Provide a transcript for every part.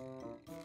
Música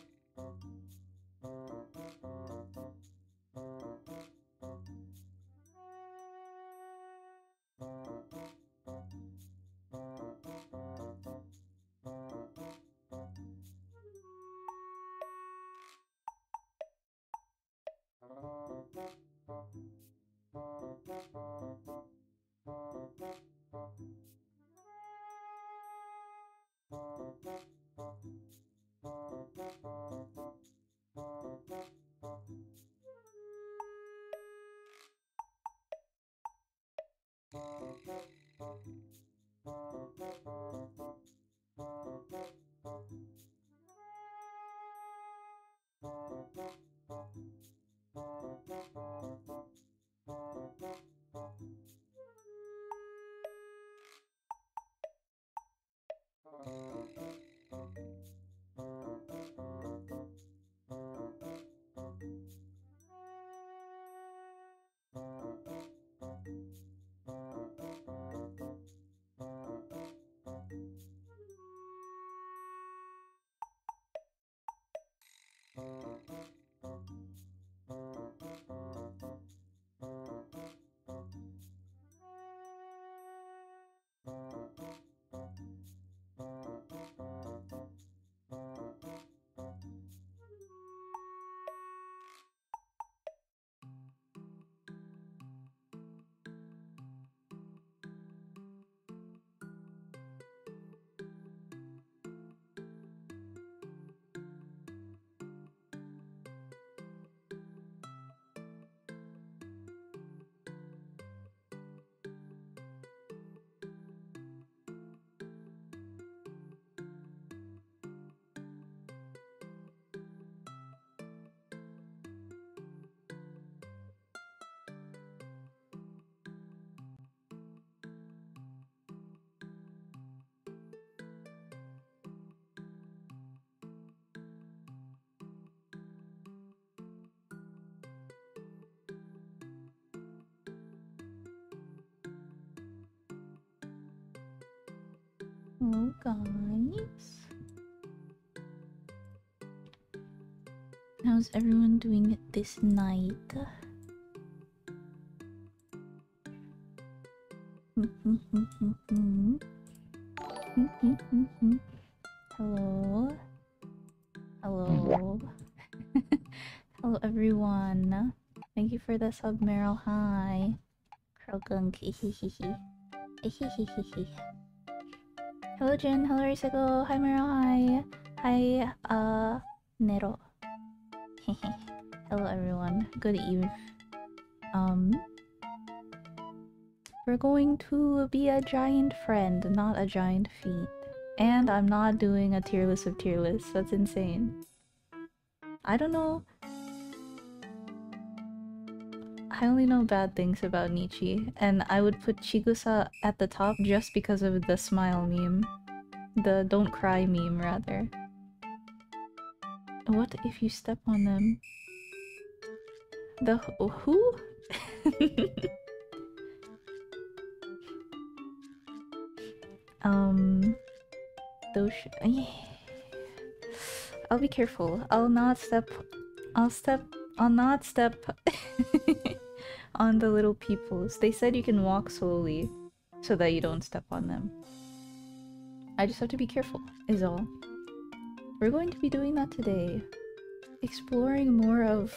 Hello, guys. How's everyone doing this night? Hello. Hello. Hello, everyone. Thank you for the sub, Meryl. Hi. Krogunk. Hello, Jen. Hello, Risiko. Hi, Meryl. Hi. Hi, uh, Nero. Hello, everyone. Good eve. Um, we're going to be a giant friend, not a giant feet. And I'm not doing a tier list of tier lists. That's insane. I don't know. I only know bad things about Nietzsche, and I would put Chigusa at the top just because of the smile meme. The don't cry meme, rather. What if you step on them? The who? um, those. I'll be careful. I'll not step. I'll step. I'll not step on the little peoples. They said you can walk slowly so that you don't step on them. I just have to be careful, is all. We're going to be doing that today. Exploring more of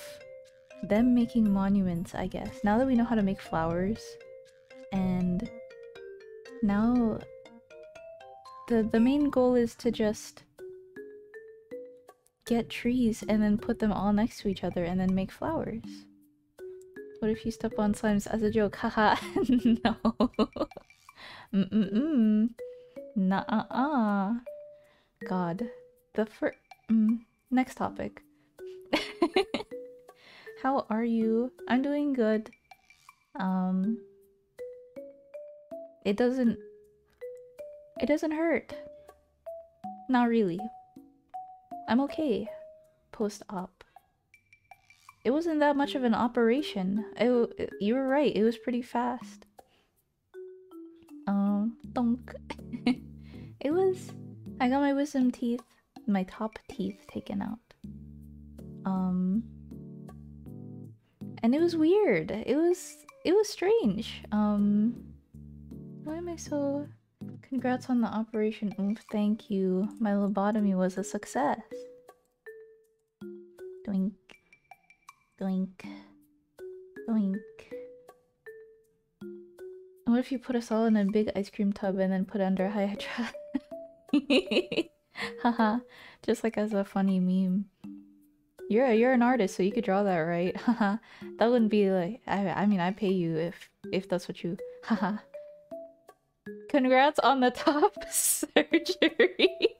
them making monuments, I guess. Now that we know how to make flowers, and now the the main goal is to just get trees and then put them all next to each other and then make flowers. What if you step on slimes as a joke? Haha, no. Mm-mm-mm. Nah-uh-uh. God. The first... Mm. Next topic. How are you? I'm doing good. Um... It doesn't... It doesn't hurt. Not really. I'm okay. Post-op. It wasn't that much of an operation. It, you were right, it was pretty fast. Um, donk. it was... I got my wisdom teeth, my top teeth taken out. Um... And it was weird. It was... It was strange. Um... Why am I so... Congrats on the operation. Oof, thank you. My lobotomy was a success. Doink. Doink. Doink. What if you put us all in a big ice cream tub and then put under Hydra? Haha. Just like as a funny meme. You're you're an artist, so you could draw that, right? Haha. that wouldn't be like I I mean I pay you if if that's what you haha. Congrats on the top surgery.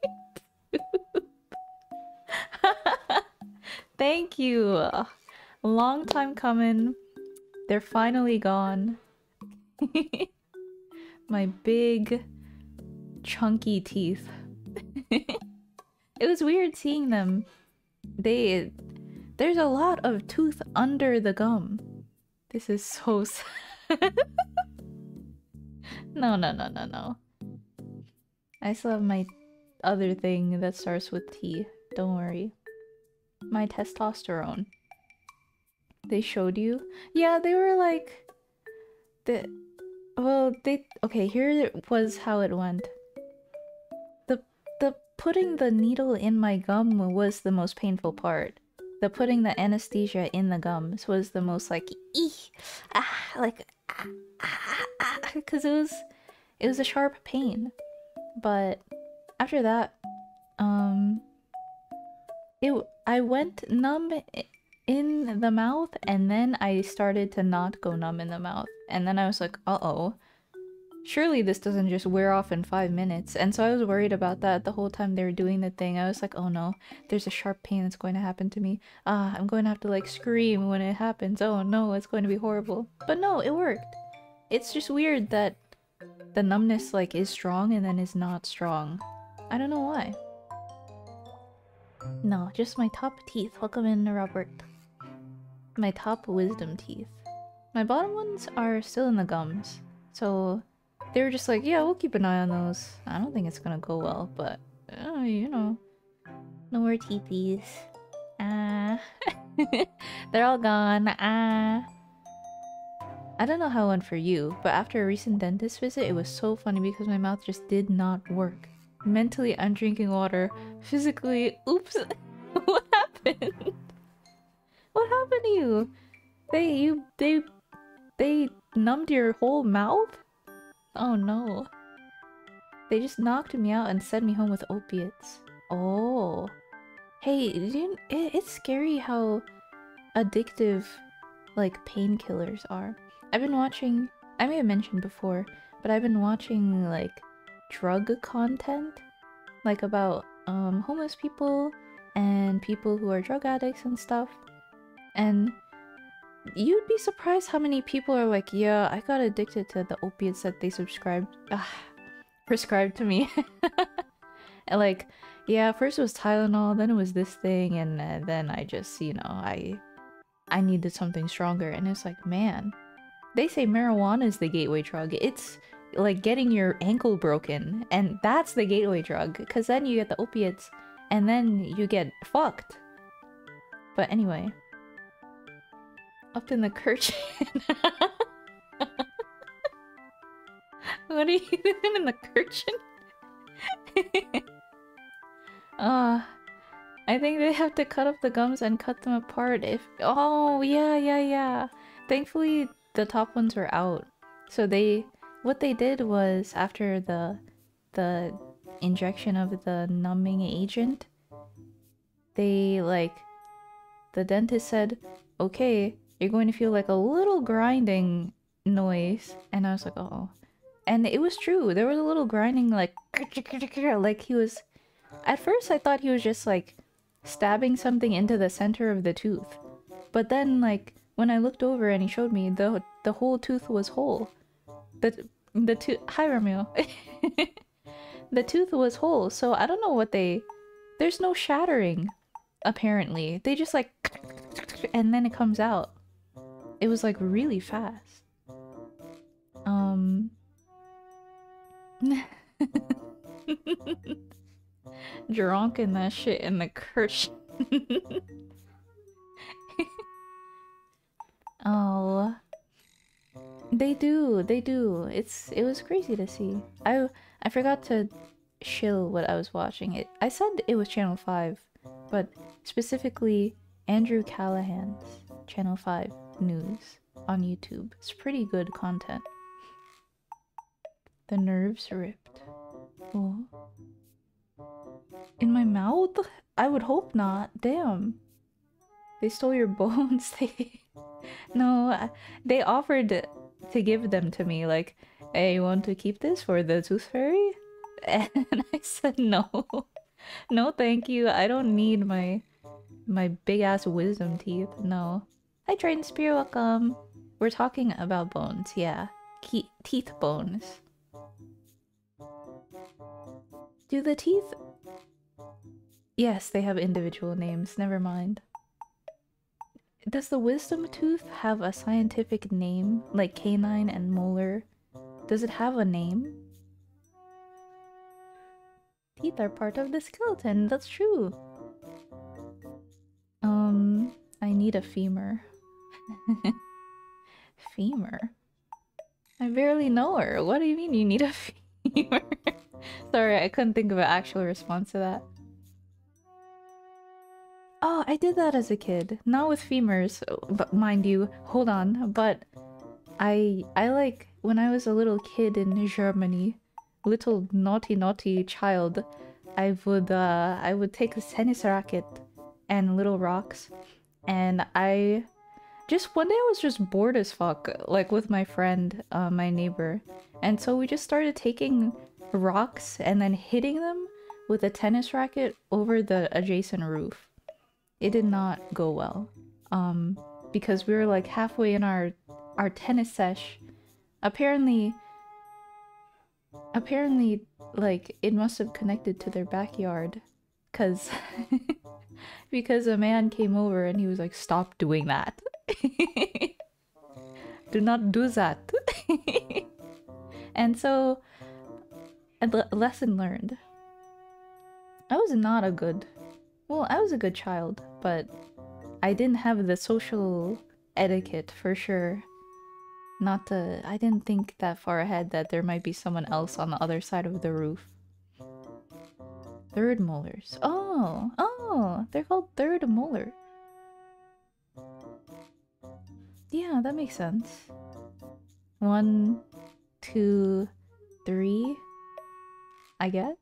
Thank you. Long time coming. They're finally gone. My big, chunky teeth. it was weird seeing them. They... There's a lot of tooth under the gum. This is so sad. no, no, no, no, no. I still have my other thing that starts with T. Don't worry. My testosterone. They showed you? Yeah, they were like... The... Well, they... Okay, here was how it went. The... The putting the needle in my gum was the most painful part. The putting the anesthesia in the gums was the most like... Eeh! Ah! Like... Ah! Ah! Ah! Because it was... It was a sharp pain. But... After that... Um... It... I went numb in the mouth and then I started to not go numb in the mouth. And then I was like, uh-oh. Surely this doesn't just wear off in five minutes. And so I was worried about that the whole time they were doing the thing. I was like, oh no, there's a sharp pain that's going to happen to me. Ah, I'm going to have to like scream when it happens. Oh no, it's going to be horrible. But no, it worked. It's just weird that the numbness like is strong and then is not strong. I don't know why. No, just my top teeth. Welcome in, Robert my top wisdom teeth. My bottom ones are still in the gums, so they were just like, yeah, we'll keep an eye on those. I don't think it's gonna go well, but uh, you know, no more teepees. Ah, they're all gone. Ah. I don't know how it went for you, but after a recent dentist visit, it was so funny because my mouth just did not work. Mentally, I'm drinking water. Physically, oops. what happened? What happened to you? They, you, they, they numbed your whole mouth? Oh no. They just knocked me out and sent me home with opiates. Oh. Hey, you, it, it's scary how addictive, like, painkillers are. I've been watching, I may have mentioned before, but I've been watching, like, drug content. Like, about, um, homeless people and people who are drug addicts and stuff. And you'd be surprised how many people are like, yeah, I got addicted to the opiates that they subscribed, prescribed to me. and like, yeah, first it was Tylenol, then it was this thing, and uh, then I just, you know, I, I needed something stronger. And it's like, man, they say marijuana is the gateway drug. It's like getting your ankle broken, and that's the gateway drug, because then you get the opiates, and then you get fucked. But anyway, up in the curtain. what are you doing in the curtain? uh, I think they have to cut up the gums and cut them apart if- Oh, yeah, yeah, yeah. Thankfully, the top ones were out. So they- what they did was, after the- the injection of the numbing agent, they, like, the dentist said, okay, you're going to feel like a little grinding noise. And I was like, oh. And it was true. There was a little grinding, like, like he was. At first, I thought he was just like stabbing something into the center of the tooth. But then, like, when I looked over and he showed me, the the whole tooth was whole. The the tooth. Hi, Romeo. the tooth was whole. So I don't know what they. There's no shattering. Apparently, they just like, and then it comes out. It was like really fast. Um. Drunk in that shit in the curtain. oh. They do, they do. It's it was crazy to see. I I forgot to shill what I was watching. It I said it was channel 5, but specifically Andrew Callaghan's channel 5 news on YouTube. It's pretty good content. The nerves ripped. Oh. In my mouth? I would hope not. Damn. They stole your bones. they No, they offered to give them to me like, "Hey, you want to keep this for the tooth fairy?" And I said no. no, thank you. I don't need my my big ass wisdom teeth. No. Hi, Triton Spear, welcome. We're talking about bones, yeah. Ke teeth bones. Do the teeth... Yes, they have individual names, never mind. Does the wisdom tooth have a scientific name, like canine and molar? Does it have a name? Teeth are part of the skeleton, that's true. Um, I need a femur. femur? I barely know her. What do you mean you need a femur? Sorry, I couldn't think of an actual response to that. Oh, I did that as a kid. Not with femurs, but mind you, hold on. But I I like when I was a little kid in Germany, little naughty naughty child, I would uh I would take a tennis racket and little rocks and I just one day I was just bored as fuck, like with my friend, uh, my neighbor. And so we just started taking rocks and then hitting them with a tennis racket over the adjacent roof. It did not go well. Um, because we were like halfway in our our tennis sesh. Apparently apparently like it must have connected to their backyard cuz because a man came over and he was like stop doing that. do not do that. and so, a lesson learned. I was not a good. Well, I was a good child, but I didn't have the social etiquette for sure. Not to. I didn't think that far ahead that there might be someone else on the other side of the roof. Third molars. Oh, oh, they're called third molar. Yeah, that makes sense. One, two, three, I guess?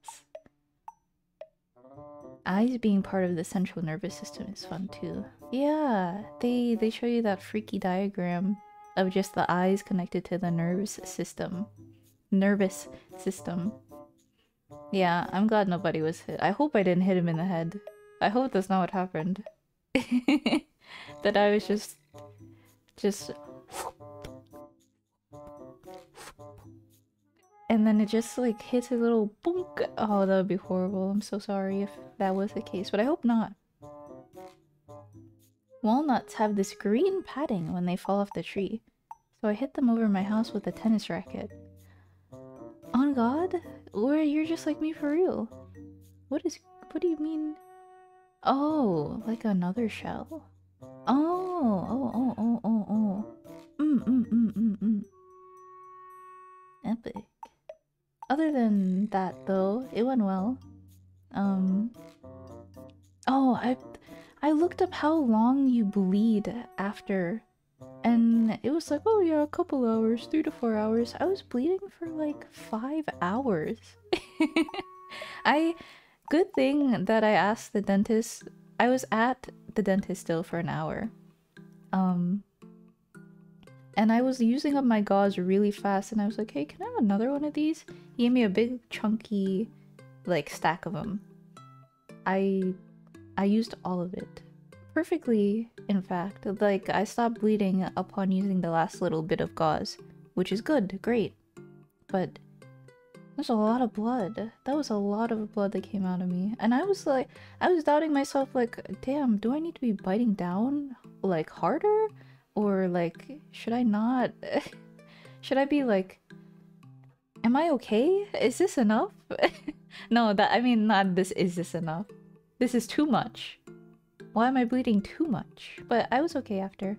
Eyes being part of the central nervous system is fun too. Yeah, they they show you that freaky diagram of just the eyes connected to the nervous system. Nervous system. Yeah, I'm glad nobody was hit. I hope I didn't hit him in the head. I hope that's not what happened. that I was just... Just... And then it just like hits a little boonk. Oh, that would be horrible. I'm so sorry if that was the case, but I hope not. Walnuts have this green padding when they fall off the tree, so I hit them over my house with a tennis racket. On God? Or you're just like me for real? What is- what do you mean? Oh, like another shell? Oh, oh, oh, oh, oh, oh. Mm, mm, mm, mm, mm. Epic. Other than that, though, it went well. Um. Oh, I, I looked up how long you bleed after, and it was like, oh yeah, a couple hours, three to four hours. I was bleeding for like five hours. I, good thing that I asked the dentist. I was at the dentist still for an hour. Um, and I was using up my gauze really fast and I was like, hey, can I have another one of these? He gave me a big chunky like stack of them. I I used all of it. Perfectly, in fact. Like I stopped bleeding upon using the last little bit of gauze, which is good, great. But there's a lot of blood. That was a lot of blood that came out of me. And I was like, I was doubting myself like, damn, do I need to be biting down like harder? Or like, should I not? should I be like, am I okay? Is this enough? no, that I mean not this is this enough. This is too much. Why am I bleeding too much? But I was okay after.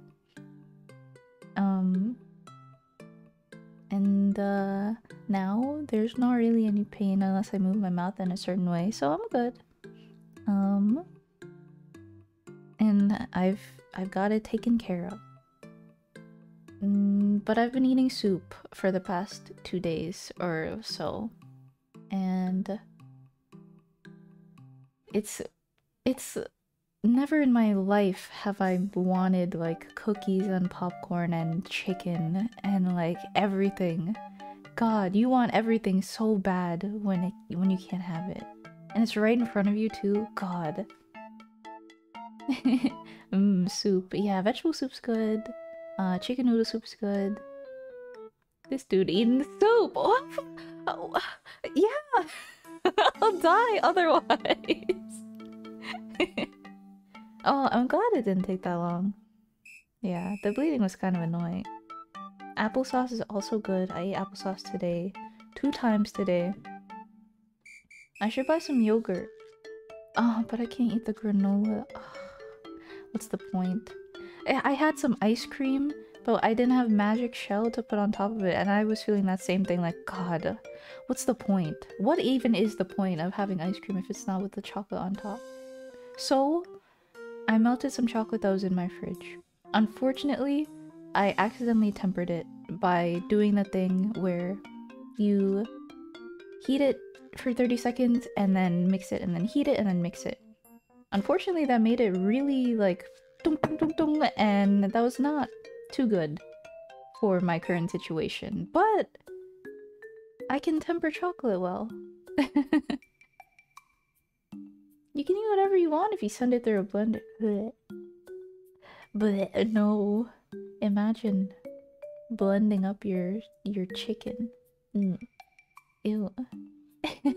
Um and uh now there's not really any pain unless I move my mouth in a certain way, so I'm good. Um and I've I've got it taken care of. Mm, but I've been eating soup for the past two days or so. And it's it's never in my life have I wanted like cookies and popcorn and chicken and like everything. God, you want everything so bad when it, when you can't have it. And it's right in front of you too. God. Mmm, soup. Yeah, vegetable soup's good. Uh, chicken noodle soup's good. This dude eating the soup. Oh, oh yeah. I'll die otherwise. Oh, I'm glad it didn't take that long. Yeah, the bleeding was kind of annoying. Applesauce is also good. I ate applesauce today. Two times today. I should buy some yogurt. Oh, but I can't eat the granola. What's the point? I had some ice cream, but I didn't have magic shell to put on top of it, and I was feeling that same thing like, God, what's the point? What even is the point of having ice cream if it's not with the chocolate on top? So, I melted some chocolate that was in my fridge. Unfortunately, I accidentally tempered it by doing the thing where you heat it for 30 seconds and then mix it and then heat it and then mix it. Unfortunately, that made it really like and that was not too good for my current situation. But I can temper chocolate well. you can eat whatever you want if you send it through a blender. But no, imagine blending up your your chicken. Mm. Ew.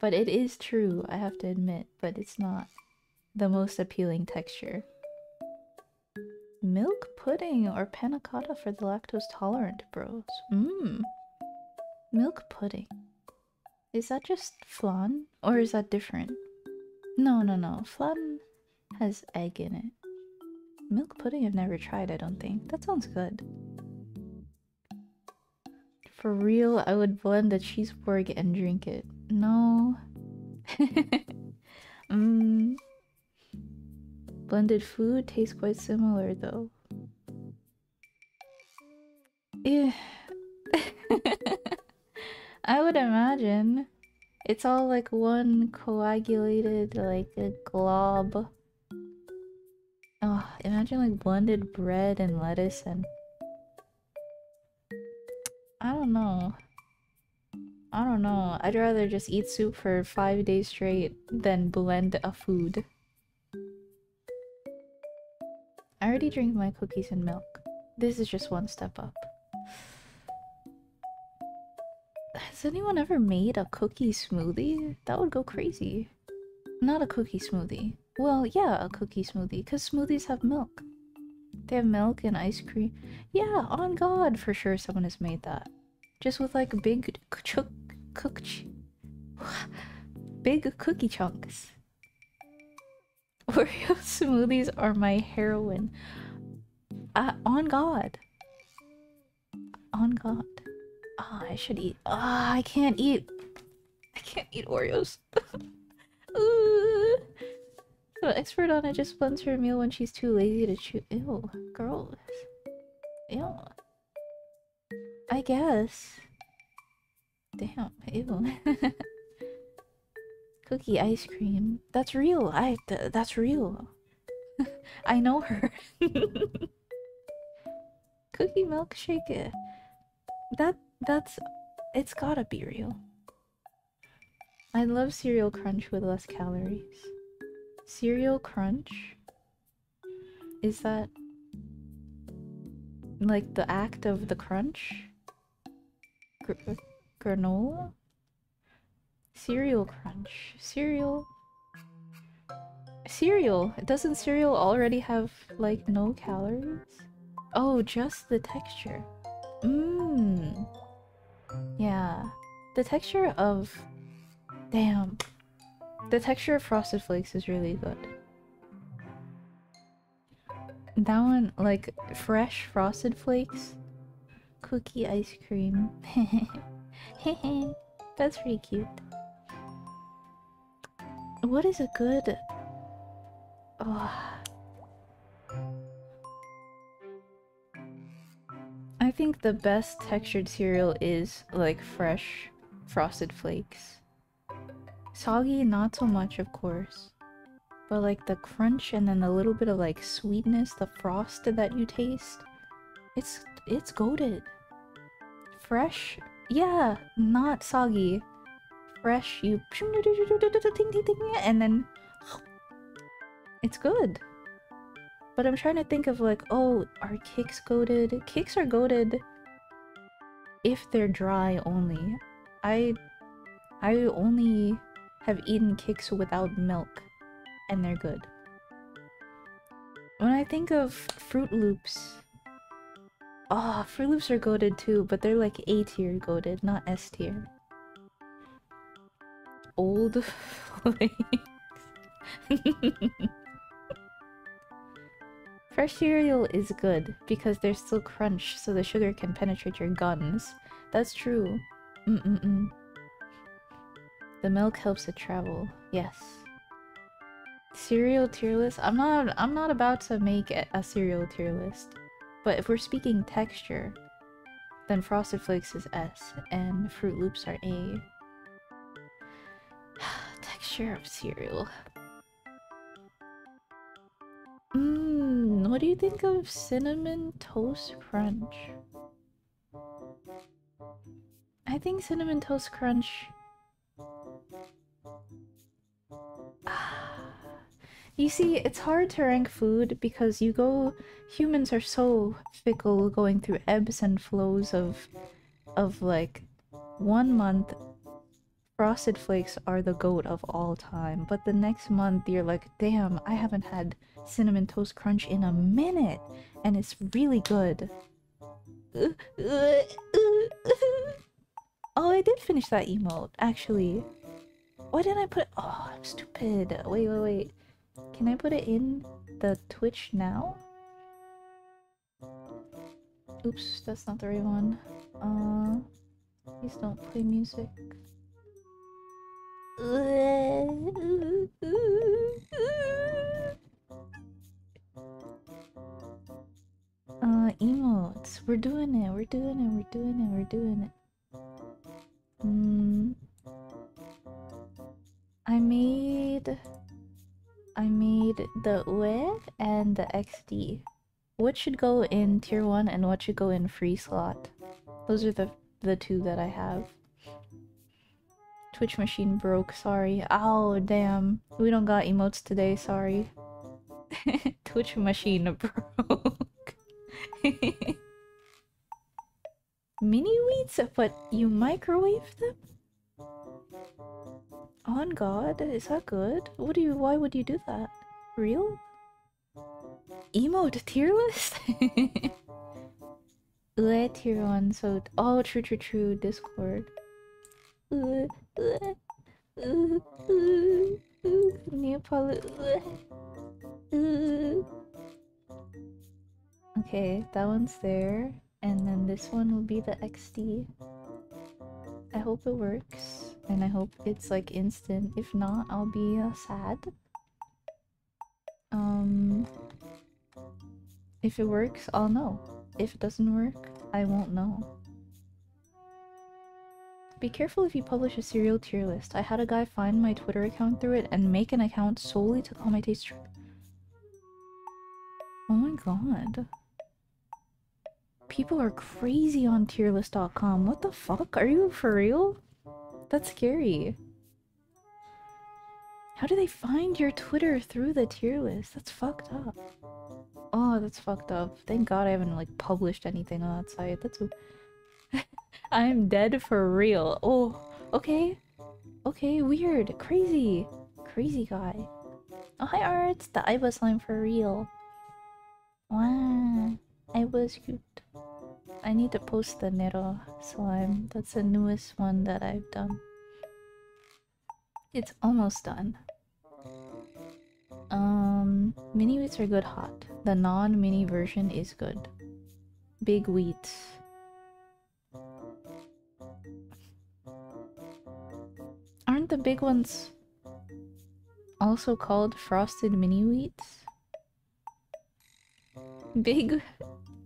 but it is true, I have to admit, but it's not the most appealing texture. Milk pudding or panna cotta for the lactose tolerant bros. Mmm. Milk pudding. Is that just flan? Or is that different? No, no, no. Flan has egg in it. Milk pudding I've never tried, I don't think. That sounds good. For real, I would blend the cheeseburg and drink it. No. mm. Blended food tastes quite similar though. Yeah. I would imagine. It's all like one coagulated, like a glob. Oh, imagine like blended bread and lettuce and... I don't know. I don't know. I'd rather just eat soup for five days straight than blend a food. I already drink my cookies and milk. This is just one step up. Has anyone ever made a cookie smoothie? That would go crazy. Not a cookie smoothie. Well, yeah, a cookie smoothie, because smoothies have milk. They have milk and ice cream. Yeah, on God, for sure someone has made that. Just with like big cook cook big cookie chunks. Oreo smoothies are my heroin. Uh, on God. On God. Oh, I should eat. Ah, oh, I can't eat. I can't eat Oreos. So expert on it just blends her meal when she's too lazy to chew. Ew, gross. Ew. I guess. Damn, ew. Cookie ice cream. That's real. I. Th that's real. I know her. Cookie milkshake. That. That's. It's gotta be real. I love cereal crunch with less calories. Cereal crunch? Is that like the act of the crunch? Gr granola? Cereal crunch. Cereal. Cereal. Doesn't cereal already have like no calories? Oh, just the texture. Mmm. Yeah. The texture of... Damn. The texture of Frosted Flakes is really good. That one, like, fresh Frosted Flakes, cookie ice cream. That's pretty cute. What is a good... Oh. Think the best textured cereal is, like, fresh Frosted Flakes. Soggy, not so much, of course. But like the crunch and then a little bit of like sweetness, the frost that you taste, it's it's goaded. Fresh, yeah, not soggy. Fresh, you and then it's good. But I'm trying to think of like, oh, are Kix goaded? Kix are goaded if they're dry only. I I only have eaten Kix without milk, and they're good. When I think of Froot Loops, oh, Froot Loops are goaded too, but they're like A tier goaded, not S tier. Old Fresh cereal is good because there's still crunch so the sugar can penetrate your guns. That's true. Mm-mm-mm. The milk helps it travel. Yes. Cereal tier list? I'm not I'm not about to make a cereal tier list. But if we're speaking texture, then Frosted Flakes is S and Froot Loops are A. texture of cereal. What do you think of Cinnamon Toast Crunch? I think Cinnamon Toast Crunch you see, it's hard to rank food because you go... Humans are so fickle going through ebbs and flows of... Of like... One month... Frosted Flakes are the goat of all time, but the next month you're like, damn, I haven't had Cinnamon Toast Crunch in a minute, and it's really good. Oh, I did finish that emote, actually. Why didn't I put? Oh, I'm stupid. Wait, wait, wait. Can I put it in the Twitch now? Oops, that's not the right one. Uh, please don't play music. Uh, emotes. We're doing it. We're doing it. We're doing it. We're doing it. Hmm. I made. I made the UE and the XD. What should go in tier 1 and what should go in free slot? Those are the the two that I have. Twitch machine broke, sorry. Oh, damn. We don't got emotes today, sorry. Twitch machine broke. Mini wheats? But you microwave them? On God, is that good? What do you- why would you do that? Real? Emote tier list? Ue tier 1, so- oh, true, true, true, Discord. Uh. Okay, that one's there. And then this one will be the XD. I hope it works. And I hope it's like instant. If not, I'll be uh, sad. Um, if it works, I'll know. If it doesn't work, I won't know. Be careful if you publish a cereal tier list. I had a guy find my Twitter account through it and make an account solely to call my taste trip. Oh my god. People are crazy on tierlist.com. What the fuck? Are you for real? That's scary. How do they find your Twitter through the tier list? That's fucked up. Oh, that's fucked up. Thank god I haven't like published anything on that site. That's I'm dead for real. Oh, okay. Okay, weird. Crazy. Crazy guy. Oh, hi Art. The Iba slime for real. Wow. Iba's cute. I need to post the Nero slime. That's the newest one that I've done. It's almost done. Um, mini wheats are good hot. The non-mini version is good. Big wheats. The big ones also called frosted mini wheats? Big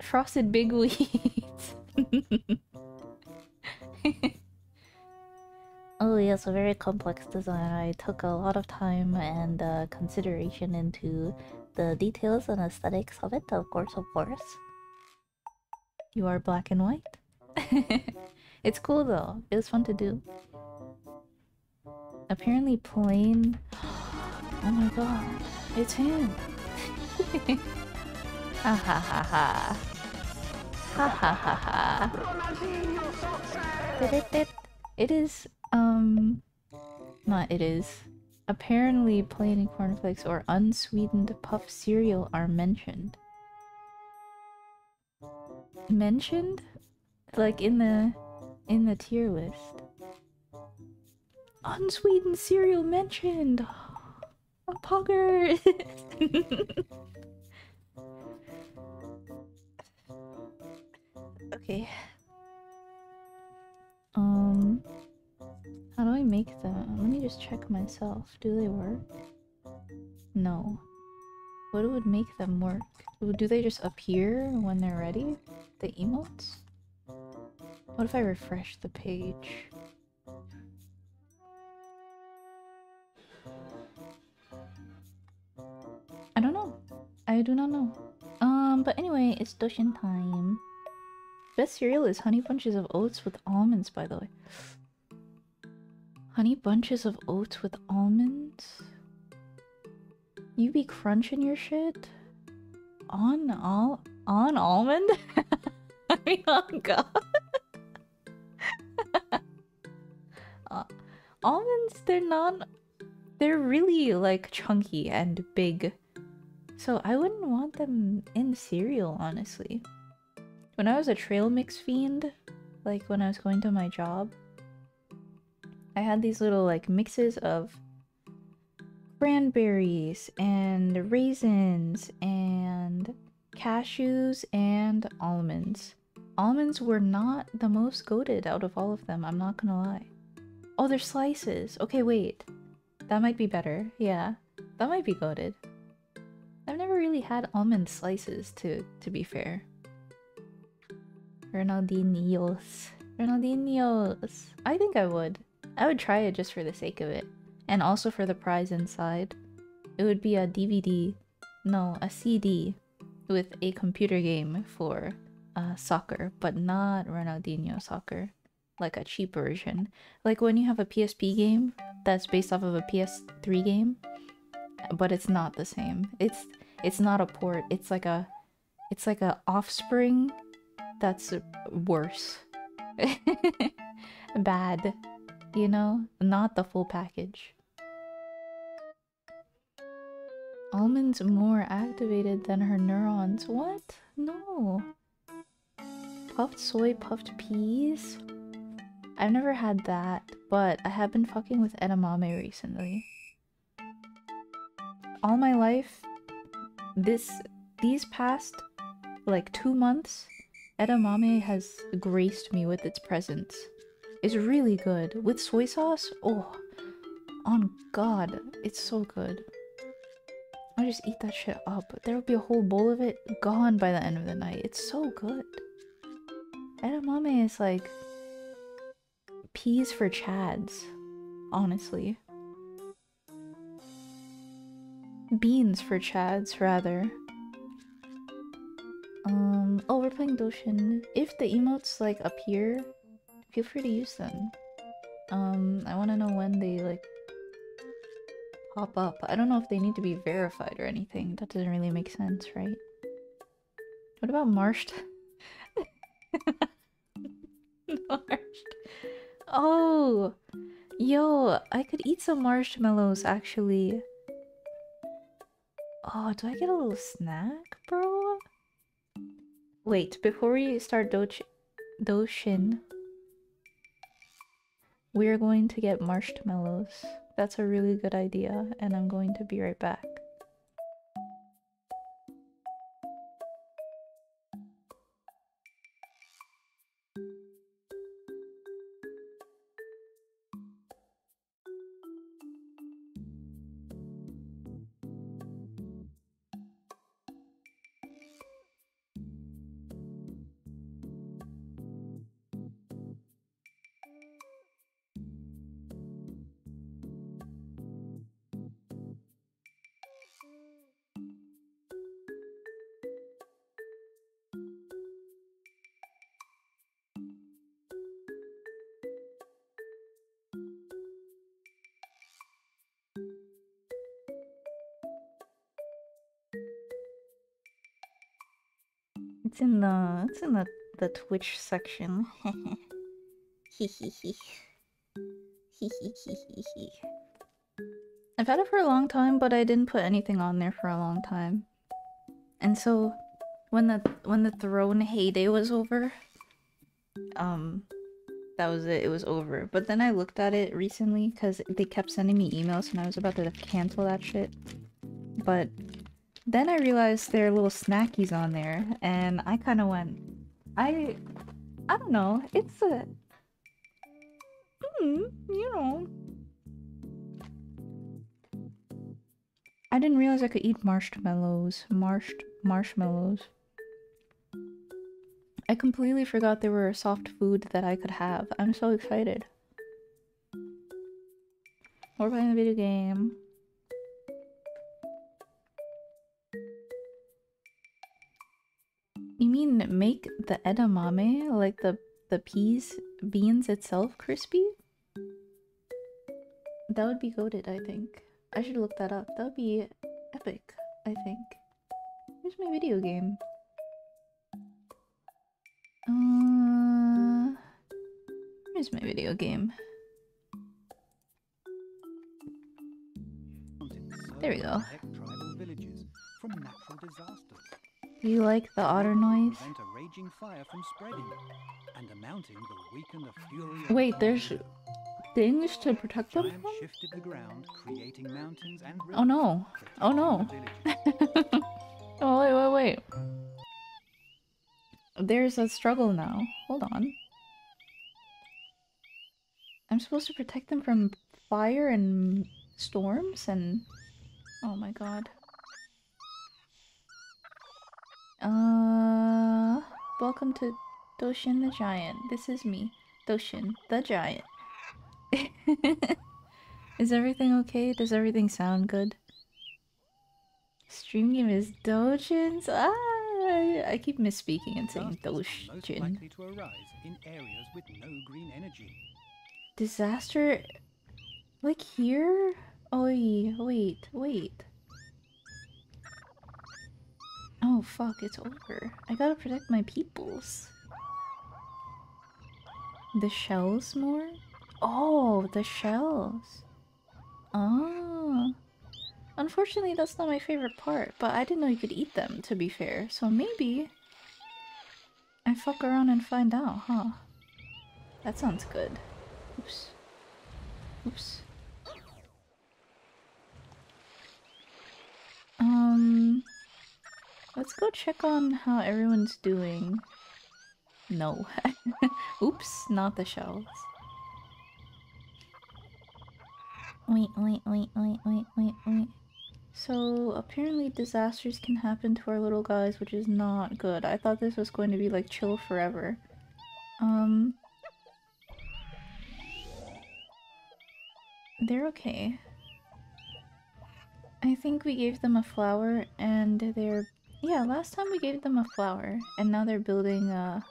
frosted big wheats. oh yes, a very complex design. I took a lot of time and uh, consideration into the details and aesthetics of it. Of course, of course. You are black and white. it's cool though. It was fun to do. Apparently plain... Oh my god. It's him! ha ha ha ha. Ha ha ha ha. It is, um... Not it is. Apparently plain cornflakes or unsweetened puff cereal are mentioned. Mentioned? Like in the... in the tier list. Unsweetened cereal mentioned! A pugger! okay. Um... How do I make them? Let me just check myself. Do they work? No. What would make them work? Do they just appear when they're ready? The emotes? What if I refresh the page? I do not know. Um, but anyway, it's Doshin time. Best cereal is honey bunches of oats with almonds, by the way. Honey bunches of oats with almonds? You be crunching your shit? On all on almond? I mean, oh god. uh, almonds, they're not. They're really like chunky and big. So I wouldn't want them in cereal, honestly. When I was a trail mix fiend, like when I was going to my job, I had these little like mixes of cranberries and raisins and cashews and almonds. Almonds were not the most goaded out of all of them, I'm not gonna lie. Oh, they're slices. Okay, wait. That might be better. Yeah, that might be goaded. I've never really had almond slices, to, to be fair. Ronaldinho's. Ronaldinho's. I think I would. I would try it just for the sake of it. And also for the prize inside. It would be a DVD. No, a CD with a computer game for uh, soccer, but not Ronaldinho soccer. Like a cheap version. Like when you have a PSP game that's based off of a PS3 game, but it's not the same. It's it's not a port. It's like a it's like a offspring that's worse. Bad. You know? Not the full package. Almonds more activated than her neurons. What? No. Puffed soy, puffed peas? I've never had that, but I have been fucking with edamame recently. All my life, this these past like two months, edamame has graced me with its presence. It's really good. With soy sauce, oh, on God, it's so good. I just eat that shit up. There will be a whole bowl of it gone by the end of the night. It's so good. Edamame is like peas for chads, honestly. Beans for chads, rather. Um, oh, we're playing Doshin. If the emotes, like, appear, feel free to use them. Um, I want to know when they, like, pop up. I don't know if they need to be verified or anything. That doesn't really make sense, right? What about marshed? marshed. Oh! Yo, I could eat some marshmallows, actually. Oh, do I get a little snack, bro? Wait, before we start Doch Doshin, we're going to get marshmallows. That's a really good idea, and I'm going to be right back. In the it's in the the Twitch section. I've had it for a long time, but I didn't put anything on there for a long time. And so when the when the throne heyday was over, um that was it, it was over. But then I looked at it recently because they kept sending me emails and I was about to cancel that shit. But then I realized there are little snackies on there, and I kind of went, I, I don't know, it's a, hmm, you know. I didn't realize I could eat marshmallows, marshed marshmallows. I completely forgot there were soft food that I could have. I'm so excited. We're playing a video game. the edamame, like the the peas beans itself crispy? That would be goaded, I think. I should look that up. That would be epic, I think. Where's my video game? Uh, where's my video game? There we go. From natural disasters. Do you like the otter noise? A raging fire from spreading, and a mountain will weaken the fury. Wait, there's things to protect them from? shifted the ground, creating mountains and rivers. Oh no. Oh no. protecting the villages. Oh wait, wait, wait. There's a struggle now. Hold on. I'm supposed to protect them from fire and storms and... Oh my god. Uh... Welcome to Doshin the Giant. This is me, Doshin the Giant. is everything okay? Does everything sound good? Stream game is Dojin's? Ah, I, keep misspeaking and saying Disasters are most Dojin. to arise in areas with no green energy. Disaster? Like here? Oh, wait, wait. Oh, fuck, it's over. I gotta protect my peoples. The shells more? Oh, the shells. Oh. Unfortunately, that's not my favorite part, but I didn't know you could eat them, to be fair. So maybe I fuck around and find out, huh? That sounds good. Oops. Oops. Um, let's go check on how everyone's doing. No. Oops, not the shells. Wait, wait, wait, wait, wait, wait, wait. So, apparently disasters can happen to our little guys, which is not good. I thought this was going to be like chill forever. Um... They're okay. I think we gave them a flower and they're... Yeah, last time we gave them a flower and now they're building a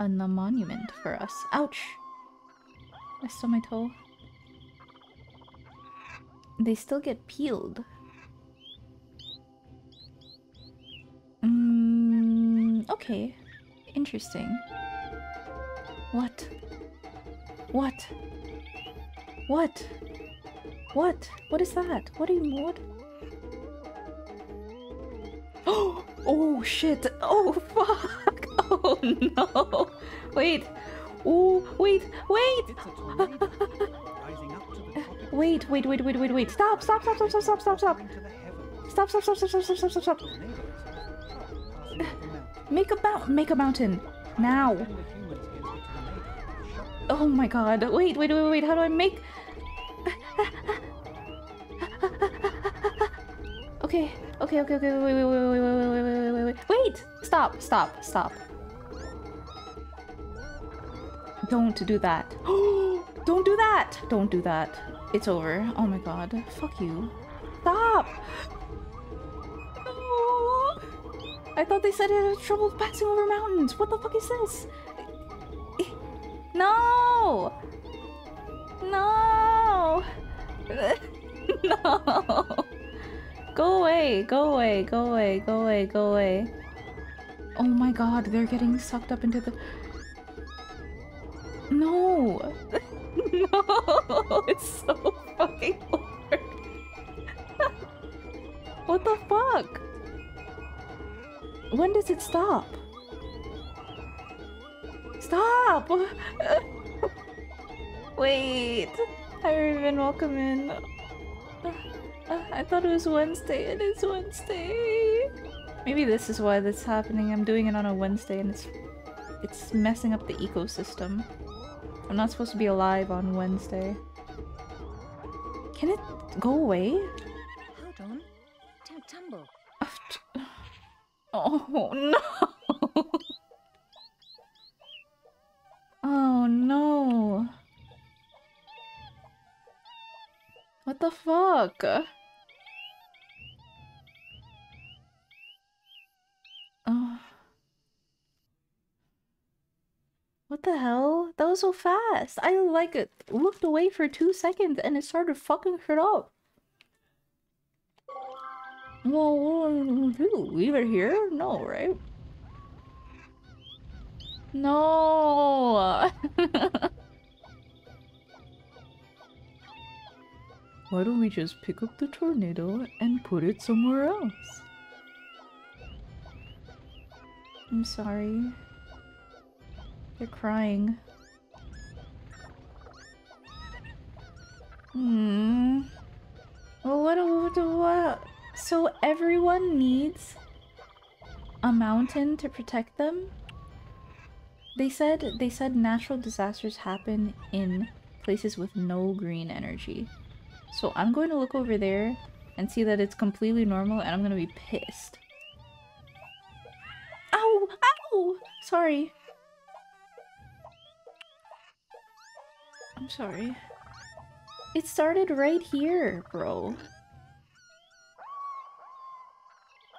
a monument for us. Ouch! I stole my toe. They still get peeled. Mm, okay. Interesting. What? What? What? What? What is that? What are you what? Oh, oh shit. Oh fuck. Oh no. Wait. Oh, wait, wait. It's a tornado, rising up to the tropical Wait, wait, wait, wait, wait, wait. Stop, stop, stop, stop, stop, stop, stop, stop. into the heavens. Stop, stop, stop, stop, stop, stop, stop, stop, stop. Tornadoes are passing up the mountain. Make a mount make a mountain. Now. When the humans hit the tornado, it shocked Oh my god. Wait, wait, wait, wait. How do I make Okay, okay, okay, okay, wait, wait, wait, wait, wait, wait, wait, wait, wait, wait! Stop, stop, stop. Don't do that. Don't do that! Don't do that. It's over. Oh my god. Fuck you. Stop! No! I thought they said it had trouble passing over mountains. What the fuck is this? No! No! no! Go away, go away, go away, go away, go away. Oh my god, they're getting sucked up into the. No! no! It's so fucking hard. what the fuck? When does it stop? Stop! Wait! Hi, Raven, welcome in. Uh, I thought it was Wednesday. And It is Wednesday. Maybe this is why this is happening. I'm doing it on a Wednesday and it's it's messing up the ecosystem. I'm not supposed to be alive on Wednesday. Can it go away? Hold on. Don't tumble. Oh no! oh no! What the fuck? Oh. What the hell? That was so fast. I like it looked away for two seconds and it started fucking shit up. Well, what gonna do? Leave it here? No, right? No. Why don't we just pick up the tornado and put it somewhere else? I'm sorry. You're crying. Hmm. What, what, what? So everyone needs a mountain to protect them? They said they said natural disasters happen in places with no green energy. So I'm going to look over there and see that it's completely normal and I'm going to be pissed. Ow! Ow! Sorry. I'm sorry. It started right here, bro.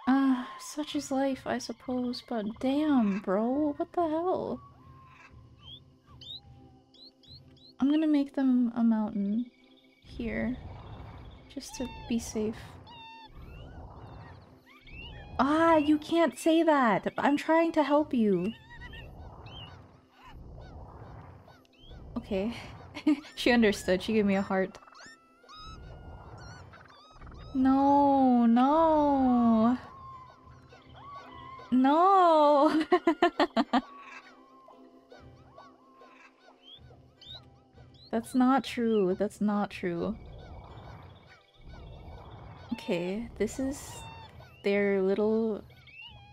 Ah, uh, such is life, I suppose, but damn, bro, what the hell? I'm gonna make them a mountain here, just to be safe. Ah, you can't say that! I'm trying to help you. Okay. she understood. She gave me a heart. No, no. No. That's not true. That's not true. Okay, this is their little...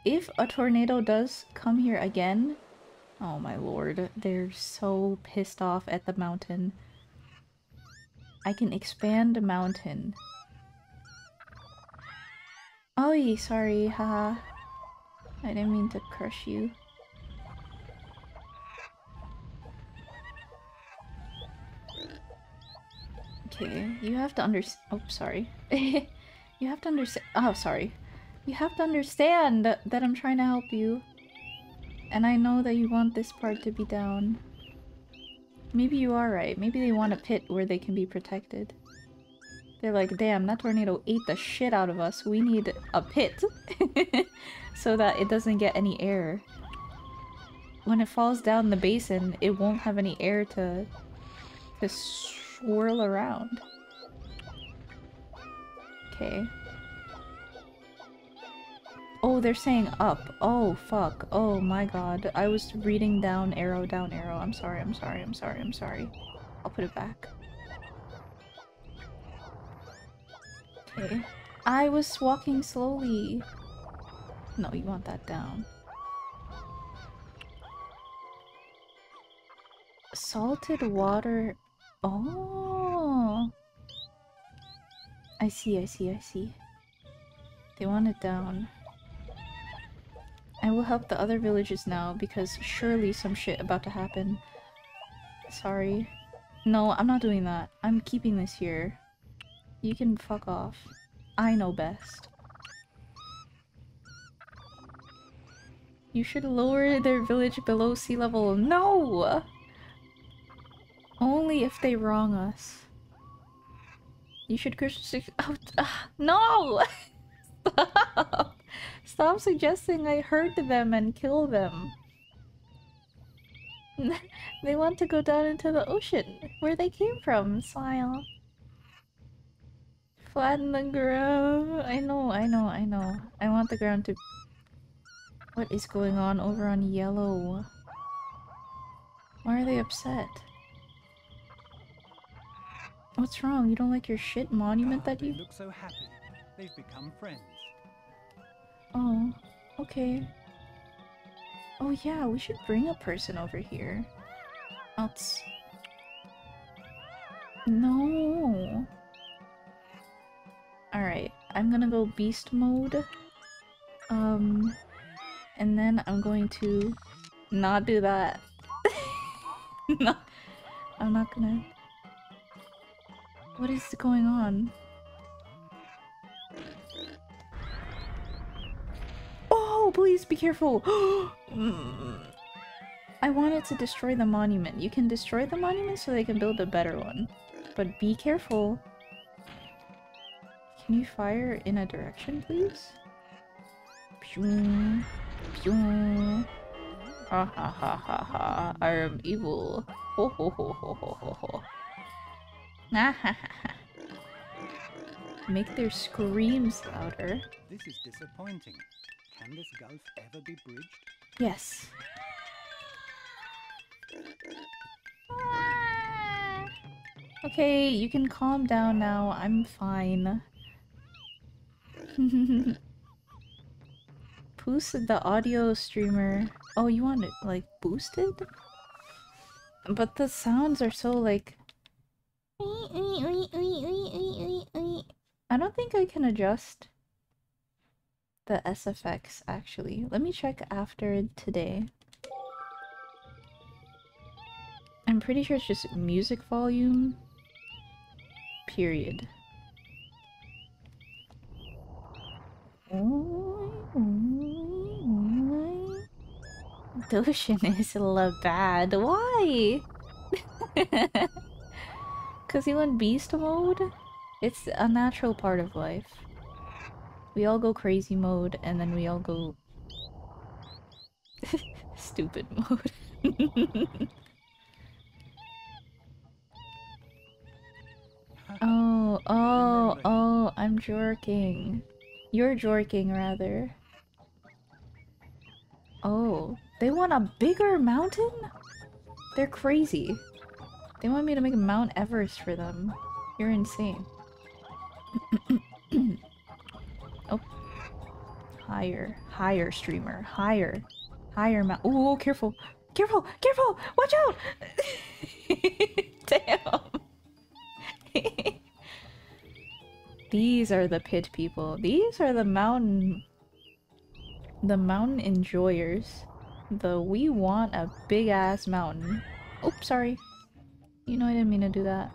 If a tornado does come here again, Oh my lord, they're so pissed off at the mountain. I can expand a mountain. Oh, sorry, haha. I didn't mean to crush you. Okay, you have to understand- oh, sorry. you have to understand- oh, sorry. You have to understand that I'm trying to help you. And I know that you want this part to be down. Maybe you are right. Maybe they want a pit where they can be protected. They're like, damn, that tornado ate the shit out of us. We need a pit. so that it doesn't get any air. When it falls down the basin, it won't have any air to, to swirl around. Okay. Oh, they're saying up. Oh, fuck. Oh my god. I was reading down arrow, down arrow. I'm sorry, I'm sorry, I'm sorry, I'm sorry. I'll put it back. Okay. I was walking slowly. No, you want that down. Salted water. Oh. I see, I see, I see. They want it down. I will help the other villages now because surely some shit about to happen. Sorry. No, I'm not doing that. I'm keeping this here. You can fuck off. I know best. You should lower their village below sea level. No! Only if they wrong us. You should Christian oh, uh, No! Stop! Stop suggesting I hurt them and kill them. they want to go down into the ocean, where they came from, Smile. Flatten the ground. I know, I know, I know. I want the ground to... What is going on over on yellow? Why are they upset? What's wrong? You don't like your shit monument that you- look so happy. They've become friends. Oh, okay. Oh yeah, we should bring a person over here. Else... No. Alright, I'm gonna go beast mode. Um, and then I'm going to not do that. no, I'm not gonna... What is going on? Oh, please be careful. Mm. I wanted to destroy the monument. You can destroy the monument so they can build a better one. But be careful. Can you fire in a direction, please? Pew, pew. Ha ha ha ha ha. I am evil. Ho ho ho ho ho ho ho. Ha ha ha. make their screams louder. This is disappointing. Can this gulf ever be bridged? Yes. Okay, you can calm down now. I'm fine. Boosted the audio streamer. Oh, you want it like boosted? But the sounds are so like. I don't think I can adjust the SFX actually. Let me check after today. I'm pretty sure it's just music volume. Period. Doshin is la bad. Why? Cause he went beast mode? It's a natural part of life. We all go crazy mode and then we all go stupid mode. oh, oh, oh, I'm jorking. You're jorking rather. Oh, they want a bigger mountain? They're crazy. They want me to make a Mount Everest for them. You're insane. oh. Higher. Higher, streamer. Higher. Higher mount- Oh, careful! Careful! Careful! Watch out! Damn! These are the pit people. These are the mountain... The mountain enjoyers. The we want a big ass mountain. Oops, sorry. You know I didn't mean to do that.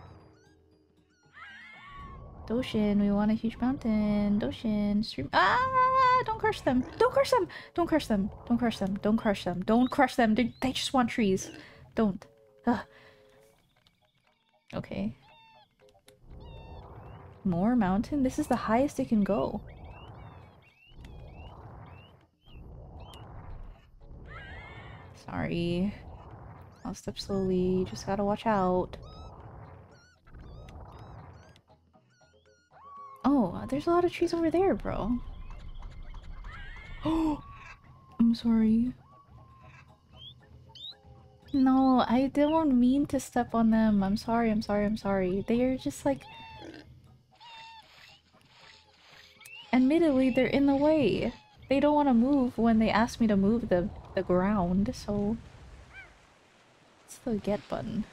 Doshin, we want a huge mountain. Doshin, stream. Ah! Don't crush them. Don't crush them. Don't crush them. Don't crush them. Don't crush them. Don't crush them. They, they just want trees. Don't. Ugh. Okay. More mountain? This is the highest it can go. Sorry. I'll step slowly. Just gotta watch out. Oh, there's a lot of trees over there, bro. Oh, I'm sorry. No, I don't mean to step on them. I'm sorry, I'm sorry, I'm sorry. They are just like... Admittedly, they're in the way. They don't want to move when they ask me to move the, the ground, so... What's the get button?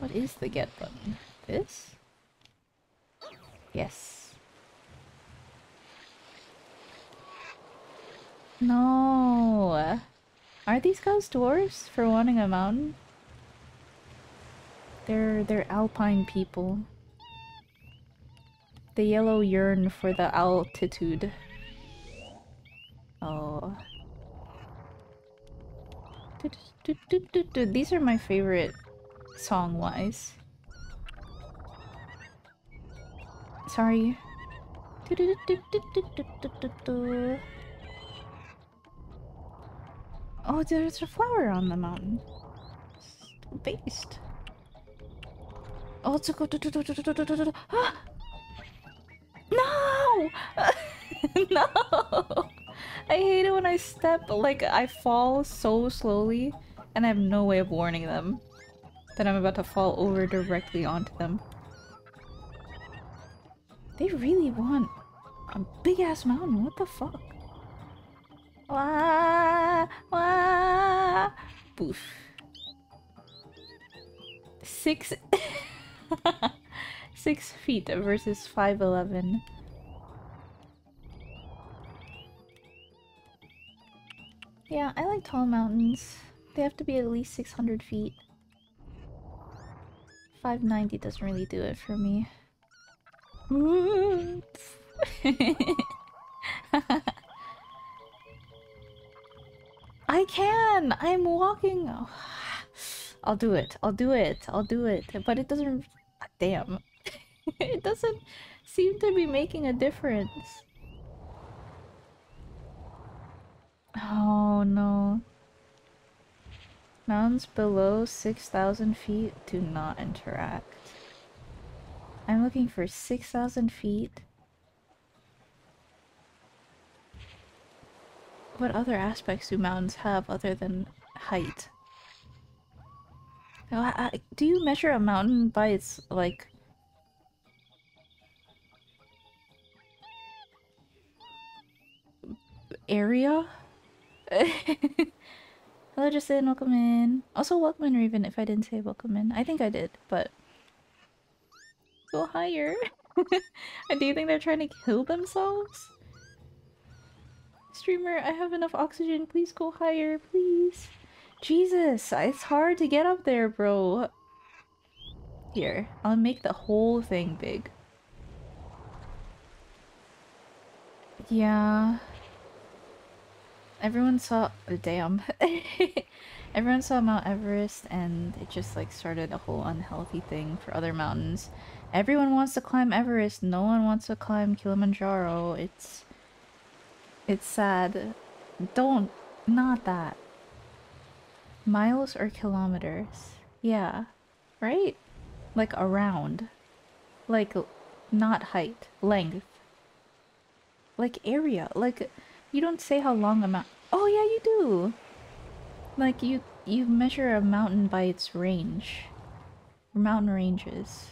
What is the get button? This? Yes. No! Are these guys dwarves for wanting a mountain? They're they're alpine people. The yellow yearn for the altitude. Oh. These are my favorite song-wise. Sorry. Oh, there's a flower on the mountain. Based. Oh, it's a go. Ah! No! no! I hate it when I step, like, I fall so slowly and I have no way of warning them that I'm about to fall over directly onto them. They really want a big ass mountain. What the fuck? Wah, wah. Boof. Six. Six feet versus five eleven. Yeah, I like tall mountains. They have to be at least 600 feet. 590 doesn't really do it for me. I can! I'm walking! Oh, I'll do it. I'll do it. I'll do it. But it doesn't... Ah, damn. it doesn't seem to be making a difference. Oh no. Mountains below 6,000 feet do not interact. I'm looking for 6,000 feet. What other aspects do mountains have other than height? Do you measure a mountain by its, like... area? Hello, Justin. Welcome in. Also, welcome in, Raven, if I didn't say welcome in. I think I did, but... Go higher. Do you think they're trying to kill themselves? Streamer, I have enough oxygen. Please go higher, please. Jesus, it's hard to get up there, bro. Here, I'll make the whole thing big. Yeah. Everyone saw- oh, damn. Everyone saw Mount Everest and it just like started a whole unhealthy thing for other mountains. Everyone wants to climb Everest, no one wants to climb Kilimanjaro. It's it's sad. Don't not that. Miles or kilometers? Yeah. Right? Like around. Like not height, length. Like area. Like you don't say how long a mount. Oh yeah, you do. Like you you measure a mountain by its range. Mountain ranges.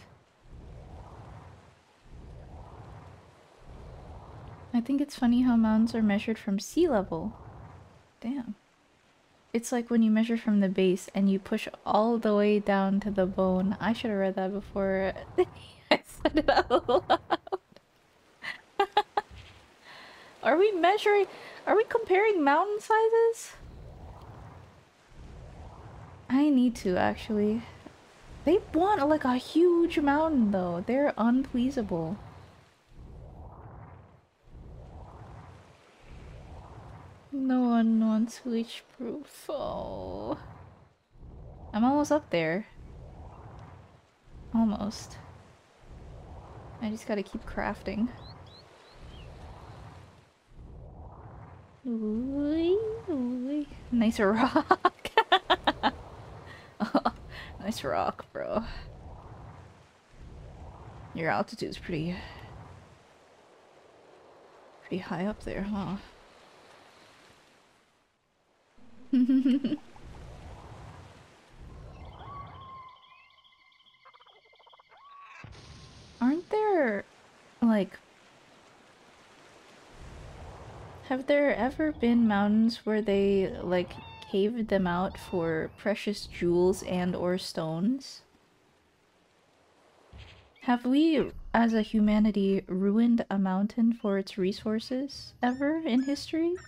I think it's funny how mountains are measured from sea level. Damn. It's like when you measure from the base and you push all the way down to the bone. I should have read that before I said it out loud. are we measuring? Are we comparing mountain sizes? I need to actually. They want like a huge mountain though. They're unpleasable. No one wants wish proof. Oh. I'm almost up there. Almost. I just gotta keep crafting. Ooh. Nice rock. nice rock, bro. Your altitude's pretty pretty high up there, huh? Aren't there like have there ever been mountains where they like caved them out for precious jewels and or stones? Have we as a humanity ruined a mountain for its resources ever in history?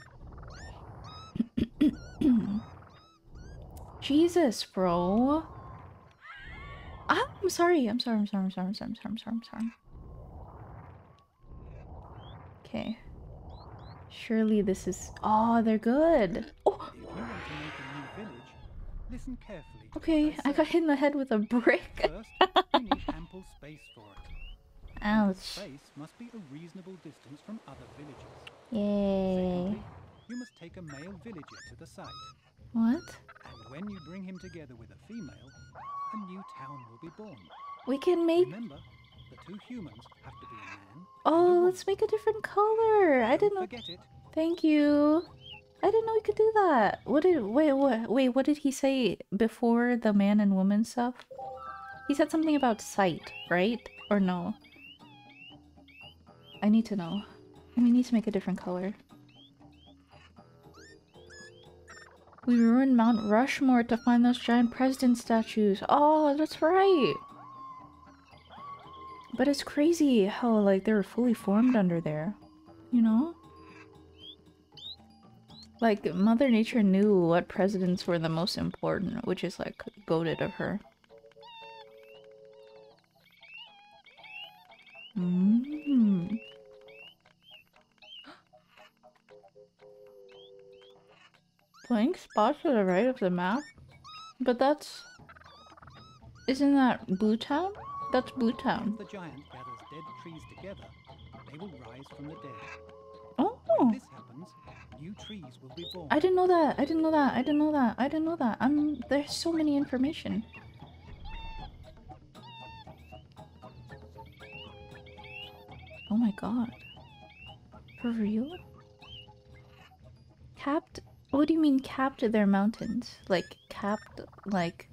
Jesus, bro. Ah, I'm sorry. I'm sorry. I'm sorry. I'm sorry. I'm sorry. I'm sorry. I'm sorry. I'm sorry. Okay. Surely this is. Oh, they're good. Oh, village, okay. I got hit in the head with a brick. Ample space for it. Ouch. Space must be a reasonable distance from other villages. Yay. Secondly, you must take a male villager to the site, What? and when you bring him together with a female, a new town will be born. We can make. Remember, the two humans have to be a man. and a Oh, let's make a different color. I didn't know. forget it. Thank you. I didn't know we could do that. What did wait what wait what did he say before the man and woman stuff? He said something about sight, right? Or no? I need to know. We need to make a different color. We ruined Mount Rushmore to find those giant president statues. Oh, that's right. But it's crazy how like they were fully formed under there. You know? Like, Mother Nature knew what presidents were the most important, which is like goaded of her. Mm. Blank spots to the right of the map? But that's... Isn't that Blue Town? That's Blue Town. If the giant gathers dead trees together, they will rise from the dead. Oh! When this happens, new trees will be born. I didn't know that. I didn't know that. I didn't know that. I didn't know that. I'm there's so many information. Oh my god. For real? Capped? What do you mean capped their mountains? Like capped, like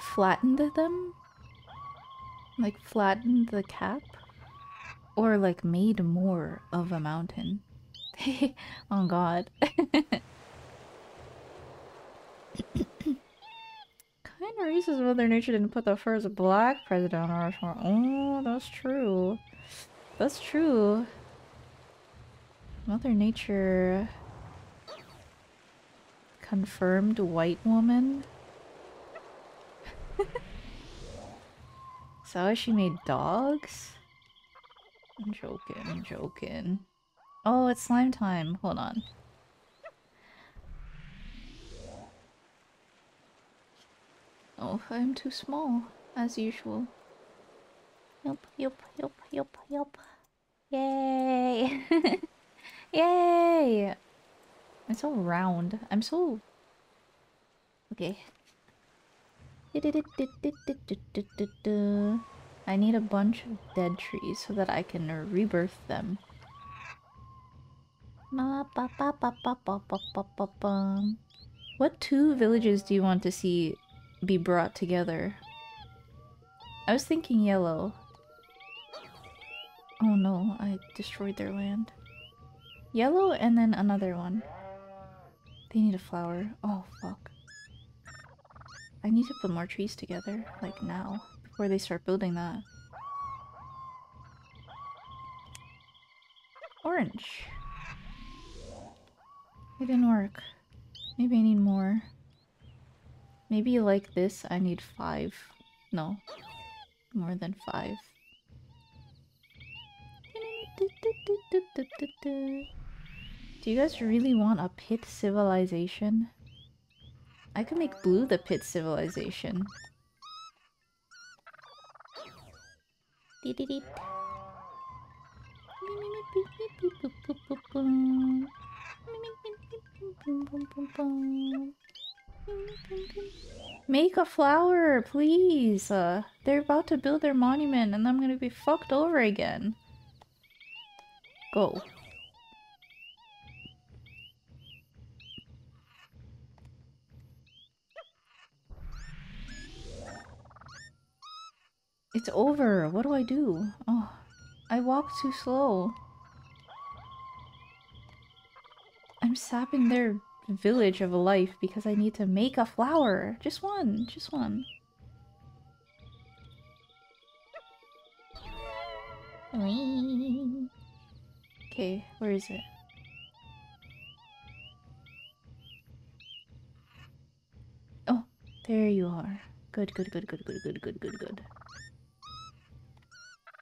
flattened them? Like flattened the cap? Or like made more of a mountain? oh god. kind of racist Mother Nature didn't put the first black president on our. Oh, that's true. That's true. Mother Nature confirmed white woman. so she made dogs? I'm joking, I'm joking. Oh, it's slime time. Hold on. Oh, I'm too small, as usual. Yup, yup, yup, yup, yup. Yay! Yay! It's so round. I'm so... Okay. I need a bunch of dead trees so that I can rebirth them. What two villages do you want to see be brought together? I was thinking yellow. Oh no, I destroyed their land. Yellow and then another one. They need a flower. Oh fuck. I need to put more trees together, like now, before they start building that. Orange. It didn't work. Maybe I need more. Maybe like this I need five. No. More than five. Do you guys really want a pit civilization? I could make blue the pit civilization. Make a flower, please! Uh, they're about to build their monument and I'm gonna be fucked over again. Go. It's over. What do I do? Oh, I walk too slow. I'm sapping their village of a life because I need to make a flower. Just one. Just one. Okay, where is it? Oh, there you are. Good, good, good, good, good, good, good, good, good.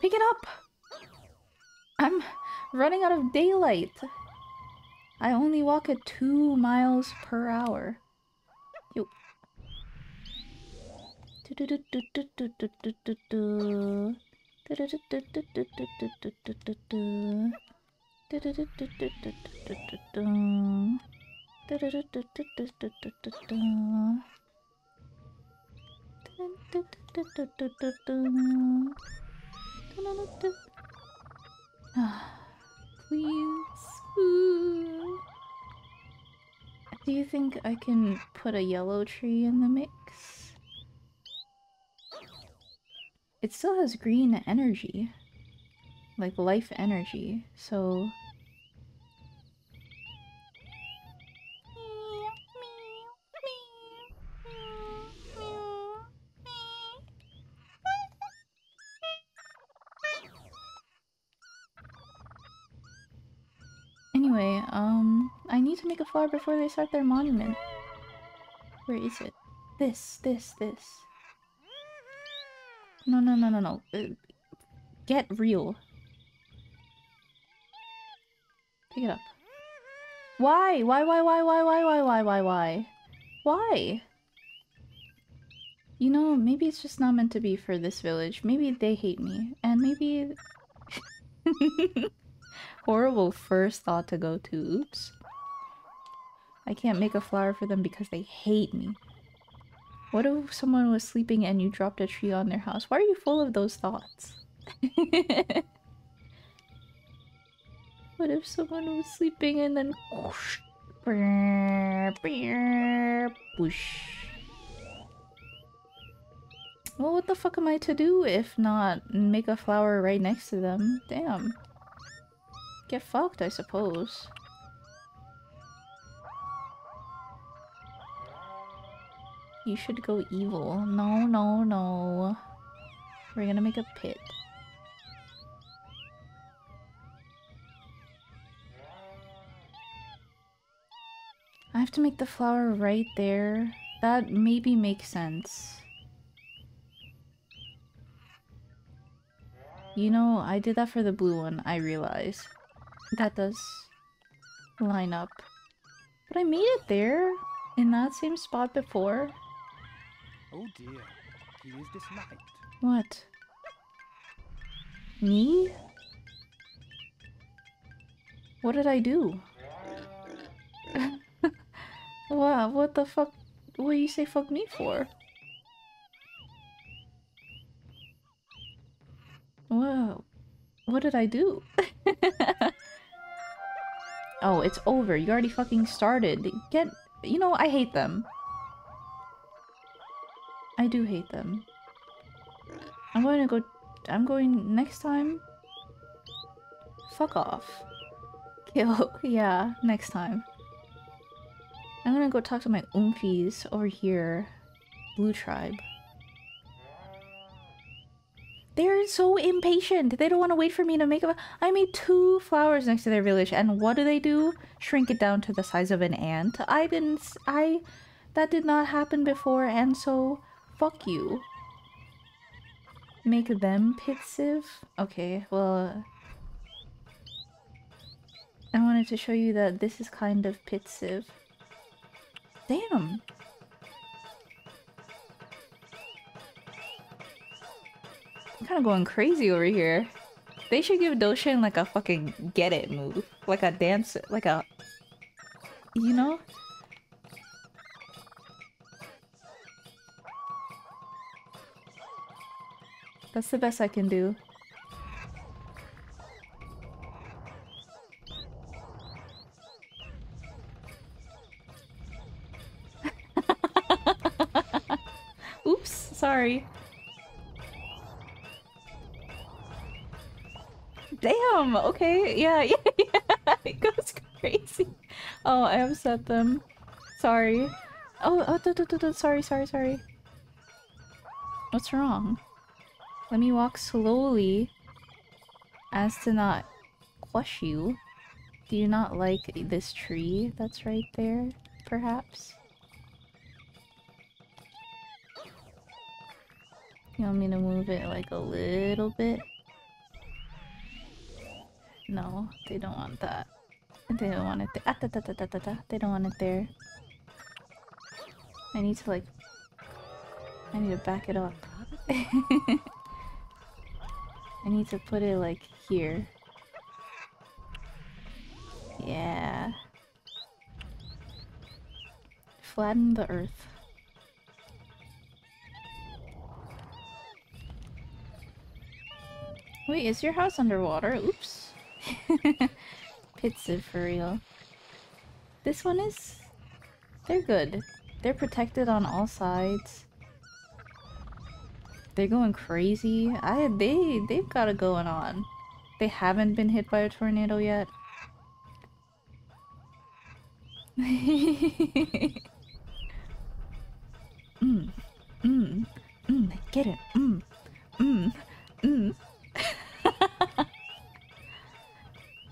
Pick it up! I'm running out of daylight. I only walk at two miles per hour. Ah, please. Do you think I can put a yellow tree in the mix? It still has green energy. Like life energy, so... Make a flower before they start their monument. Where is it? This, this, this. No, no, no, no, no. Uh, get real. Pick it up. Why? Why, why, why, why, why, why, why, why, why? Why? You know, maybe it's just not meant to be for this village. Maybe they hate me. And maybe... Horrible first thought to go to. Oops. I can't make a flower for them because they hate me. What if someone was sleeping and you dropped a tree on their house? Why are you full of those thoughts? what if someone was sleeping and then whoosh, brrr, brrr, whoosh. Well, what the fuck am I to do if not make a flower right next to them? Damn. Get fucked, I suppose. You should go evil. No, no, no. We're gonna make a pit. I have to make the flower right there. That maybe makes sense. You know, I did that for the blue one, I realize. That does line up. But I made it there, in that same spot before. Oh dear, he is disliked. What? Me? What did I do? what? What the fuck? What do you say fuck me for? Whoa. What did I do? oh, it's over. You already fucking started. Get... You know, I hate them. I do hate them. I'm going to go... I'm going next time. Fuck off. Kill. yeah, next time. I'm gonna go talk to my oomfies over here. Blue tribe. They're so impatient. They don't want to wait for me to make a- I made two flowers next to their village and what do they do? Shrink it down to the size of an ant. I didn't- I- That did not happen before and so fuck you. Make them pitsive? Okay, well... Uh, I wanted to show you that this is kind of pitsive. Damn! I'm kind of going crazy over here. They should give Doshin like a fucking get it move. Like a dance, like a... You know? That's the best I can do. Oops, sorry. Damn, okay, yeah, yeah, yeah, it goes crazy. Oh, I upset them. Sorry. Oh, oh, do, do, do, sorry, sorry, sorry. What's wrong? Let me walk slowly as to not crush you. Do you not like this tree that's right there, perhaps? You want me to move it like a little bit? No, they don't want that. They don't want it there. Ah, da, da, da, da, da. They don't want it there. I need to like... I need to back it up. I need to put it like here. Yeah. Flatten the earth. Wait, is your house underwater? Oops. Pitsid for real. This one is... They're good. They're protected on all sides. They're going crazy. I they they've got it going on. They haven't been hit by a tornado yet. mm. Mm. Mm. Get it. Mm. Mm. Mm.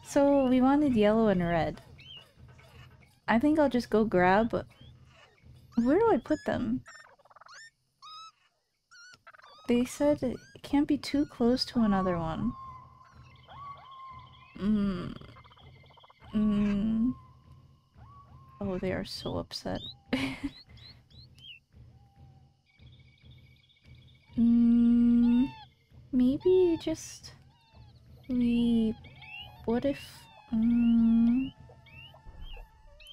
so we wanted yellow and red. I think I'll just go grab... Where do I put them? They said it can't be too close to another one. Mm. Mm. Oh, they are so upset. mm, maybe just we. What if? Mm,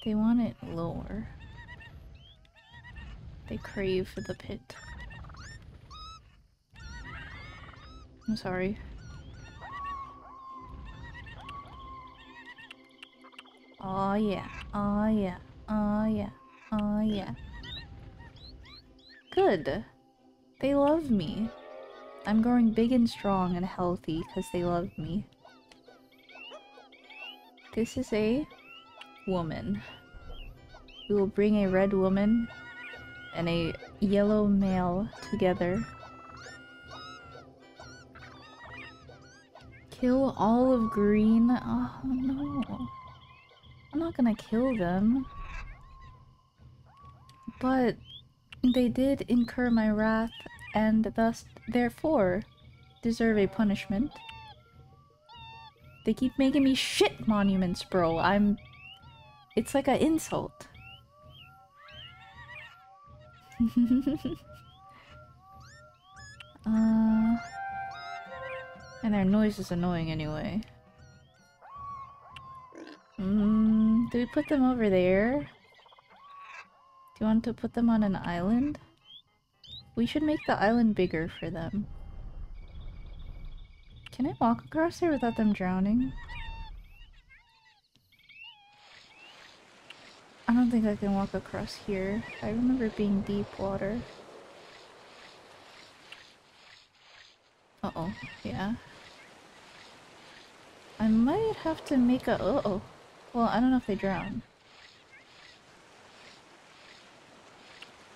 they want it lower. They crave for the pit. I'm sorry. Oh yeah. Oh yeah. Oh yeah. Oh yeah. Good. They love me. I'm growing big and strong and healthy because they love me. This is a woman. We will bring a red woman and a yellow male together. Kill all of green? Oh no. I'm not gonna kill them. But they did incur my wrath and thus, therefore, deserve a punishment. They keep making me shit monuments, bro. I'm... It's like an insult. uh... And their noise is annoying anyway. Mm, do we put them over there? Do you want to put them on an island? We should make the island bigger for them. Can I walk across here without them drowning? I don't think I can walk across here. I remember being deep water. Uh-oh, yeah. I might have to make a- uh oh. Well, I don't know if they drown.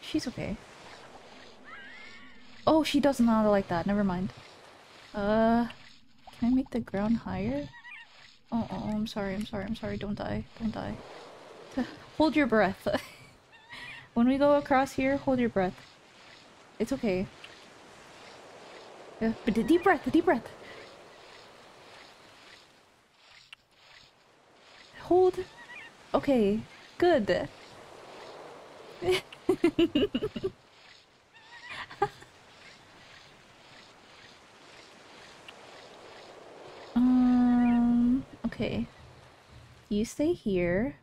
She's okay. Oh, she does not like that. Never mind. Uh, can I make the ground higher? Oh, oh, I'm sorry, I'm sorry, I'm sorry. Don't die. Don't die. hold your breath. when we go across here, hold your breath. It's okay. Yeah, but the deep breath, the deep breath. Hold. Okay, good. um, okay. You stay here.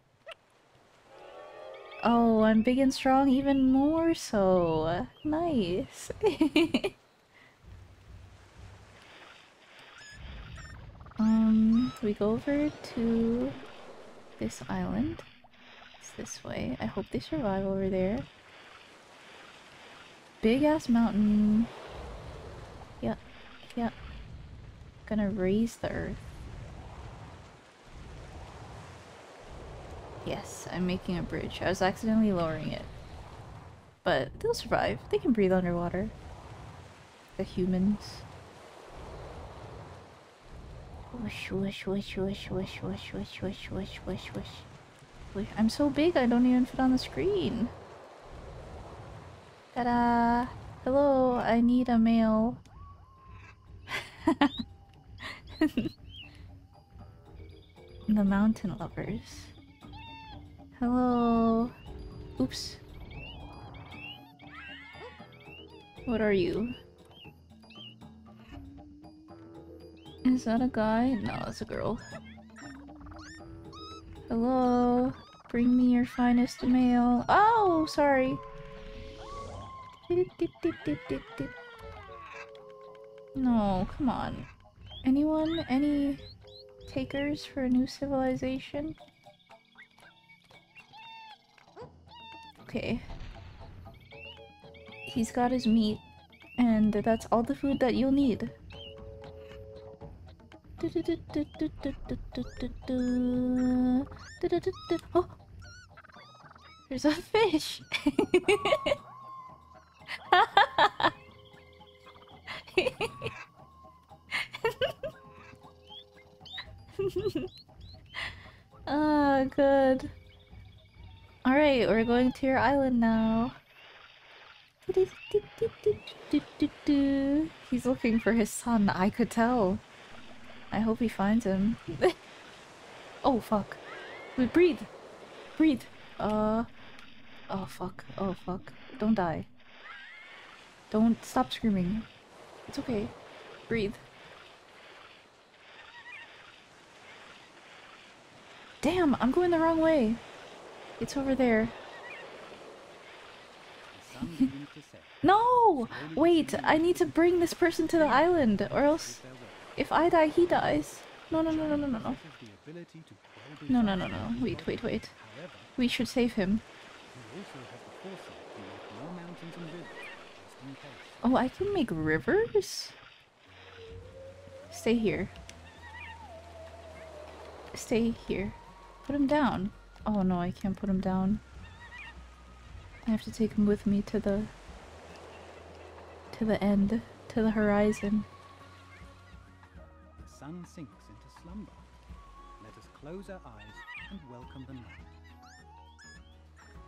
Oh, I'm big and strong even more so. Nice. um, we go over to this island. It's this way. I hope they survive over there. Big ass mountain. Yep, yep. Gonna raise the earth. Yes, I'm making a bridge. I was accidentally lowering it. But they'll survive. They can breathe underwater. The humans. Whoosh, whoosh, whoosh, whoosh, whoosh, whoosh, whoosh, whoosh, whoosh, whoosh, whoosh. I'm so big I don't even fit on the screen. Ta-da! Hello, I need a male. the mountain lovers. Hello. Oops. What are you? Is that a guy? No, it's a girl. Hello? Bring me your finest male. Oh, sorry. No, come on. Anyone? Any takers for a new civilization? Okay. He's got his meat, and that's all the food that you'll need. Oh! There's a fish! oh, good. Alright, we're going to your island now. He's looking for his son, I could tell. I hope he finds him. oh, fuck. We breathe. Breathe. Uh. Oh, fuck. Oh, fuck. Don't die. Don't stop screaming. It's okay. Breathe. Damn, I'm going the wrong way. It's over there. No! Wait, I need to bring this person to the island, or else. If I die, he dies. No, no, no, no, no, no, no. No, no, no, no. Wait, wait, wait. We should save him. Oh, I can make rivers? Stay here. Stay here. Put him down. Oh no, I can't put him down. I have to take him with me to the... to the end. To the horizon. Sun sinks into slumber. Let us close our eyes and welcome the night.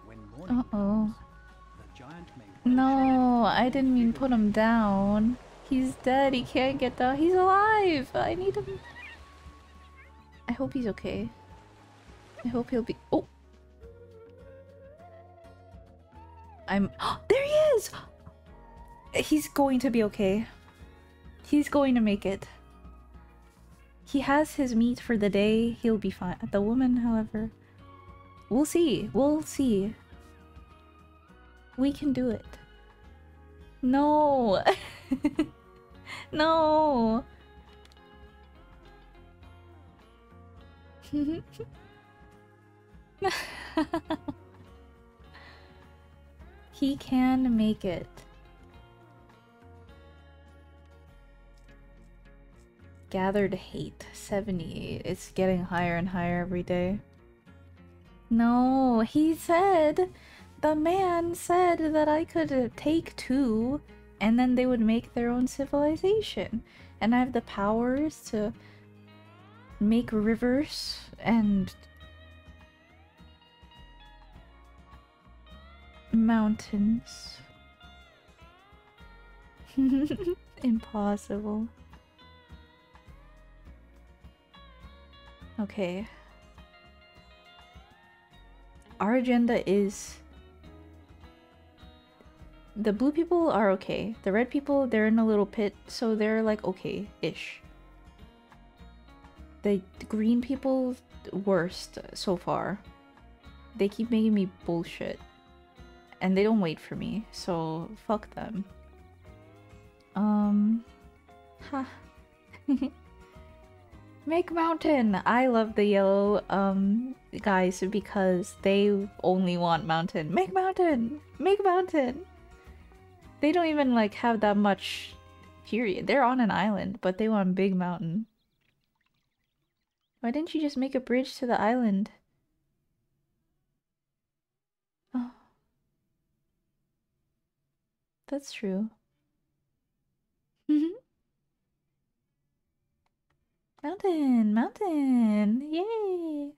When morning Uh-oh. comes, the giant may No, I didn't mean put him down. He's dead. He can't get down. He's alive. I need him. I hope he's okay. I hope he'll be. Oh, I'm. there he is. He's going to be okay. He's going to make it. He has his meat for the day. He'll be fine. The woman, however, we'll see. We'll see. We can do it. No. no. he can make it. Gathered hate 78. It's getting higher and higher every day. No, he said the man said that I could take two and then they would make their own civilization. And I have the powers to make rivers and mountains. Impossible. Okay. Our agenda is the blue people are okay. The red people, they're in a little pit, so they're like okay-ish. The green people, worst so far. They keep making me bullshit. And they don't wait for me, so fuck them. Um, ha. Make mountain. I love the yellow um guys because they only want mountain. Make mountain. Make mountain. They don't even like have that much period. They're on an island, but they want big mountain. Why didn't you just make a bridge to the island? Oh. That's true. mountain, mountain. Yay.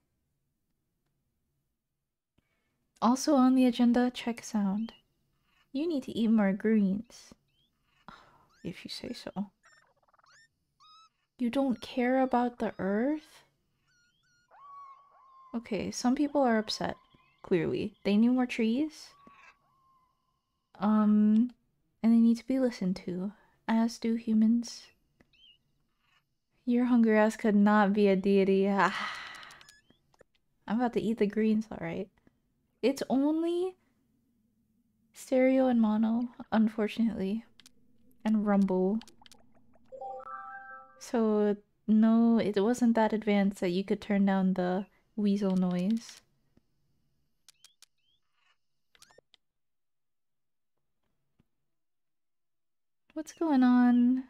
Also on the agenda, check sound. You need to eat more greens. If you say so. You don't care about the earth? Okay, some people are upset. Clearly. They need more trees. Um, and they need to be listened to. As do humans. Your hungry ass could not be a deity. Ah. I'm about to eat the greens, alright. It's only stereo and mono, unfortunately. And rumble. So, no, it wasn't that advanced that you could turn down the weasel noise. What's going on?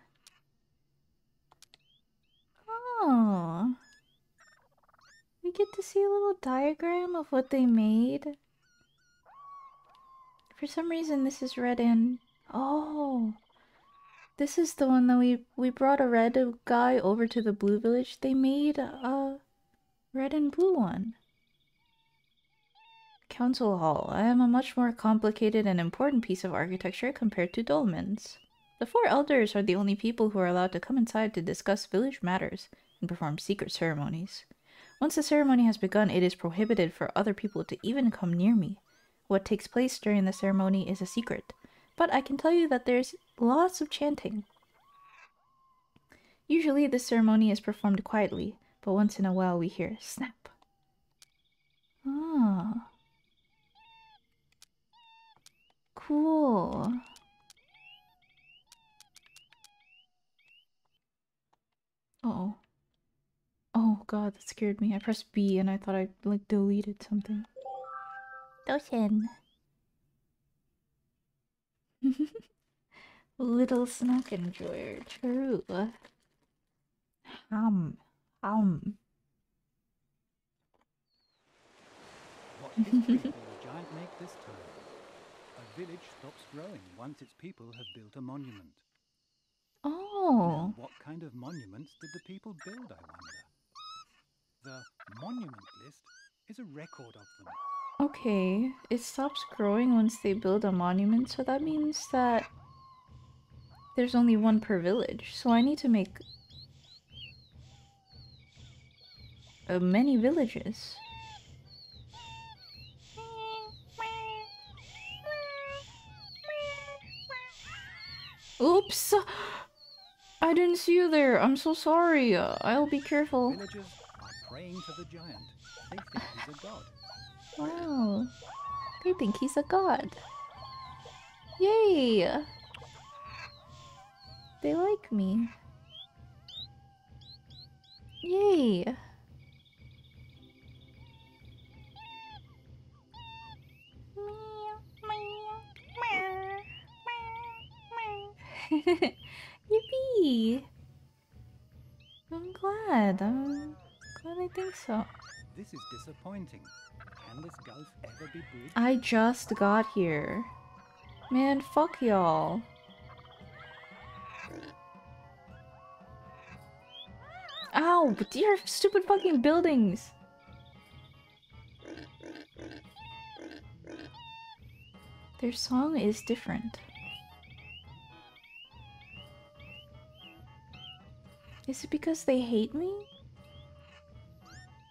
Oh. We get to see a little diagram of what they made. For some reason this is red and oh. This is the one that we we brought a red guy over to the blue village. They made a red and blue one. council hall. I am a much more complicated and important piece of architecture compared to dolmens. The four elders are the only people who are allowed to come inside to discuss village matters and perform secret ceremonies. Once the ceremony has begun, it is prohibited for other people to even come near me. What takes place during the ceremony is a secret, but I can tell you that there's lots of chanting. Usually, the ceremony is performed quietly, but once in a while we hear snap. Ah. Cool. Uh oh. Oh god, that scared me. I pressed B and I thought I like deleted something. Doshin. Little snack enjoyer, true. Hum. Hum. What history will the giant make this time? A village stops growing once its people have built a monument. Oh. Now, what kind of monuments did the people build, I wonder? The monument list is a record of them. Okay, it stops growing once they build a monument, so that means that there's only one per village. So I need to make uh, many villages. Oops! I didn't see you there. I'm so sorry. I'll be careful. Villagers are praying to the giant. They think he's a god. Wow. They think he's a god. Yay! They like me. Yay! Yippee! I'm glad. I'm I think so. This is disappointing. Can this gulf ever be bridged? I just got here. Man, fuck y'all. Ow, but your stupid fucking buildings. Their song is different. Is it because they hate me?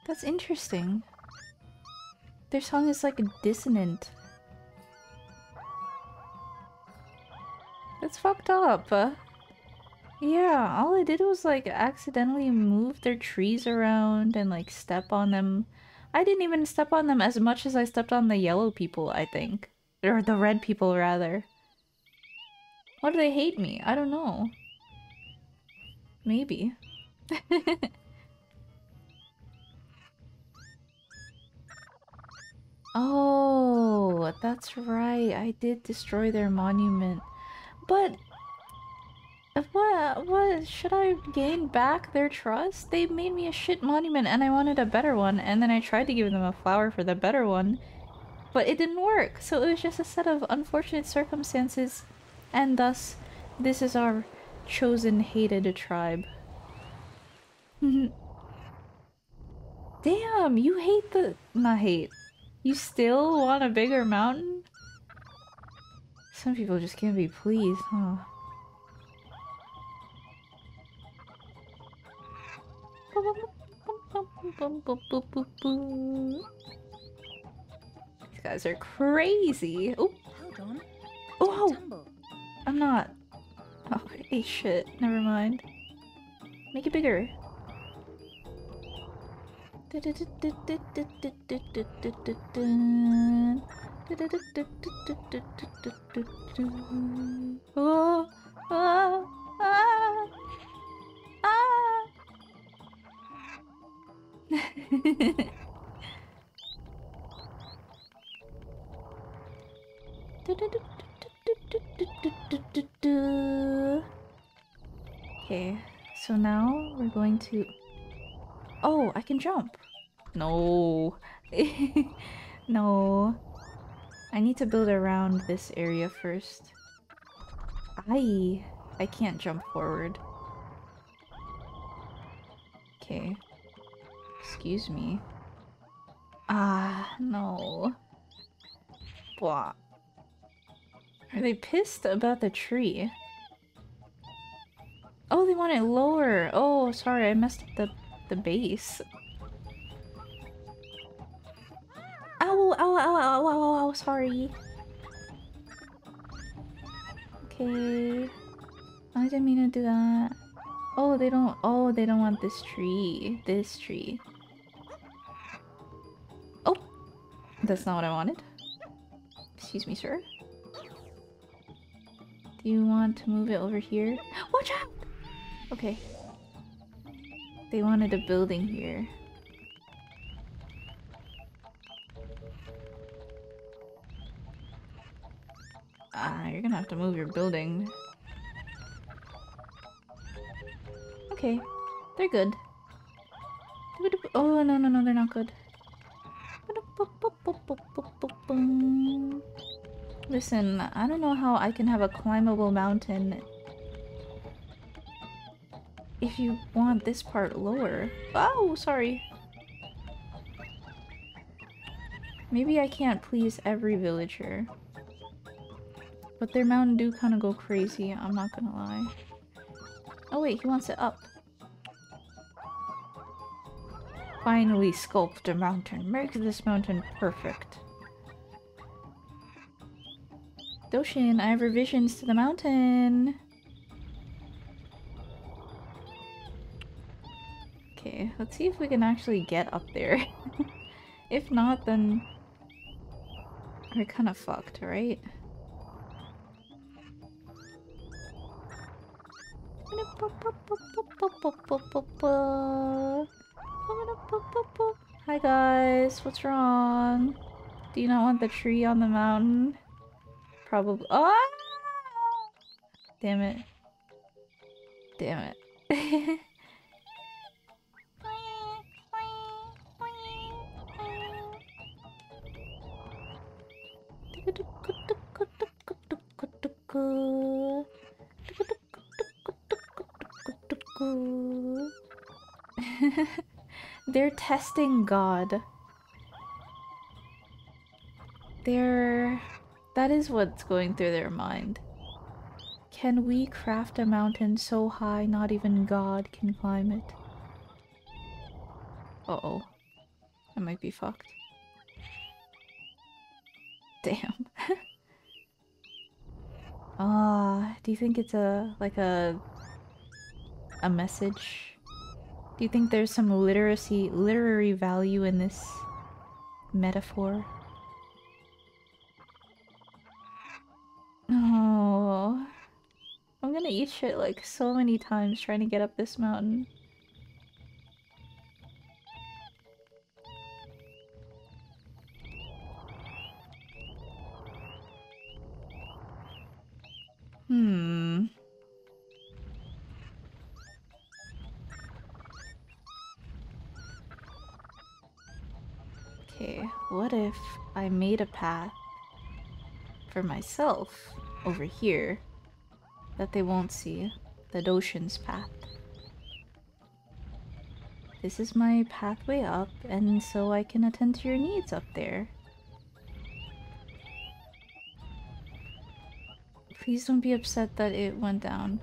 That's interesting. Their song is like a dissonant. That's fucked up. Yeah, all I did was like accidentally move their trees around and like step on them. I didn't even step on them as much as I stepped on the yellow people, I think. Or the red people, rather. Why do they hate me? I don't know. Maybe. oh, that's right. I did destroy their monument. But uh, what what should I gain back their trust? They made me a shit monument and I wanted a better one and then I tried to give them a flower for the better one. But it didn't work. So it was just a set of unfortunate circumstances and thus this is our chosen hated tribe. Damn, you hate the not hate. You still want a bigger mountain? Some people just can't be pleased, huh? These guys are crazy. Oh, Hold on. oh, oh. I'm not. Oh, hey, shit. Never mind. Make it bigger. Okay, so now we're going to. Oh, I can jump. No. no. I need to build around this area first. I I can't jump forward. Okay. Excuse me. Ah, no. Blah. Are they pissed about the tree? Oh, they want it lower. Oh, sorry, I messed up the, the base. Ow, ow, ow, ow, ow, ow, sorry. Okay. I didn't mean to do that. Oh, they don't- oh, they don't want this tree. This tree. Oh! That's not what I wanted. Excuse me, sir. Do you want to move it over here? Watch out! Okay. They wanted a building here. Ah, you're gonna have to move your building. Okay, they're good. Oh, no, no, no, they're not good. Listen, I don't know how I can have a climbable mountain if you want this part lower. Oh, sorry. Maybe I can't please every villager. But their Mountain Dew kind of go crazy, I'm not gonna lie. Oh wait, he wants it up. Finally sculpt a mountain. Make this mountain perfect. Doshin, I have revisions to the mountain. Okay, let's see if we can actually get up there. if not, then we're kind of fucked, right? Hi guys, what's wrong? Do you not want the tree on the mountain? Probably. Oh! Ah! Damn it. Damn it. They're testing God. They're... That is what's going through their mind. Can we craft a mountain so high not even God can climb it? Uh-oh. I might be fucked. Damn. Ah, do you think it's a like a a message? Do you think there's some literacy literary value in this metaphor? Oh, I'm gonna eat shit like so many times trying to get up this mountain. Hmm. Okay, what if I made a path for myself over here that they won't see? The Doshin's path. This is my pathway up, and so I can attend to your needs up there. Please don't be upset that it went down.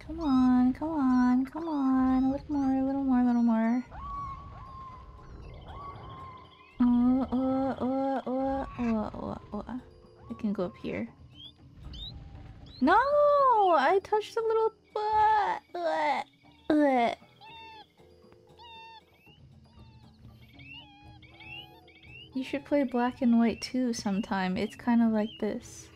Come on, come on, come on. A little more, a little more, a little more. Oh, oh, oh, oh, oh, oh, oh. I can go up here. No! I touched a little... Uh. You should play black and white 2 sometime. It's kind of like this.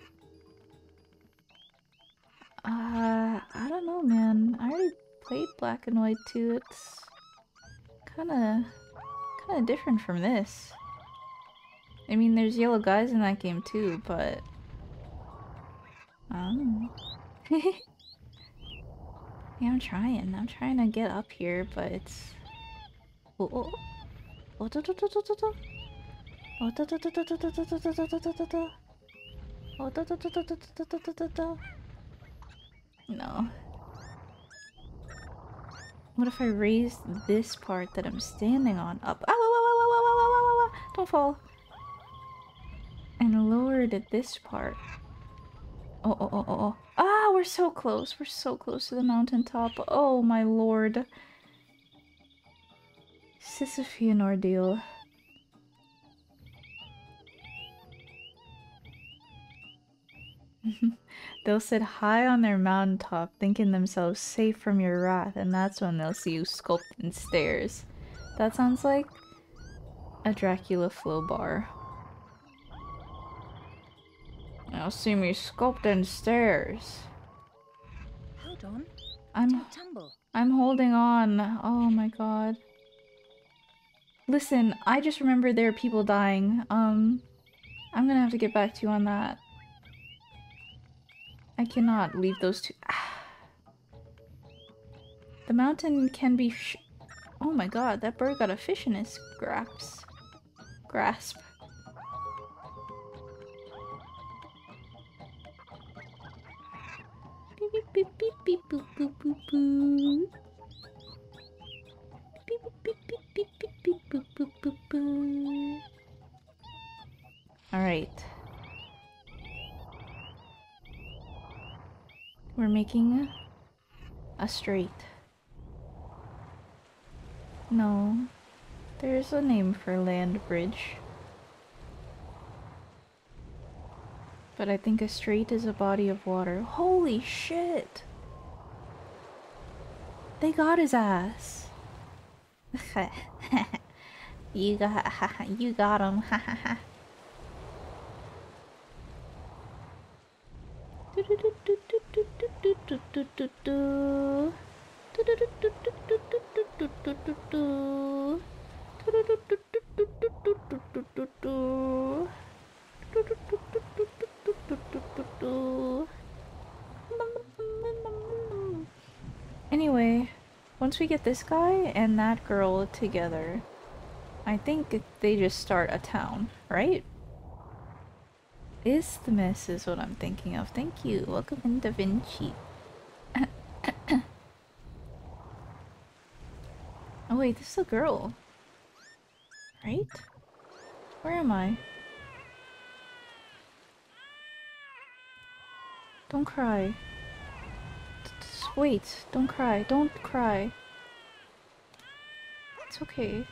Uh, I don't know, man. I already played black and white 2. It's kind of, kind of different from this. I mean, there's yellow guys in that game too, but I don't know. yeah, I'm trying. I'm trying to get up here, but it's. Oh, oh, oh, do, do, do, do, do, Oh, do, do, do, do, do, do, do, do, do, do, do, do, do. Oh, do, do, do, do, do, do, do, do, do, do. No. What if I raise this part that I'm standing on up? Ow, don't fall. And lowered this part. Oh, oh, oh, oh, oh. Ah, we're so close. We're so close to the mountaintop. Oh, my lord. Sisyphean ordeal. they'll sit high on their mountaintop, thinking themselves safe from your wrath, and that's when they'll see you sculpting stairs. That sounds like a Dracula flow bar. Now see me sculpting stairs. Hold on. I'm Don't tumble. I'm holding on. Oh my god. Listen, I just remember there are people dying. Um, I'm gonna have to get back to you on that. I cannot leave those two. Ah. The mountain can be Oh my god, that bird got a fish in his grasp. Grasp. Beep beep beep beep beep boop boop boop. Boop boop boop boo. Alright. We're making a straight. No. There's a name for land bridge. But I think a strait is a body of water. Holy shit! They got his ass. you got you got him. Anyway, once we get this guy and that girl together, I think they just start a town, right? Isthmus is what I'm thinking of. Thank you. Welcome in Da Vinci. oh wait, this is a girl. Right? Where am I? Don't cry. Just wait, don't cry, don't cry. It's okay.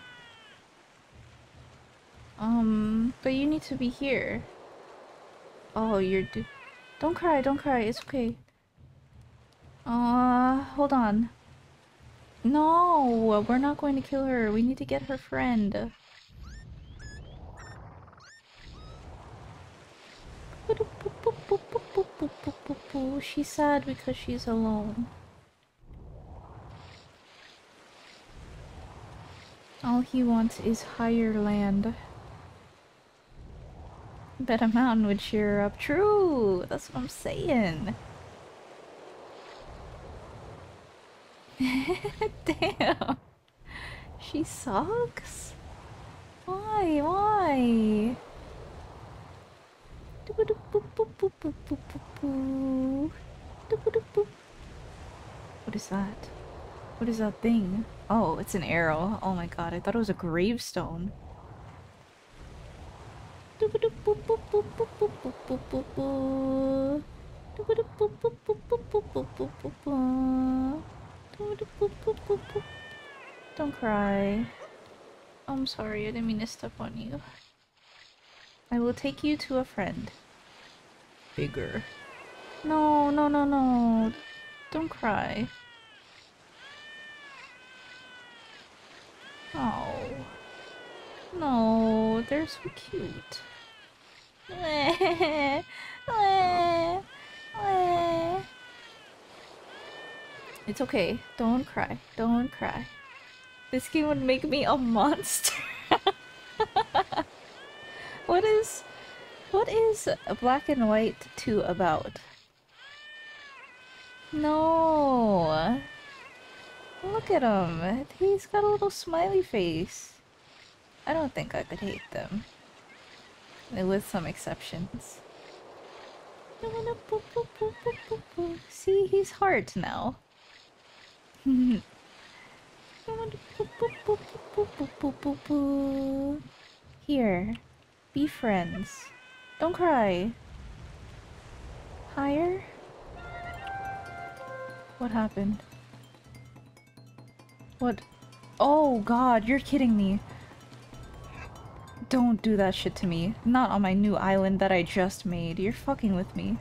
Um, but you need to be here. Oh, you're do- Don't cry, don't cry, it's okay. Uh, hold on. No, we're not going to kill her. We need to get her friend. She's sad because she's alone. All he wants is higher land. Bet a mountain would cheer up. True! That's what I'm saying. Damn. She sucks? Why? Why? What is that? What is that thing? Oh, it's an arrow. Oh my god, I thought it was a gravestone. Don't cry. I'm sorry, I didn't mean to step on you. I will take you to a friend. Bigger. No, no, no, no. Don't cry. Oh. No, they're so cute. It's okay. Don't cry. Don't cry. This game would make me a monster. what is... What is Black and White 2 about? No! Look at him. He's got a little smiley face. I don't think I could hate them. With some exceptions. See, he's hard now. Here. Be friends. Don't cry. Higher? What happened? What? Oh god, you're kidding me. Don't do that shit to me. Not on my new island that I just made. You're fucking with me.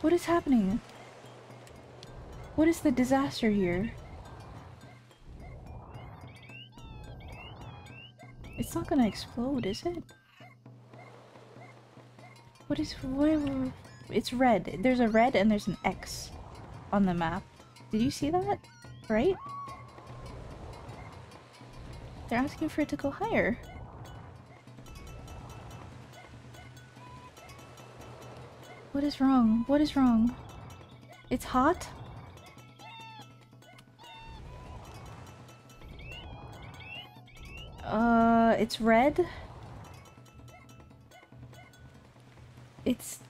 What is happening? What is the disaster here? It's not gonna explode, is it? What is... What, it's red. There's a red and there's an X on the map. Did you see that? Right? They're asking for it to go higher. What is wrong? What is wrong? It's hot? Uh, it's red? It's...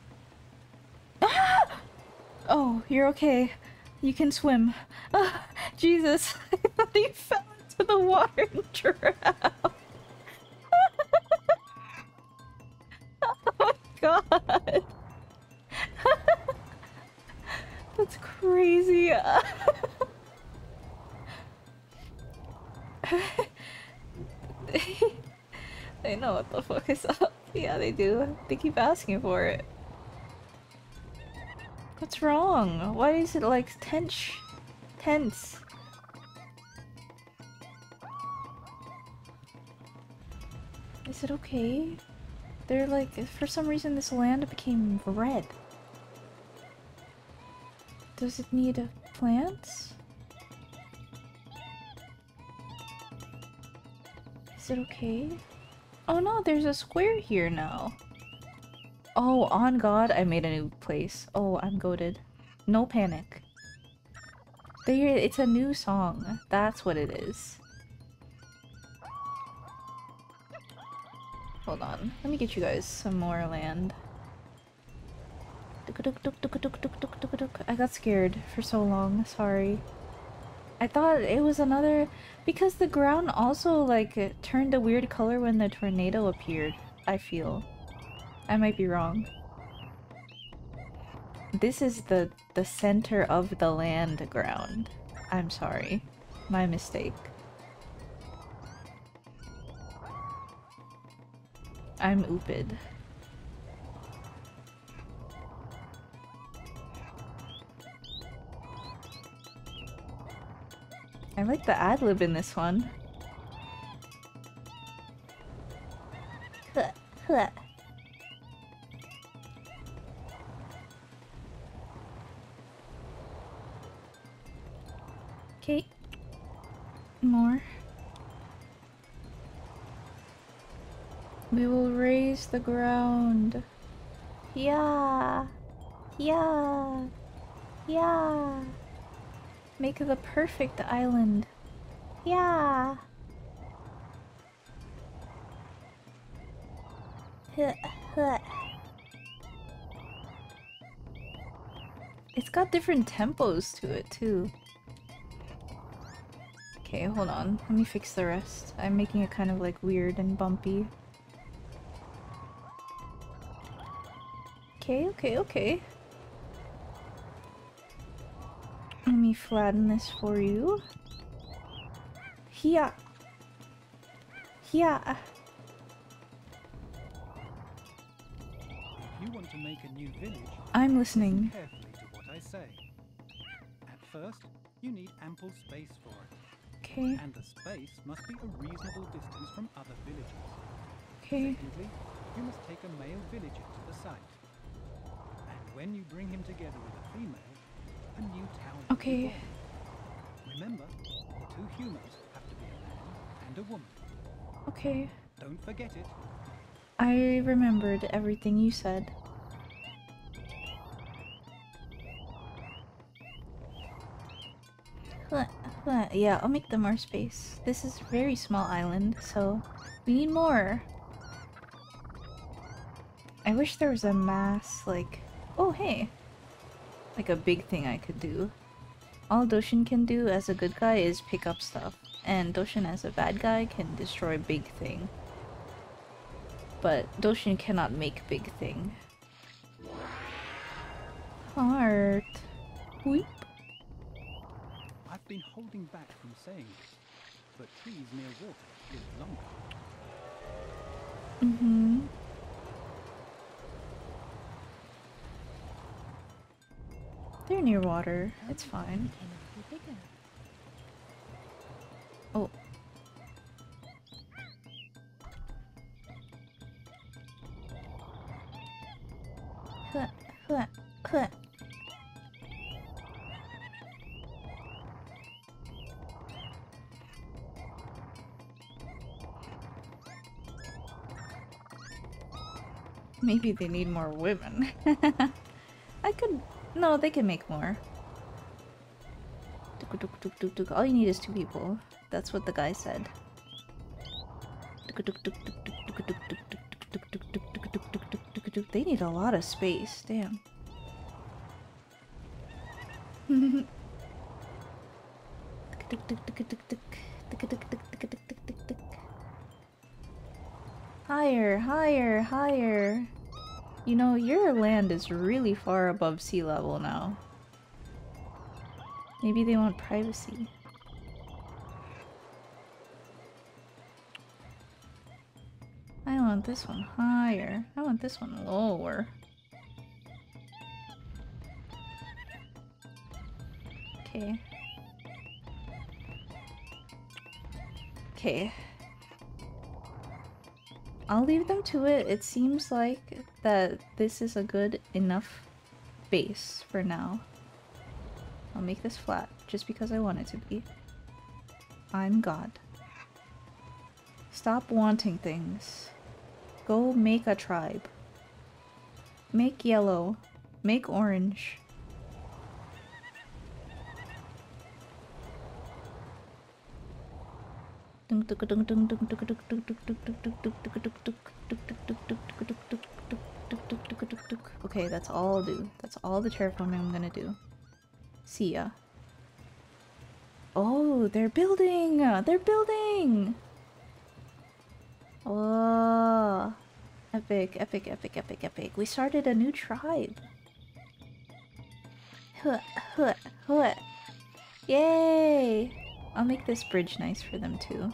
Ah! Oh, you're okay. You can swim. Ah, Jesus, I thought you fell into the water and drowned. oh my god. That's crazy. they know what the fuck is up. Yeah, they do. They keep asking for it. What's wrong? Why is it like tense? Tense. Is it okay? They're like, for some reason this land became red. Does it need a plant? Is it okay? Oh no, there's a square here now. Oh, on God, I made a new place. Oh, I'm goaded. No panic. There, it's a new song. That's what it is. Hold on. Let me get you guys some more land. I got scared for so long. Sorry. I thought it was another... Because the ground also, like, turned a weird color when the tornado appeared, I feel. I might be wrong. This is the, the center of the land ground. I'm sorry. My mistake. I'm ooped. I like the ad-lib in this one. Okay. More. We will raise the ground. Yeah. Yeah. Yeah. Make the perfect island. Yeah. It's got different tempos to it too. Okay, hold on. Let me fix the rest. I'm making it kind of like weird and bumpy. Okay, okay, okay. Let me flatten this for you. Here. Here. If you want to make a new village, I'm listening. carefully to what I say. At first, you need ample space for it, Okay, and the space must be a reasonable distance from other villages. okay. Secondly, you must take a male villager to the site. And when you bring him together with a female, Okay. Remember, the two humans have to be a man and a woman. Okay. Don't forget it. I remembered everything you said. Yeah, I'll make them more space. This is a very small island, so we need more. I wish there was a mass, like... Oh, hey! Like a big thing I could do. All Doshin can do as a good guy is pick up stuff, and Doshin as a bad guy can destroy big thing. But Doshin cannot make big thing. Heart. Weep. I've been holding back from saying this, but trees near water live longer. Mm-hmm. They're near water. It's fine. Oh. Huh, huh, huh. Maybe they need more women. I could. No, they can make more. All you need is two people. That's what the guy said. They need a lot of space, damn. higher, higher, higher. You know, your land is really far above sea level now. Maybe they want privacy. I want this one higher. I want this one lower. Okay. Okay. I'll leave them to it. It seems like that this is a good enough base for now. I'll make this flat just because I want it to be. I'm God. Stop wanting things. Go make a tribe. Make yellow. Make orange. Okay, that's all I'll do. That's all the terraforming I'm gonna do. See ya. Oh, they're building! They're building! Oh, epic, epic, epic, epic, epic. We started a new tribe. Huh, huh, huh. Yay! I'll make this bridge nice for them too.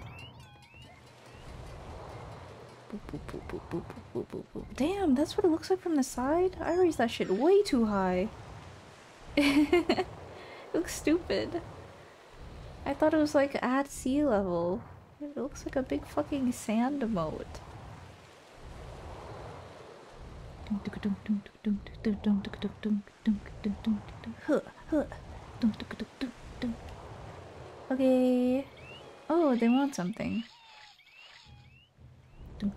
Damn, that's what it looks like from the side? I raised that shit way too high. it looks stupid. I thought it was like at sea level. It looks like a big fucking sand moat. Okay. Oh, they want something. They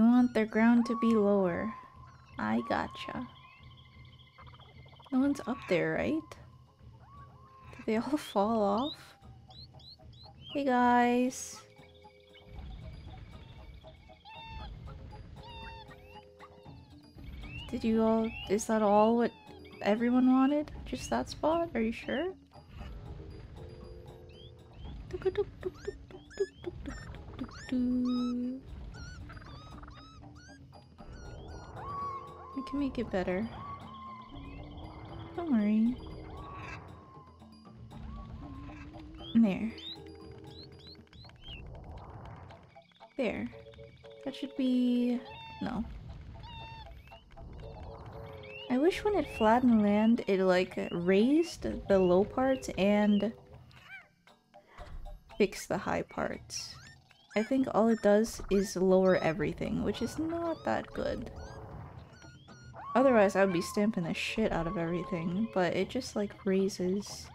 want their ground to be lower. I gotcha. No one's up there, right? Did they all fall off? Hey guys. Did you all- is that all what everyone wanted? Just that spot? Are you sure? We can make it better. Don't worry. There. There. That should be... no. I wish when it flattened land, it like raised the low parts and fixed the high parts. I think all it does is lower everything, which is not that good. Otherwise, I would be stamping the shit out of everything, but it just like raises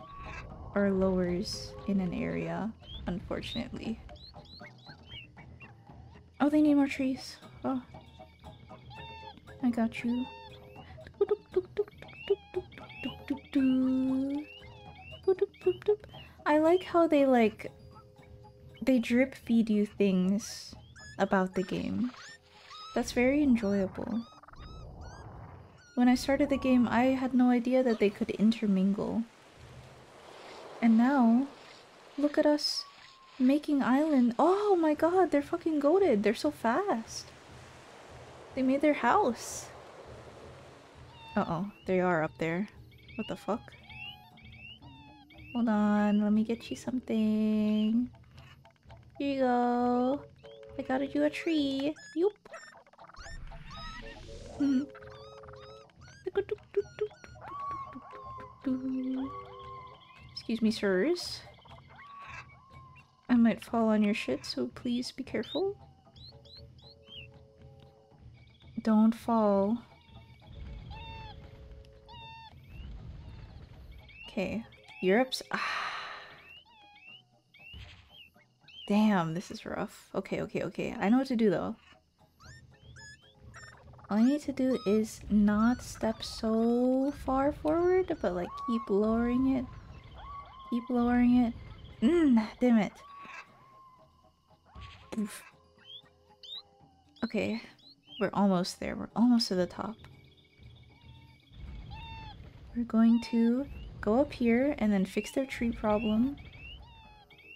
or lowers in an area, unfortunately. Oh, they need more trees. Oh. I got you. I like how they like they drip feed you things about the game. That's very enjoyable. When I started the game, I had no idea that they could intermingle. And now, look at us making island. Oh my god, they're fucking goaded. They're so fast. They made their house. Uh-oh, they are up there. What the fuck? Hold on, let me get you something. Here you go. I got you a tree. Hmm. Excuse me, sirs. I might fall on your shit, so please be careful. Don't fall. Okay. Europe's... Ah. Damn, this is rough. Okay, okay, okay. I know what to do, though. All I need to do is not step so far forward, but like keep lowering it. Keep lowering it. Mmm, damn it. Oof. Okay, we're almost there. We're almost to the top. We're going to go up here and then fix their tree problem.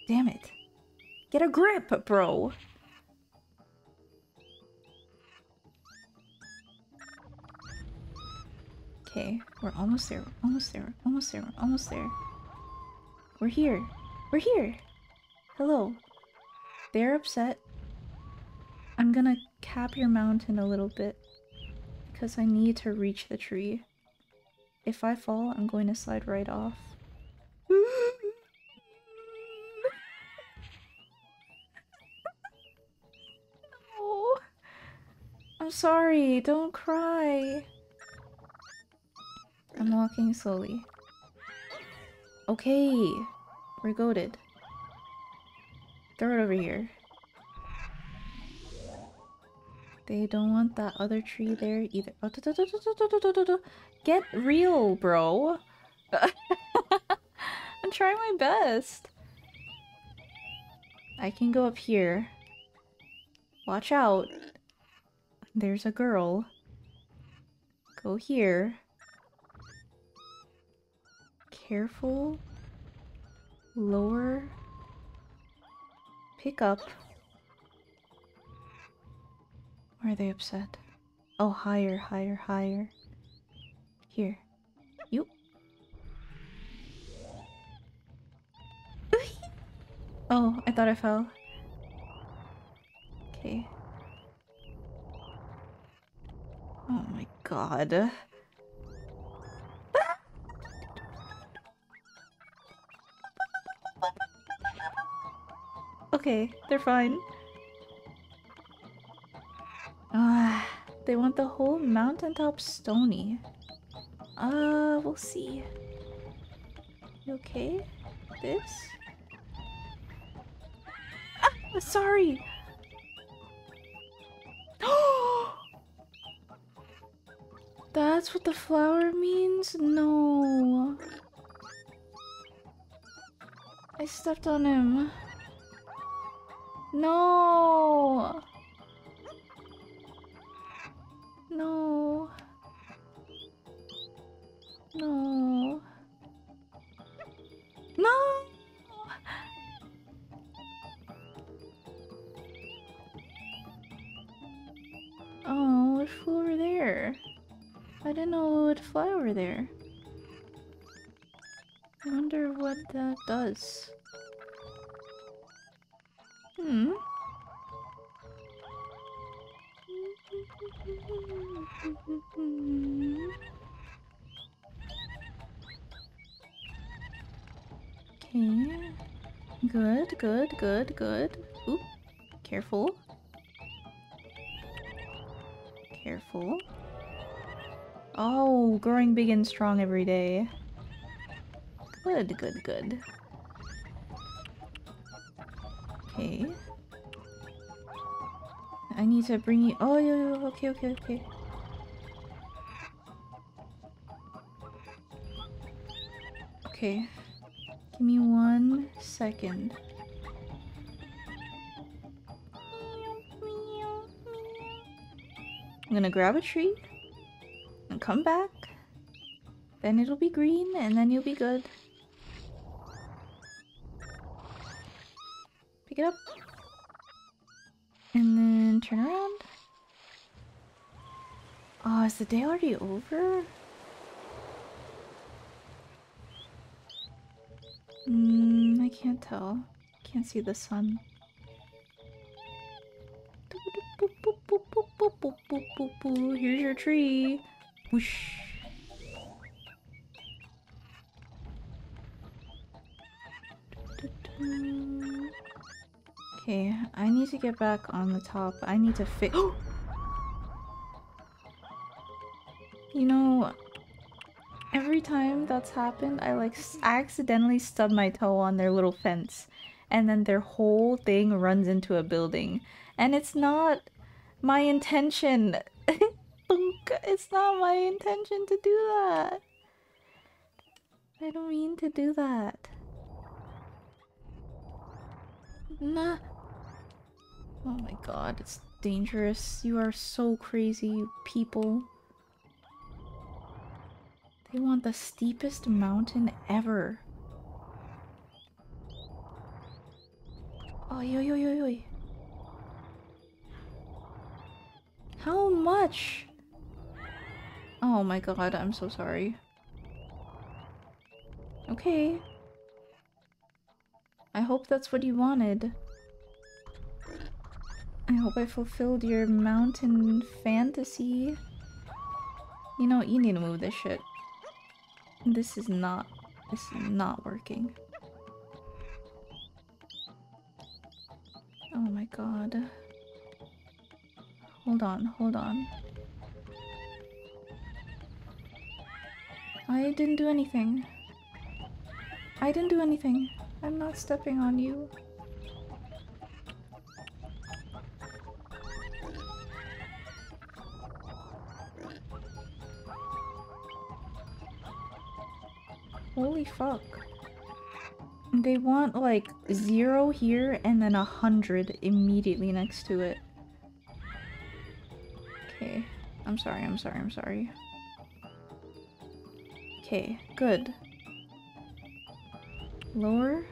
Damn it. Get a grip, bro! Okay, we're almost there, almost there, almost there, almost there. We're here. We're here! Hello. They're upset. I'm gonna cap your mountain a little bit because I need to reach the tree. If I fall, I'm going to slide right off. no. I'm sorry, don't cry. I'm walking slowly. Okay, we're goaded. Throw it over here. They don't want that other tree there either. Get real, bro. I'm trying my best. I can go up here. Watch out. There's a girl. Go here. Careful. Lower. Pick up. Why are they upset? Oh, higher, higher, higher. Here. You. oh, I thought I fell. Okay. Oh my god. okay, they're fine. Ah, they want the whole mountaintop stony. Uh, we'll see. You okay? This? Ah, sorry! That's what the flower means? No. I stepped on him. No. No. No. No! Oh, it flew over there. I didn't know it would fly over there. I wonder what that does. Hmm. Okay. Good, good, good, good. Oop. Careful. Careful. Oh, growing big and strong every day. Good, good, good. Okay. I need to bring you- oh, yeah, yeah, okay, okay, okay. Okay. Give me one second. I'm gonna grab a tree and come back. Then it'll be green, and then you'll be good. Pick it up. And then turn around. Oh, is the day already over? Hmm, I can't tell. Can't see the sun. Here's your tree. Whoosh. Okay, I need to get back on the top. I need to fix. you know, every time that's happened, I like I accidentally stub my toe on their little fence, and then their whole thing runs into a building, and it's not my intention. It's not my intention to do that. I don't mean to do that. Nah. Oh my god, it's dangerous. You are so crazy, people. They want the steepest mountain ever. Oh, yo, yo, yo, yo. How much? Oh my god, I'm so sorry. Okay. I hope that's what you wanted. I hope I fulfilled your mountain fantasy. You know, you need to move this shit. This is not. This is not working. Oh my god. Hold on, hold on. I didn't do anything. I didn't do anything. I'm not stepping on you. Holy fuck. They want like zero here and then a hundred immediately next to it. Okay. I'm sorry, I'm sorry, I'm sorry. Okay, good. Lower.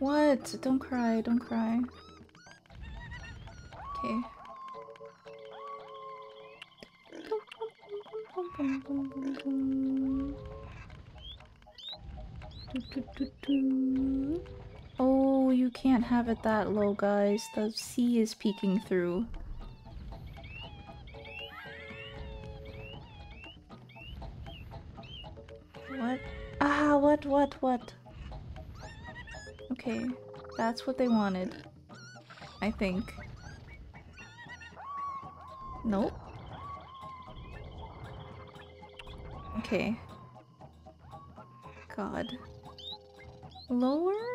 What? Don't cry, don't cry. Okay. Have it that low, guys. The sea is peeking through. What? Ah, what, what, what? Okay, that's what they wanted. I think. Nope. Okay. God. Lower?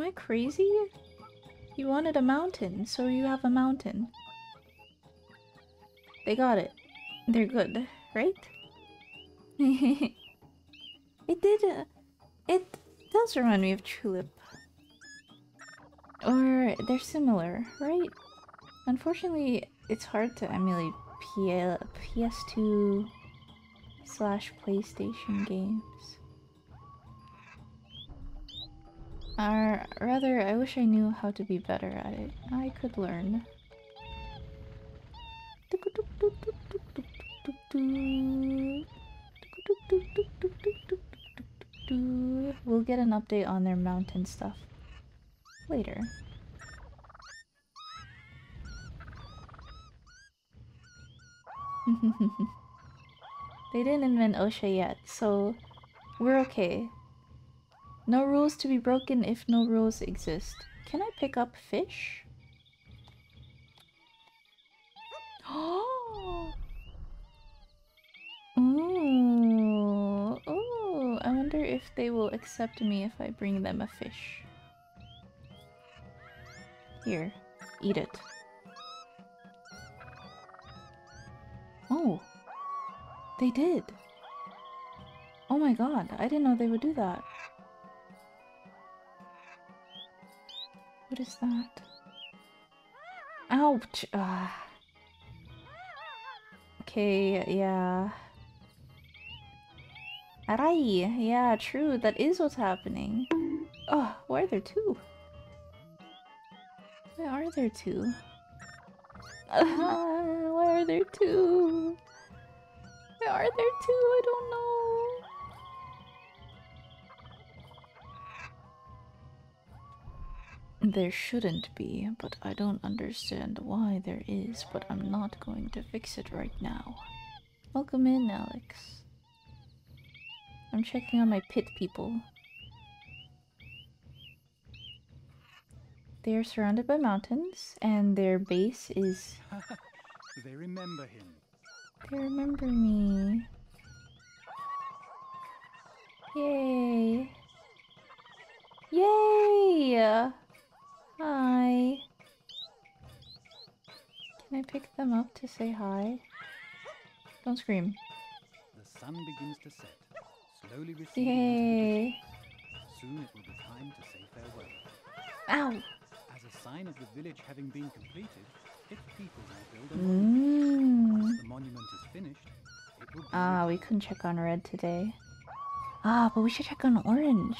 Am I crazy? You wanted a mountain, so you have a mountain. They got it. They're good, right? it did. Uh, it does remind me of Tulip. Or they're similar, right? Unfortunately, it's hard to emulate P PS2 slash PlayStation games. Or rather, I wish I knew how to be better at it. I could learn. We'll get an update on their mountain stuff later. they didn't invent OSHA yet, so we're okay. No rules to be broken if no rules exist. Can I pick up fish? Oh! Ooh, ooh, I wonder if they will accept me if I bring them a fish. Here, eat it. Oh, they did. Oh my god, I didn't know they would do that. What is that? Ouch! Ah. Okay, yeah. Arai! Yeah, true, that is what's happening. Oh, why are there two? Why are there two? why are there two? Why are there two? I don't know. There shouldn't be, but I don't understand why there is, but I'm not going to fix it right now. Welcome in, Alex. I'm checking on my pit people. They are surrounded by mountains, and their base is. they remember him. They remember me. Yay! Yay! Hi. Can I pick them up to say hi? Don't scream. The sun begins to set, slowly receding. Yay! Soon it will be time to say farewell. Ow! As a sign of the village having been completed, its people will build a Mmm. monument. Once the monument is finished, it will be Ah, we couldn't check on red today. Ah, but we should check on orange.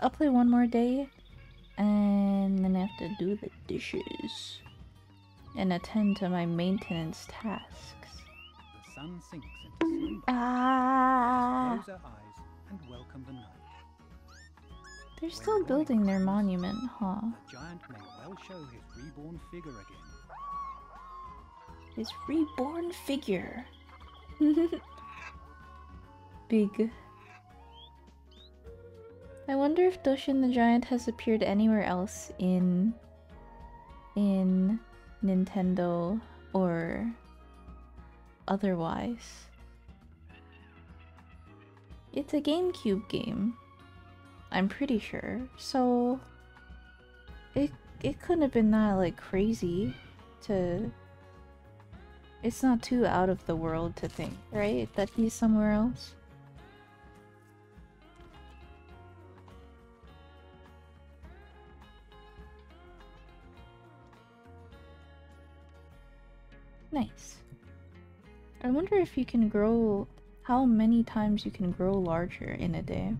I'll play one more day and then I have to do the dishes and attend to my maintenance tasks. The sun sinks into slumber. Ah, Close our eyes and welcome the night. they're still building their monument, huh? The giant may well show his reborn figure again. His reborn figure. Big. I wonder if Doshin the Giant has appeared anywhere else in in Nintendo or otherwise. It's a GameCube game. I'm pretty sure. So it it couldn't have been that like crazy to it's not too out of the world to think, right? That he's somewhere else. Nice. I wonder if you can grow how many times you can grow larger in a day.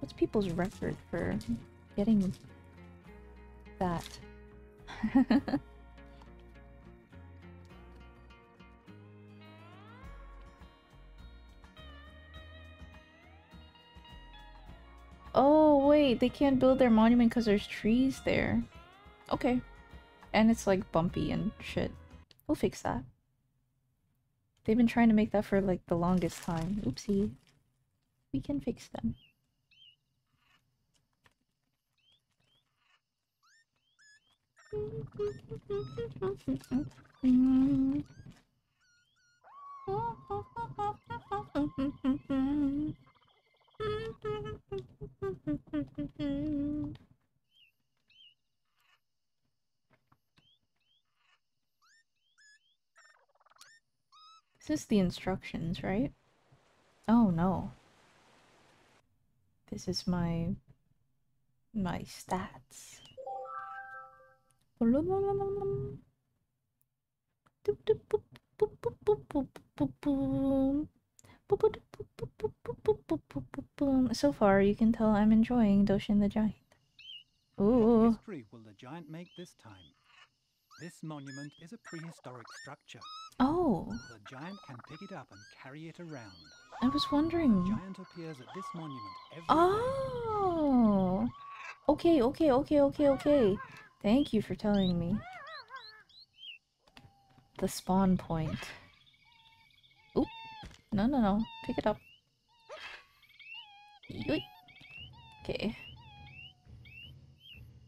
What's people's record for getting that? wait, they can't build their monument because there's trees there. Okay. And it's like bumpy and shit. We'll fix that. They've been trying to make that for like the longest time. Oopsie. We can fix them. This is the instructions, right? Oh no. This is my my stats. So far, you can tell I'm enjoying Doshin the Giant. What history will the giant make this time? This monument is a prehistoric structure. Oh, The giant can pick it up and carry it around. I was wondering. The giant appears at this monument every day. Oh. Okay, okay, okay, okay, okay. Thank you for telling me. The spawn point. No, no, no. Pick it up. Yoink. Okay.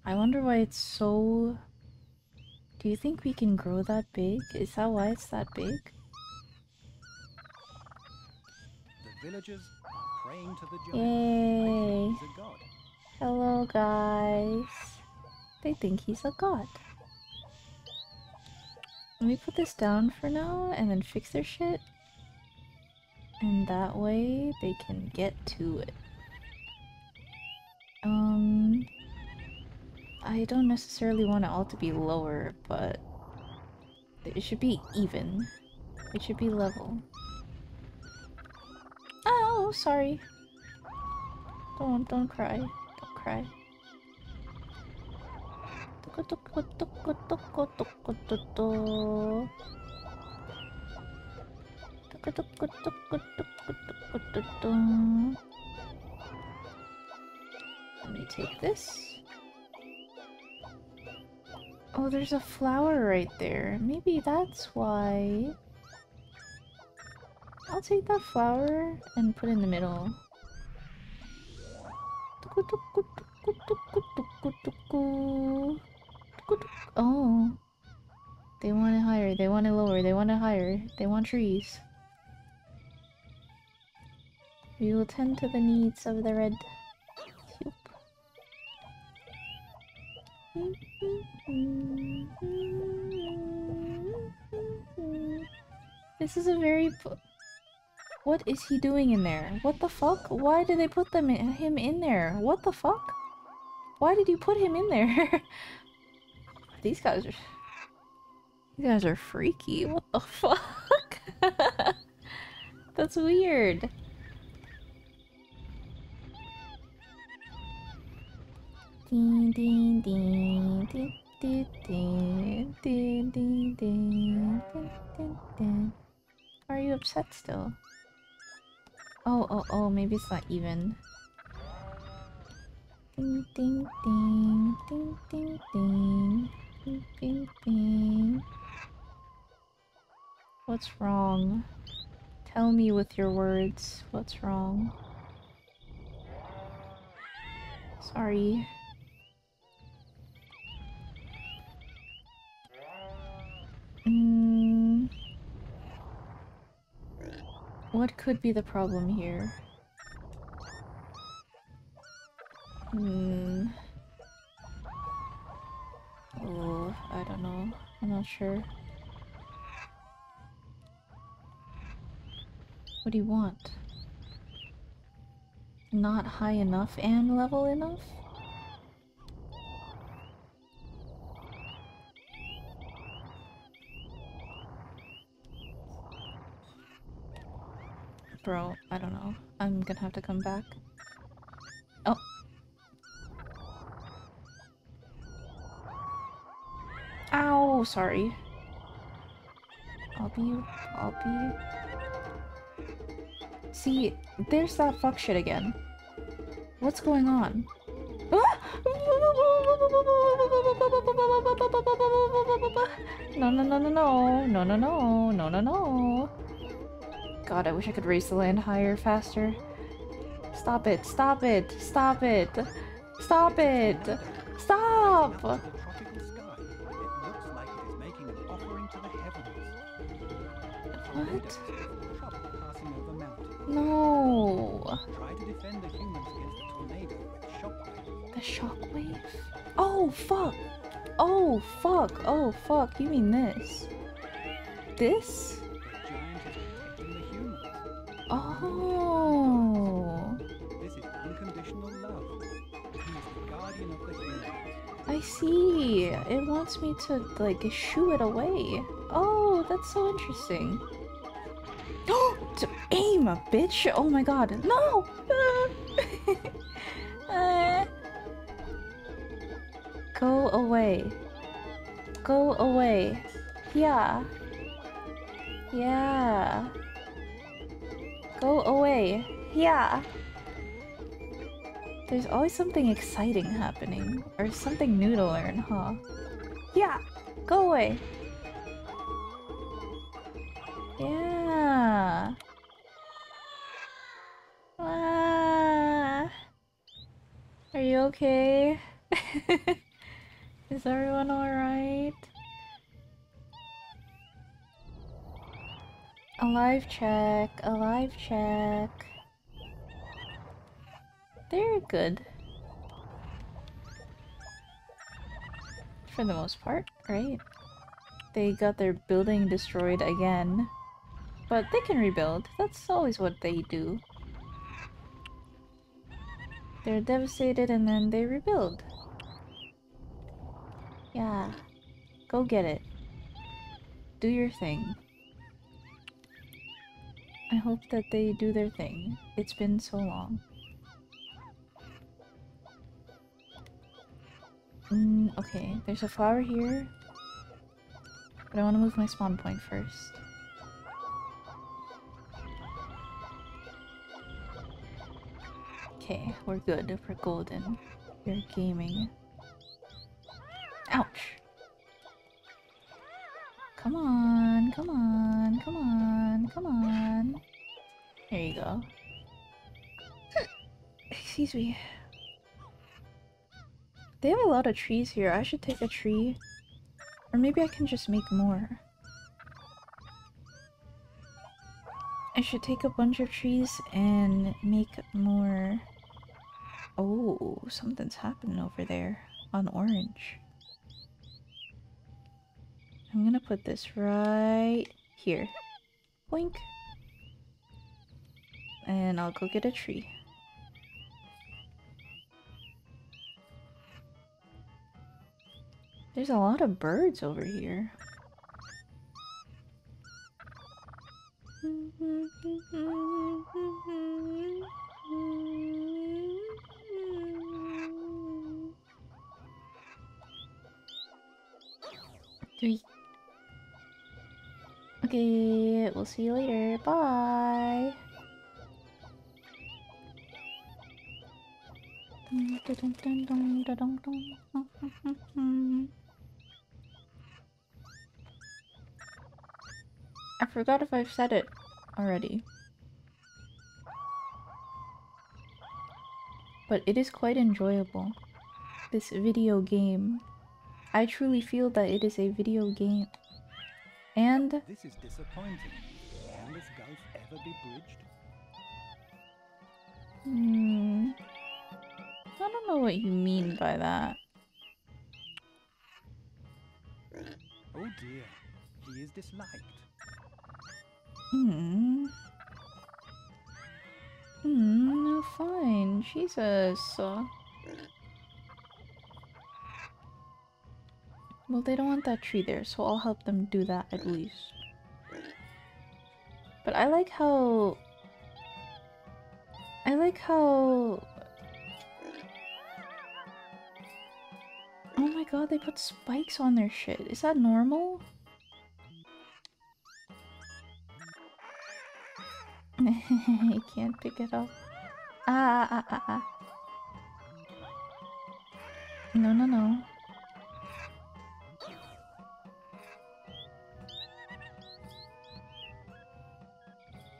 I wonder why it's so... Do you think we can grow that big? Is that why it's that big? The villagers are praying to the giant. Yay. think he's a god. Hello, guys. They think he's a god. Let me put this down for now and then fix their shit. And that way they can get to it. Um, I don't necessarily want it all to be lower, but it should be even. It should be level. Oh, sorry. Don't, don't cry. Don't cry. Let me take this. Oh, there's a flower right there. Maybe that's why. I'll take that flower and put it in the middle. Oh. They want it higher, they want it lower, they want it higher. They want trees. We will tend to the needs of the red. Soup. This is a very... What is he doing in there? What the fuck? Why did they put them in, him in there? What the fuck? Why did you put him in there? These guys are... These guys are freaky. What the fuck? That's weird. Ding ding ding ding ding ding ding ding ding ding ding. Are you upset still? Oh oh oh, maybe it's not even. Ding ding ding ding ding ding ding ding ding. What's wrong? Tell me with your words what's wrong. Sorry. Mm. What could be the problem here? Hmm. Oh, I don't know. I'm not sure. What do you want? Not high enough and level enough? Bro, I don't know. I'm gonna have to come back. Oh. Ow, sorry. I'll be... I'll be... See, there's that fuck shit again. What's going on? No, no, no, no, no, no, no, no, no, no, no. God, I wish I could raise the land higher, faster. Stop it, stop it, stop it, stop it, stop! What? No. the shockwave? Oh, fuck. Oh, fuck. Oh, fuck. You mean this? This? Oh. This is unconditional love. He is the guardian of the. I see. It wants me to, like, shoo it away. Oh, that's so interesting. to aim, bitch! Oh my god. No! Uh, Go away. Go away. Yeah. Yeah. Go away. Yeah. There's always something exciting happening. Or something new to learn, huh? Yeah! Go away! Yeah! Ah. Are you okay? Is everyone alright? Alive check, alive check. They're good. For the most part, right? They got their building destroyed again. But they can rebuild. That's always what they do. They're devastated and then they rebuild. Yeah. Go get it. Do your thing. I hope that they do their thing. It's been so long. Mm, okay, there's a flower here. But I want to move my spawn point first. Okay, we're good. We're golden. We're gaming. Ouch! Come on, come on, come on, come on. There you go. Excuse me. They have a lot of trees here. I should take a tree. Or maybe I can just make more. I should take a bunch of trees and make more. Oh, something's happening over there on orange. I'm gonna put this right here. Boink. And I'll go get a tree. There's a lot of birds over here. Three. Okay, we'll see you later. Bye. I forgot if I've said it already. But it is quite enjoyable. This video game. I truly feel that it is a video game. And This is disappointing. Can this gulf ever be bridged? Hmm. I don't know what you mean by that. Oh dear, he is disliked. Hmm. Hmm, no, fine. Jesus. Well, they don't want that tree there, so I'll help them do that at least. But I like how... I like how... Oh my god, they put spikes on their shit. Is that normal? I can't pick it up. Ah, ah, ah, ah. No, no, no.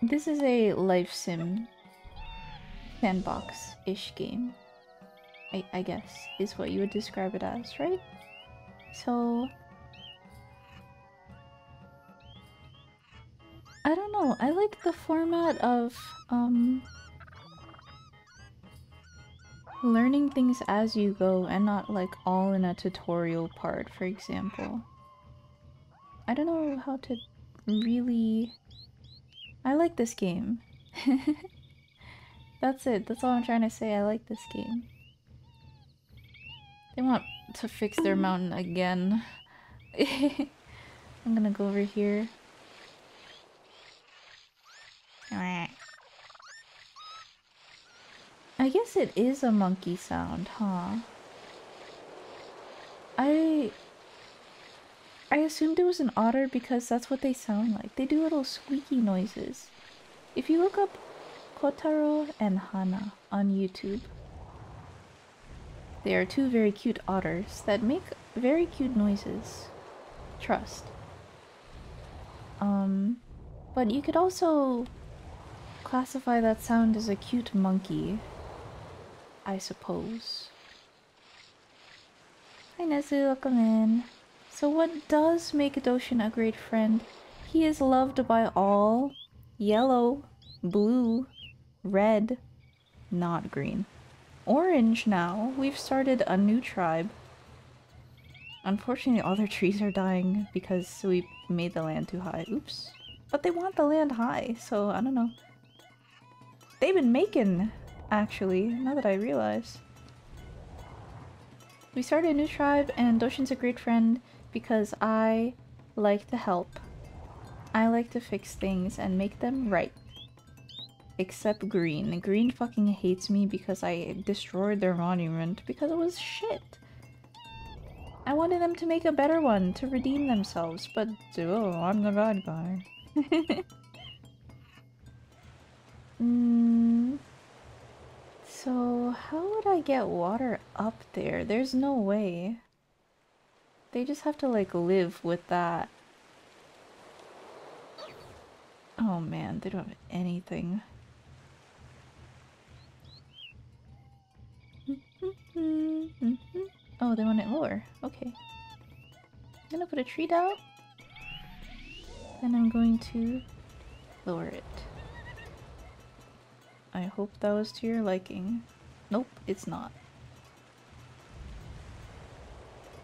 This is a life sim sandbox-ish game. I, I guess, is what you would describe it as, right? So... I don't know, I like the format of, um... Learning things as you go and not like all in a tutorial part, for example. I don't know how to really... I like this game. That's it, that's all I'm trying to say, I like this game. They want to fix their mountain again. I'm gonna go over here. I guess it is a monkey sound, huh? I... I assumed it was an otter because that's what they sound like. They do little squeaky noises. If you look up Kotaro and Hana on YouTube, they are two very cute otters that make very cute noises. Trust. Um, but you could also classify that sound as a cute monkey, I suppose. Hi Nezu, welcome in. So what does make Doshin a great friend? He is loved by all. Yellow, blue, red, not green. Orange now. We've started a new tribe. Unfortunately, all their trees are dying because we made the land too high. Oops. But they want the land high, so I don't know. They've been making, actually, now that I realize. We started a new tribe, and Doshin's a great friend because I like to help. I like to fix things and make them right. Except Green. Green fucking hates me because I destroyed their monument because it was shit. I wanted them to make a better one to redeem themselves, but oh, I'm the bad guy. mm, so, how would I get water up there? There's no way. They just have to like live with that. Oh man, they don't have anything. oh, they want it lower. Okay. I'm gonna put a tree down. Then I'm going to lower it. I hope that was to your liking. Nope, it's not.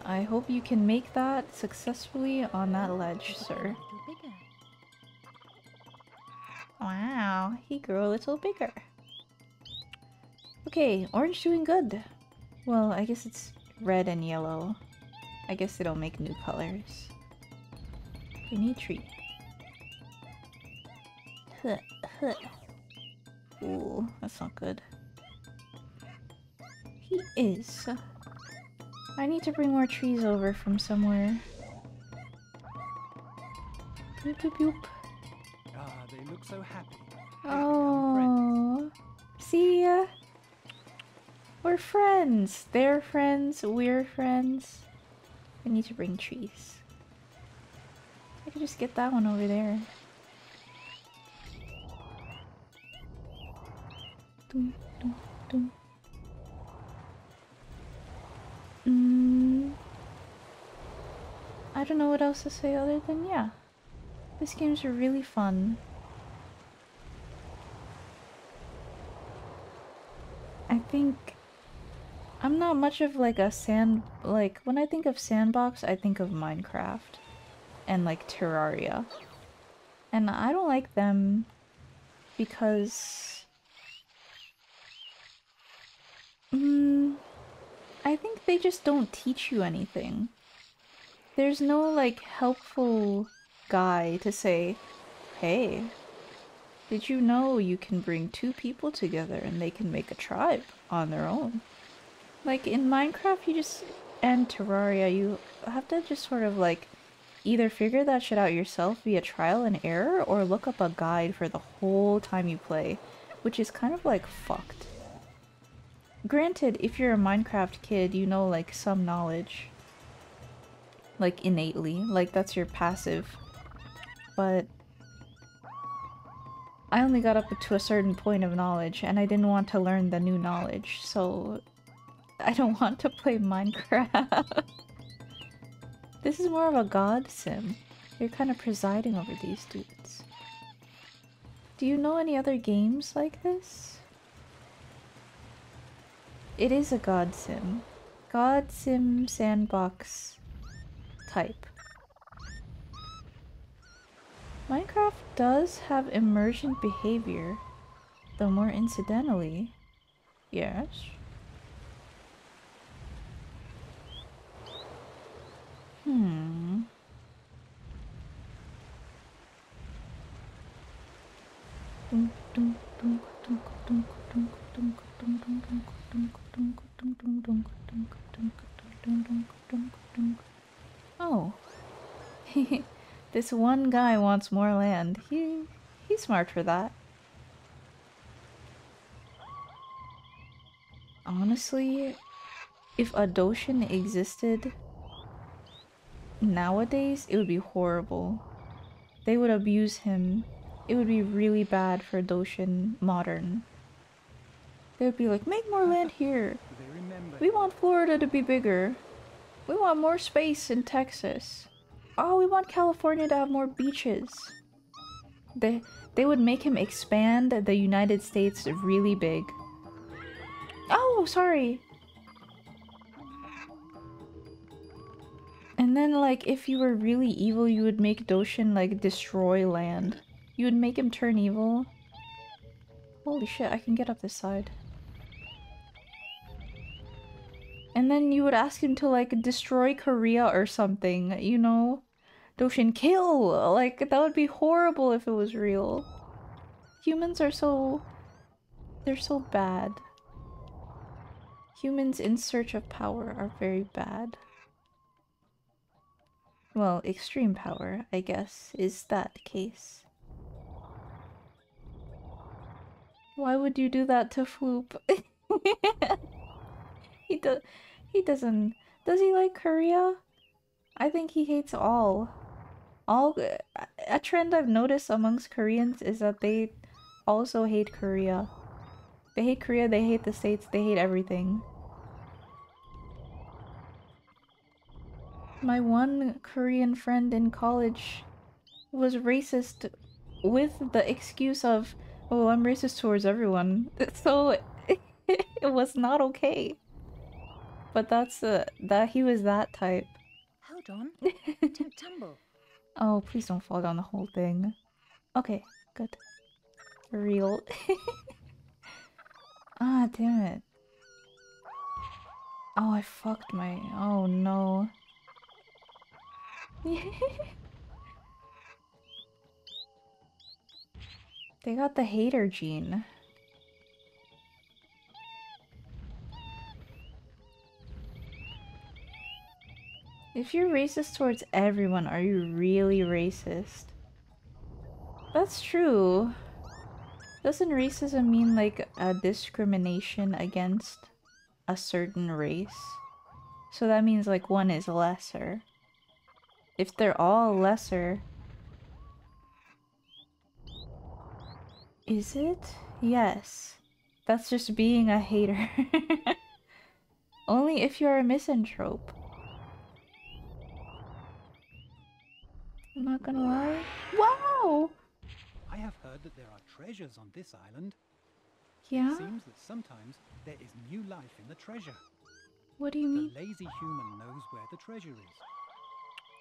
I hope you can make that successfully on that ledge, sir. Wow, he grew a little bigger. Okay, orange doing good. Well, I guess it's red and yellow. I guess don't make new colors. We need tree. Huh, huh. Ooh, that's not good. He is. I need to bring more trees over from somewhere. Boop, boop, boop. Ah, they look so happy. Oh, see ya. We're friends. They're friends. We're friends. I need to bring trees. I could just get that one over there. Dum, dum, dum. Mm, I don't know what else to say other than yeah. This game's are really fun. I think I'm not much of like a sand like when I think of sandbox I think of Minecraft and like Terraria. And I don't like them because mm, I think they just don't teach you anything. There's no like helpful guy to say, "Hey, did you know you can bring two people together and they can make a tribe on their own? Like in Minecraft, you just and Terraria, you have to just sort of like either figure that shit out yourself via trial and error or look up a guide for the whole time you play, which is kind of like fucked. Granted, if you're a Minecraft kid, you know like some knowledge. Like innately, like that's your passive. But I only got up to a certain point of knowledge and I didn't want to learn the new knowledge, so I don't want to play Minecraft. this is more of a god sim. You're kind of presiding over these dudes. Do you know any other games like this? It is a god sim. God sim sandbox type. Minecraft does have emergent behavior, though more incidentally. Yes. Hmm. Oh. This one guy wants more land. He he's smart for that. Honestly, if Adoshin existed nowadays, it would be horrible. They would abuse him. It would be really bad for Adoshin modern. They would be like, make more land here. We want Florida to be bigger. We want more space in Texas. Oh, we want California to have more beaches. They, they would make him expand the United States really big. Oh, sorry. And then, like, if you were really evil, you would make Doshin, like, destroy land. You would make him turn evil. Holy shit, I can get up this side. And then you would ask him to, like, destroy Korea or something, you know? Doshin, kill! Like, that would be horrible if it was real. Humans are so... They're so bad. Humans in search of power are very bad. Well, extreme power, I guess, is that case. Why would you do that to Floop? he does. He doesn't. Does he like Korea? I think he hates all. All a trend I've noticed amongst Koreans is that they also hate Korea. They hate Korea. They hate the states. They hate everything. My one Korean friend in college was racist with the excuse of, oh, I'm racist towards everyone. So it was not okay. But that's uh, that he was that type. Hold on. Don't tumble. Oh, please don't fall down the whole thing. Okay, good. Real. ah, damn it. Oh, I fucked my... Oh, no. they got the hater gene. If you're racist towards everyone, are you really racist? That's true. Doesn't racism mean like a discrimination against a certain race? So that means like one is lesser. If they're all lesser... Is it? Yes. That's just being a hater. Only if you're a misanthrope. I'm not gonna lie. Wow! I have heard that there are treasures on this island. Yeah? It seems that sometimes there is new life in the treasure. What do you The mean? The lazy human knows where the treasure is.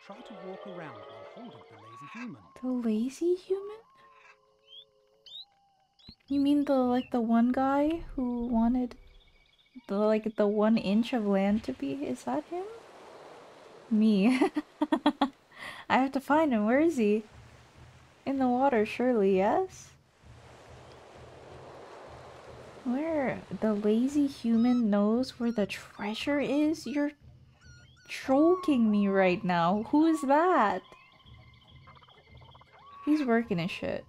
Try to walk around while holding the lazy human. The lazy human? You mean the like the one guy who wanted the like the one inch of land to be is that him? Me. I have to find him. Where is he? In the water, surely, yes? Where the lazy human knows where the treasure is? You're joking me right now. Who is that? He's working his shit.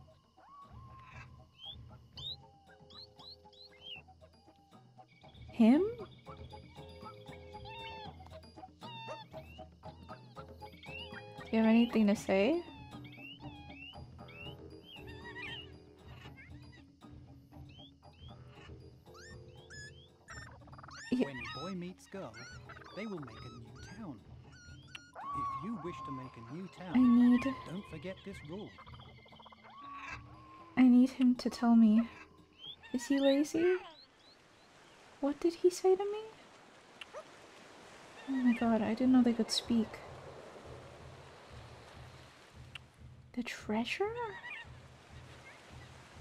Him? You have anything to say? When boy meets girl, they will make a new town. If you wish to make a new I town, need don't forget this rule. I need him to tell me. Is he lazy? What did he say to me? Oh my god, I didn't know they could speak. The treasure?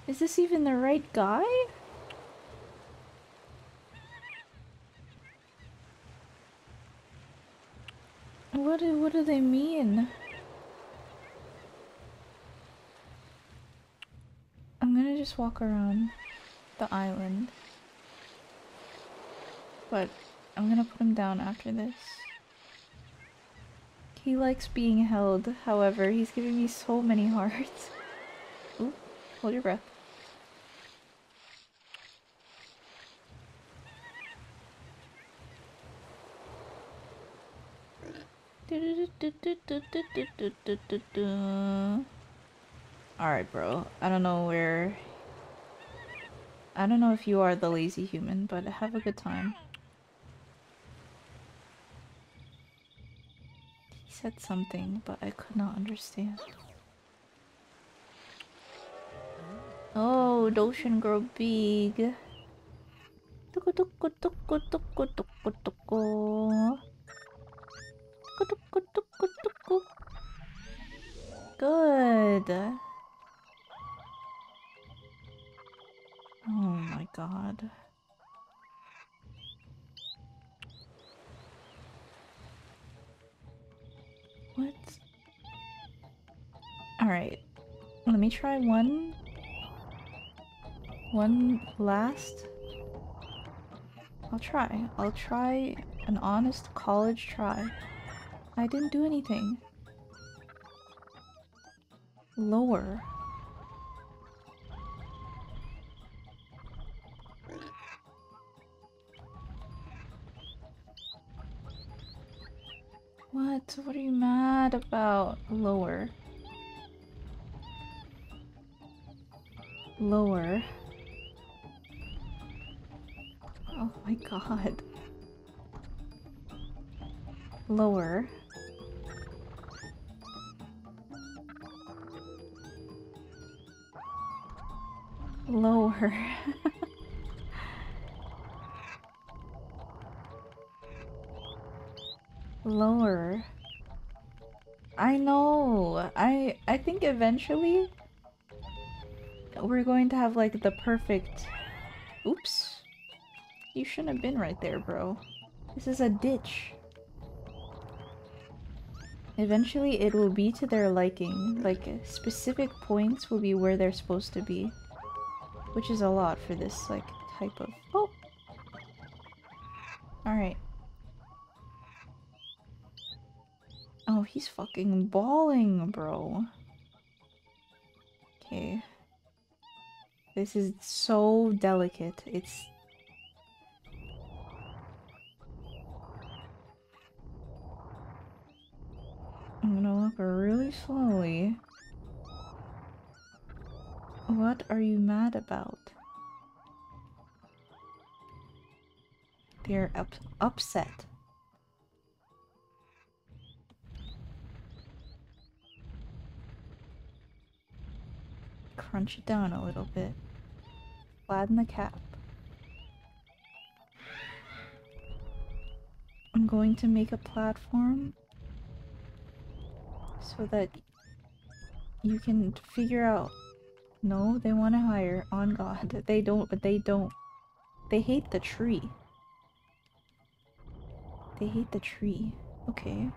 Is this even the right guy? What do, what do they mean? I'm gonna just walk around the island. But I'm gonna put him down after this. He likes being held, however, he's giving me so many hearts. Ooh, hold your breath. Alright, bro. I don't know where. I don't know if you are the lazy human, but have a good time. said something, but I could not understand. Oh, Doshin grow big. Good. Oh my god. What? Alright. Let me try one. One last. I'll try. I'll try an honest college try. I didn't do anything. Lower. What? What are you mad about? Lower. Lower. Oh my god. Lower. Lower. Lower. I know. I I think eventually we're going to have like the perfect Oops. You shouldn't have been right there, bro. This is a ditch. Eventually it will be to their liking. Like specific points will be where they're supposed to be. Which is a lot for this like type of Oh. Alright. Oh, he's fucking bawling, bro. Okay. This is so delicate. It's... I'm gonna walk really slowly. What are you mad about? They're up upset. Crunch it down a little bit. Flatten the cap. I'm going to make a platform so that you can figure out no, they want to hire on God. They don't, but they don't. They hate the tree. They hate the tree. Okay.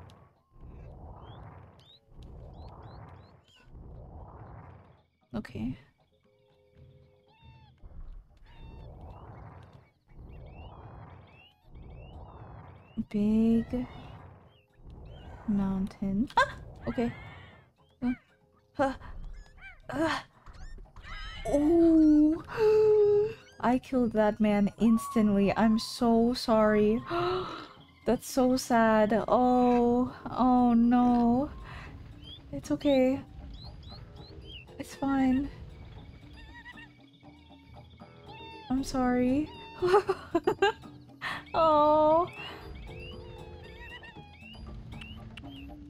Okay. Big mountain. Ah! Okay. Uh, uh, uh. Oh, I killed that man instantly. I'm so sorry. That's so sad. Oh, oh no. It's okay. It's fine. I'm sorry. oh.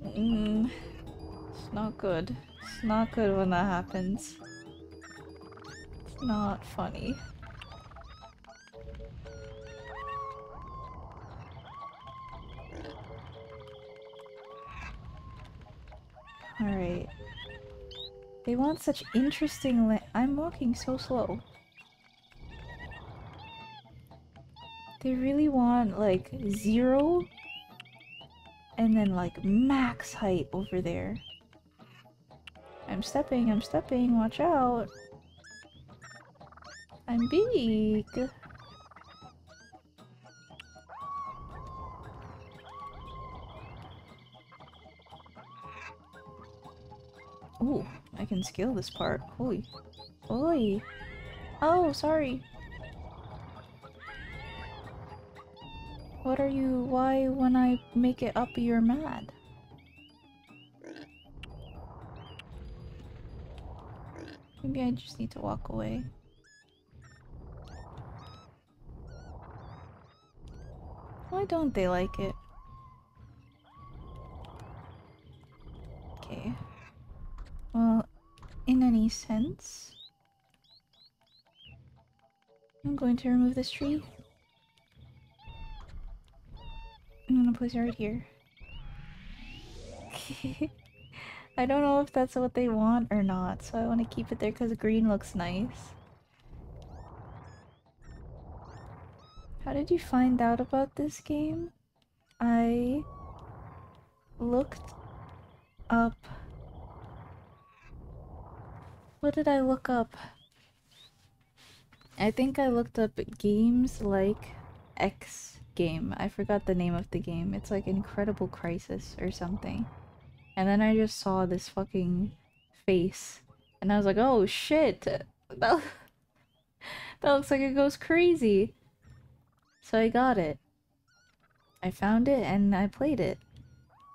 Mm. It's not good. It's not good when that happens. It's not funny. They want such interesting la- I'm walking so slow. They really want like zero and then like max height over there. I'm stepping, I'm stepping, watch out. I'm big. Scale this part. Holy. Oi. Oh, sorry. What are you- why when I make it up you're mad? Maybe I just need to walk away. Why don't they like it? Okay. Well, in any sense, I'm going to remove this tree. I'm gonna place it right here. I don't know if that's what they want or not, so I want to keep it there because green looks nice. How did you find out about this game? I looked up. What did I look up? I think I looked up games like X game. I forgot the name of the game. It's like Incredible Crisis or something. And then I just saw this fucking face. And I was like, oh shit! That, that looks like it goes crazy. So I got it. I found it and I played it.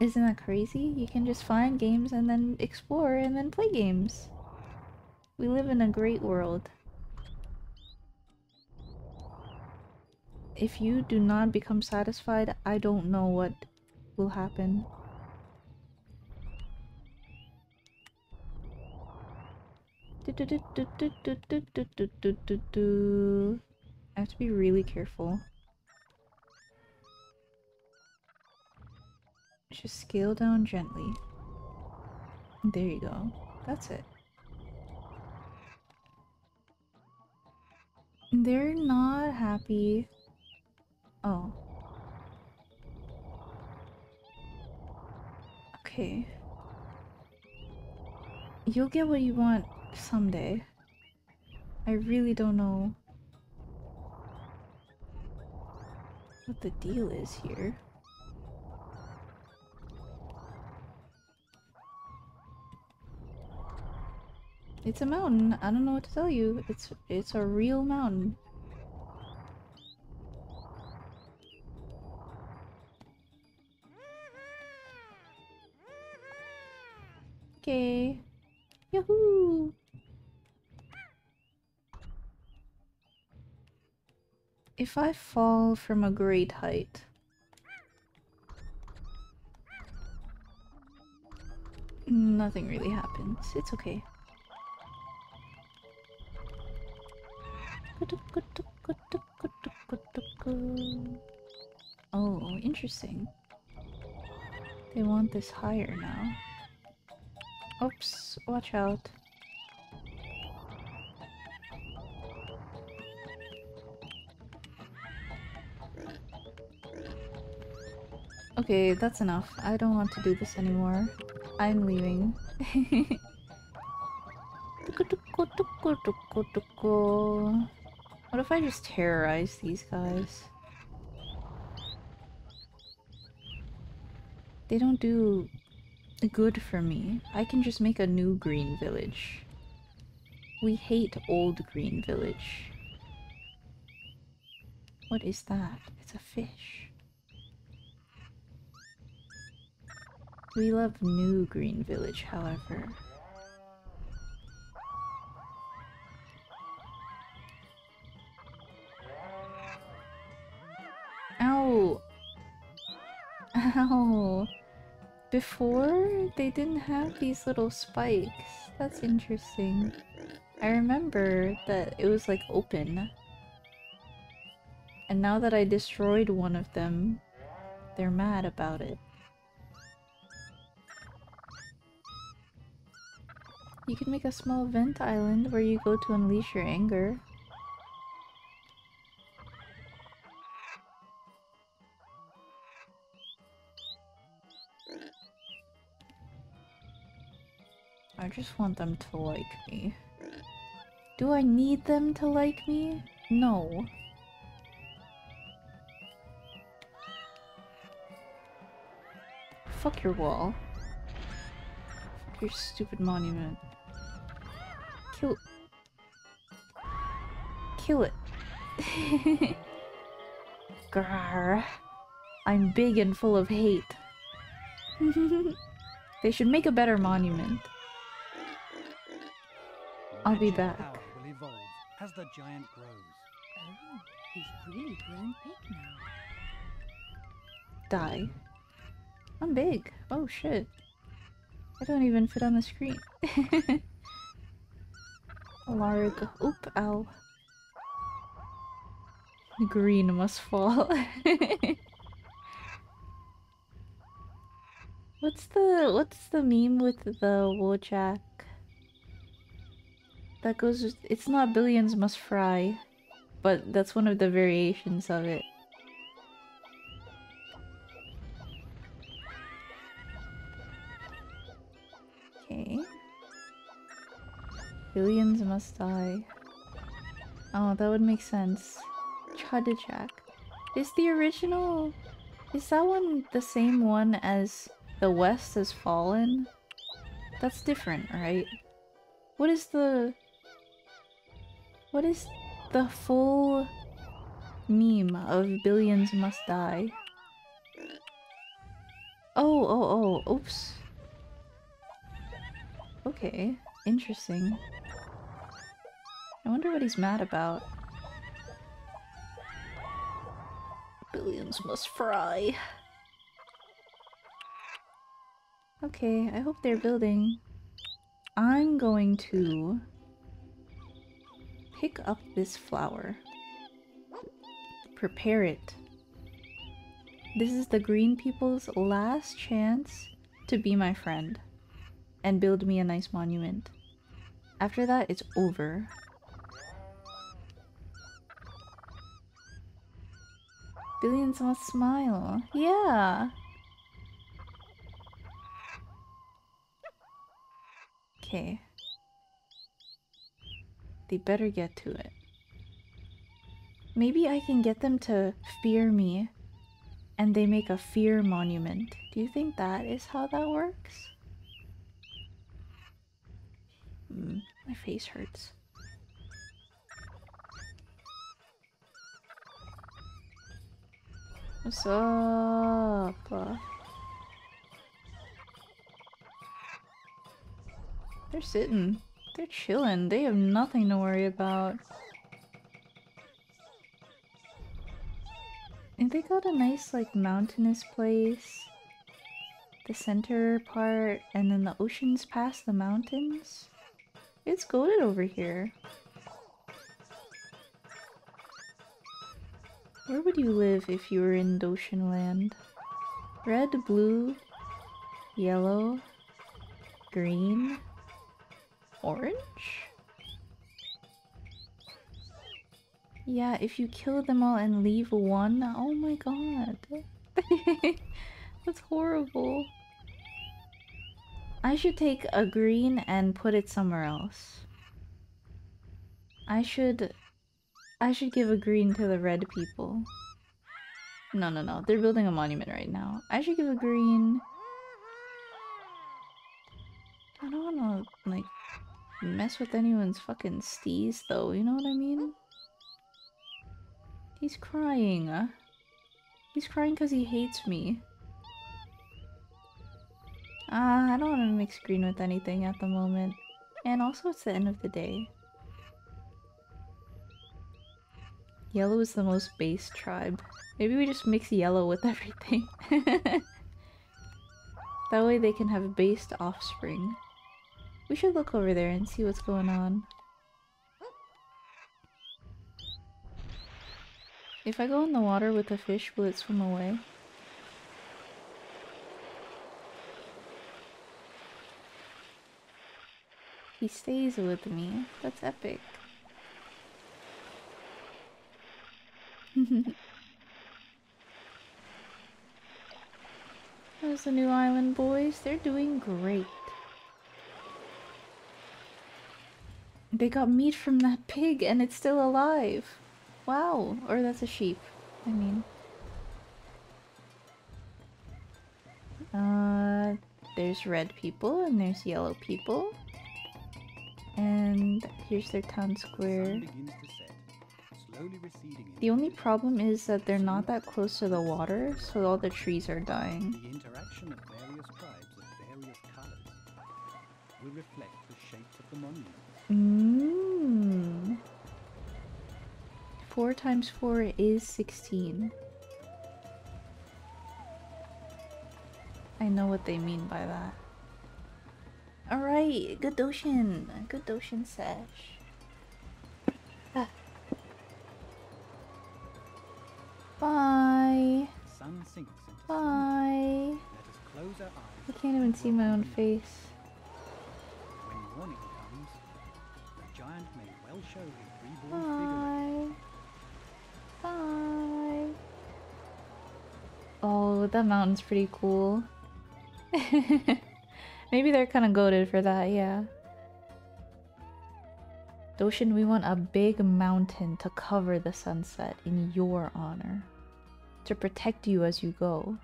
Isn't that crazy? You can just find games and then explore and then play games. We live in a great world. If you do not become satisfied, I don't know what will happen. I have to be really careful. Just scale down gently. There you go. That's it. They're not happy. Oh. Okay. You'll get what you want someday. I really don't know what the deal is here. It's a mountain. I don't know what to tell you. It's it's a real mountain. Okay. Yahoo! If I fall from a great height... Nothing really happens. It's okay. Oh, interesting. They want this higher now. Oops, watch out. Okay, that's enough. I don't want to do this anymore. I'm leaving. What if I just terrorize these guys? They don't do good for me. I can just make a new green village. We hate old green village. What is that? It's a fish. We love new green village, however. Ow! Before, they didn't have these little spikes. That's interesting. I remember that it was like open. And now that I destroyed one of them, they're mad about it. You can make a small vent island where you go to unleash your anger. I just want them to like me. Do I need them to like me? No. Fuck your wall. Fuck your stupid monument. Kill- Kill it. Grrr. I'm big and full of hate. they should make a better monument. I'll be back. will evolve as the giant grows. Oh, he's really grown big now. Die. I'm big. Oh shit. I don't even fit on the screen. Larg. Oop, ow. The Green must fall. What's the what's the meme with the Wojak? That goes it's not billions must fry, but that's one of the variations of it. Okay. Billions must die. Oh, that would make sense. Chudajak. Is the original... Is that one the same one as The West Has Fallen? That's different, right? What is the... What is the full meme of Billions Must Die? Oh, oh, oh, oops. Okay, interesting. I wonder what he's mad about. Billions must fry. Okay, I hope they're building. I'm going to pick up this flower. Prepare it. This is the green people's last chance to be my friend and build me a nice monument. After that, it's over. Billions must smile. Yeah. Okay. They better get to it. Maybe I can get them to fear me and they make a fear monument. Do you think that is how that works? Mm, my face hurts. What's up? They're sitting. They're chilling. They have nothing to worry about. And they got a nice, like, mountainous place. The center part, and then the ocean's past the mountains. It's golden over here. Where would you live if you were in Doshin Land? Red, blue, yellow, green, orange? Yeah, if you kill them all and leave one, oh my god. That's horrible. I should take a green and put it somewhere else. I should I should give a green to the red people. No, no, no. They're building a monument right now. I should give a green. I don't wanna, like, mess with anyone's fucking steez, though. You know what I mean? He's crying. He's crying because he hates me. Uh, I don't want to mix green with anything at the moment. And also, it's the end of the day. Yellow is the most base tribe. Maybe we just mix yellow with everything. that way they can have based offspring. We should look over there and see what's going on. If I go in the water with a fish, will it swim away? He stays with me. That's epic. How's the new island boys? They're doing great. They got meat from that pig and it's still alive. Wow. Or that's a sheep. I mean. Uh, there's red people and there's yellow people. And here's their town square. The only problem is that they're not that close to the water, so all the trees are dying. The interaction of various tribes of various colors will reflect the shape of the. Monument. 4 times 4 is 16. I know what they mean by that. Alright, good Doshin. Good Doshin sesh. Ah. Bye. Sun sinks into Bye. Let us close our eyes I can't even see my own face. Bye. Bye. Oh, that mountain's pretty cool. Maybe they're kind of goaded for that, yeah. Doshin, we want a big mountain to cover the sunset in your honor. To protect you as you go.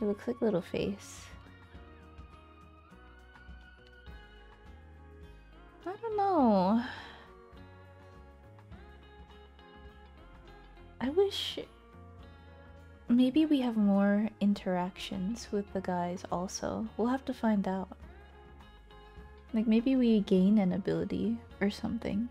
It looks like a little face. I don't know. I wish maybe we have more interactions with the guys also. We'll have to find out. Like maybe we gain an ability or something.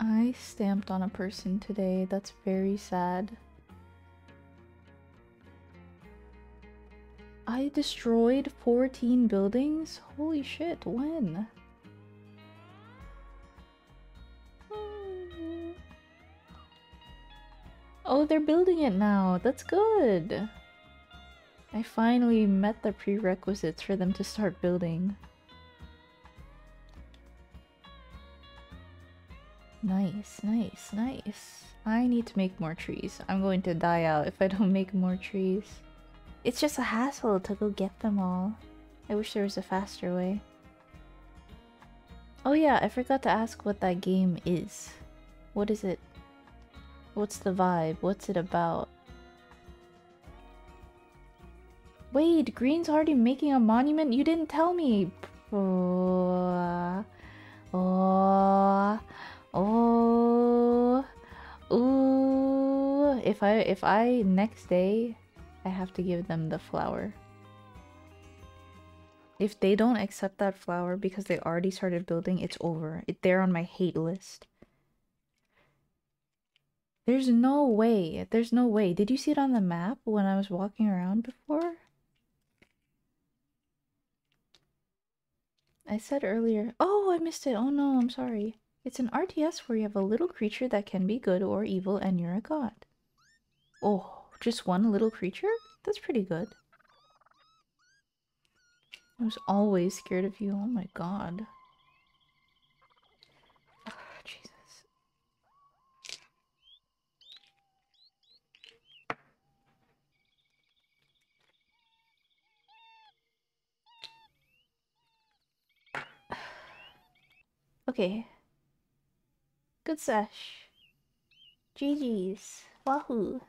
I stamped on a person today. That's very sad. I destroyed 14 buildings? Holy shit, when? Hmm. Oh, they're building it now. That's good. I finally met the prerequisites for them to start building. Nice, nice, nice. I need to make more trees. I'm going to die out if I don't make more trees. It's just a hassle to go get them all. I wish there was a faster way. Oh yeah, I forgot to ask what that game is. What is it? What's the vibe? What's it about? Wait, Green's already making a monument? You didn't tell me! Oh, oh, oh, ooh. If I, if I, next day, I have to give them the flower. If they don't accept that flower because they already started building, it's over. It, they're on my hate list. There's no way. There's no way. Did you see it on the map when I was walking around before? I said earlier. Oh, I missed it. Oh no, I'm sorry. It's an RTS where you have a little creature that can be good or evil and you're a god. Oh, just one little creature? That's pretty good. I was always scared of you. Oh my god. Oh, Jesus. Okay. Good sesh. GG's. Wahoo.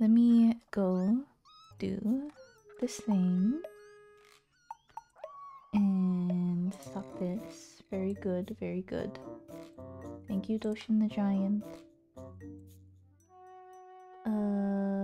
Let me go do this thing. And stop this. Very good, very good. Thank you, Doshin the Giant. Uh...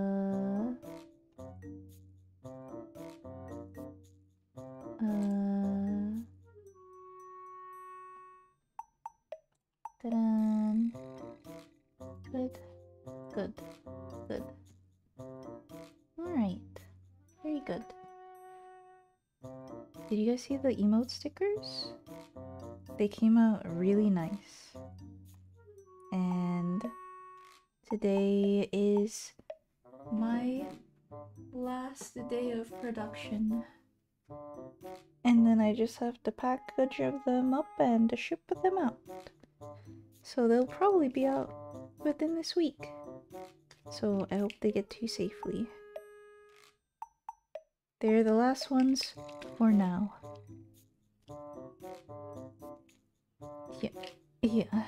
Did you guys see the emote stickers? They came out really nice. And today is my last day of production. And then I just have to package of them up and ship them out. So they'll probably be out within this week. So I hope they get to you safely. They're the last ones for now. Yeah, yeah.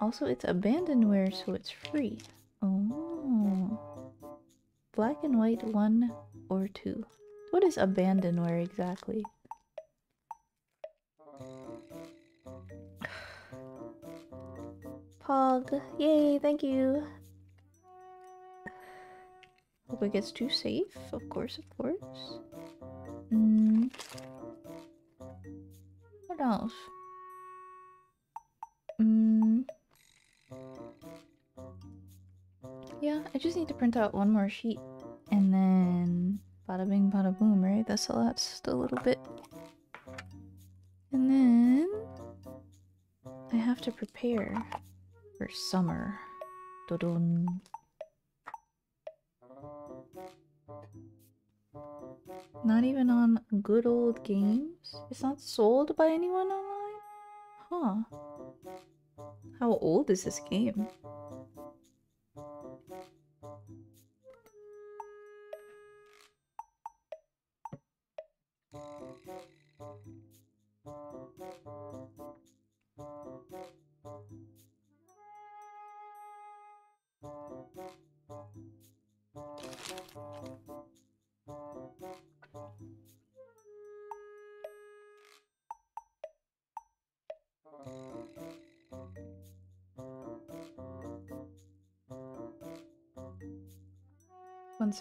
Also, it's abandonware, so it's free. Oh. Black and white, one or two. What is abandonware exactly? Pog. Yay, thank you. Hope it gets too safe. Of course, of course. Else? Mm. Yeah, I just need to print out one more sheet. And then bada bing bada boom, right? That's the last a little bit. And then I have to prepare for summer. Not even on good old games? It's not sold by anyone online? Huh. How old is this game?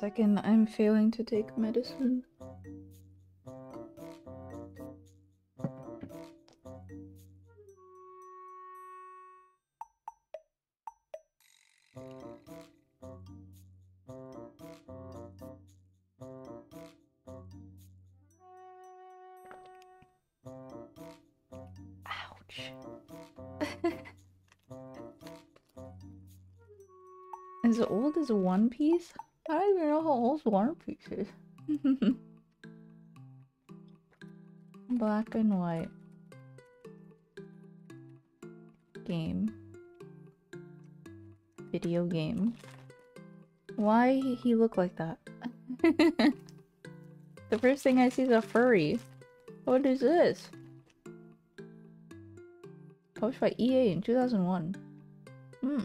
Second, I'm failing to take medicine. Ouch. As old as One Piece? I don't even know how old One Piece. Black and white. Game. Video game. Why he look like that? the first thing I see is a furry. What is this? Published by EA in 2001. Hmm.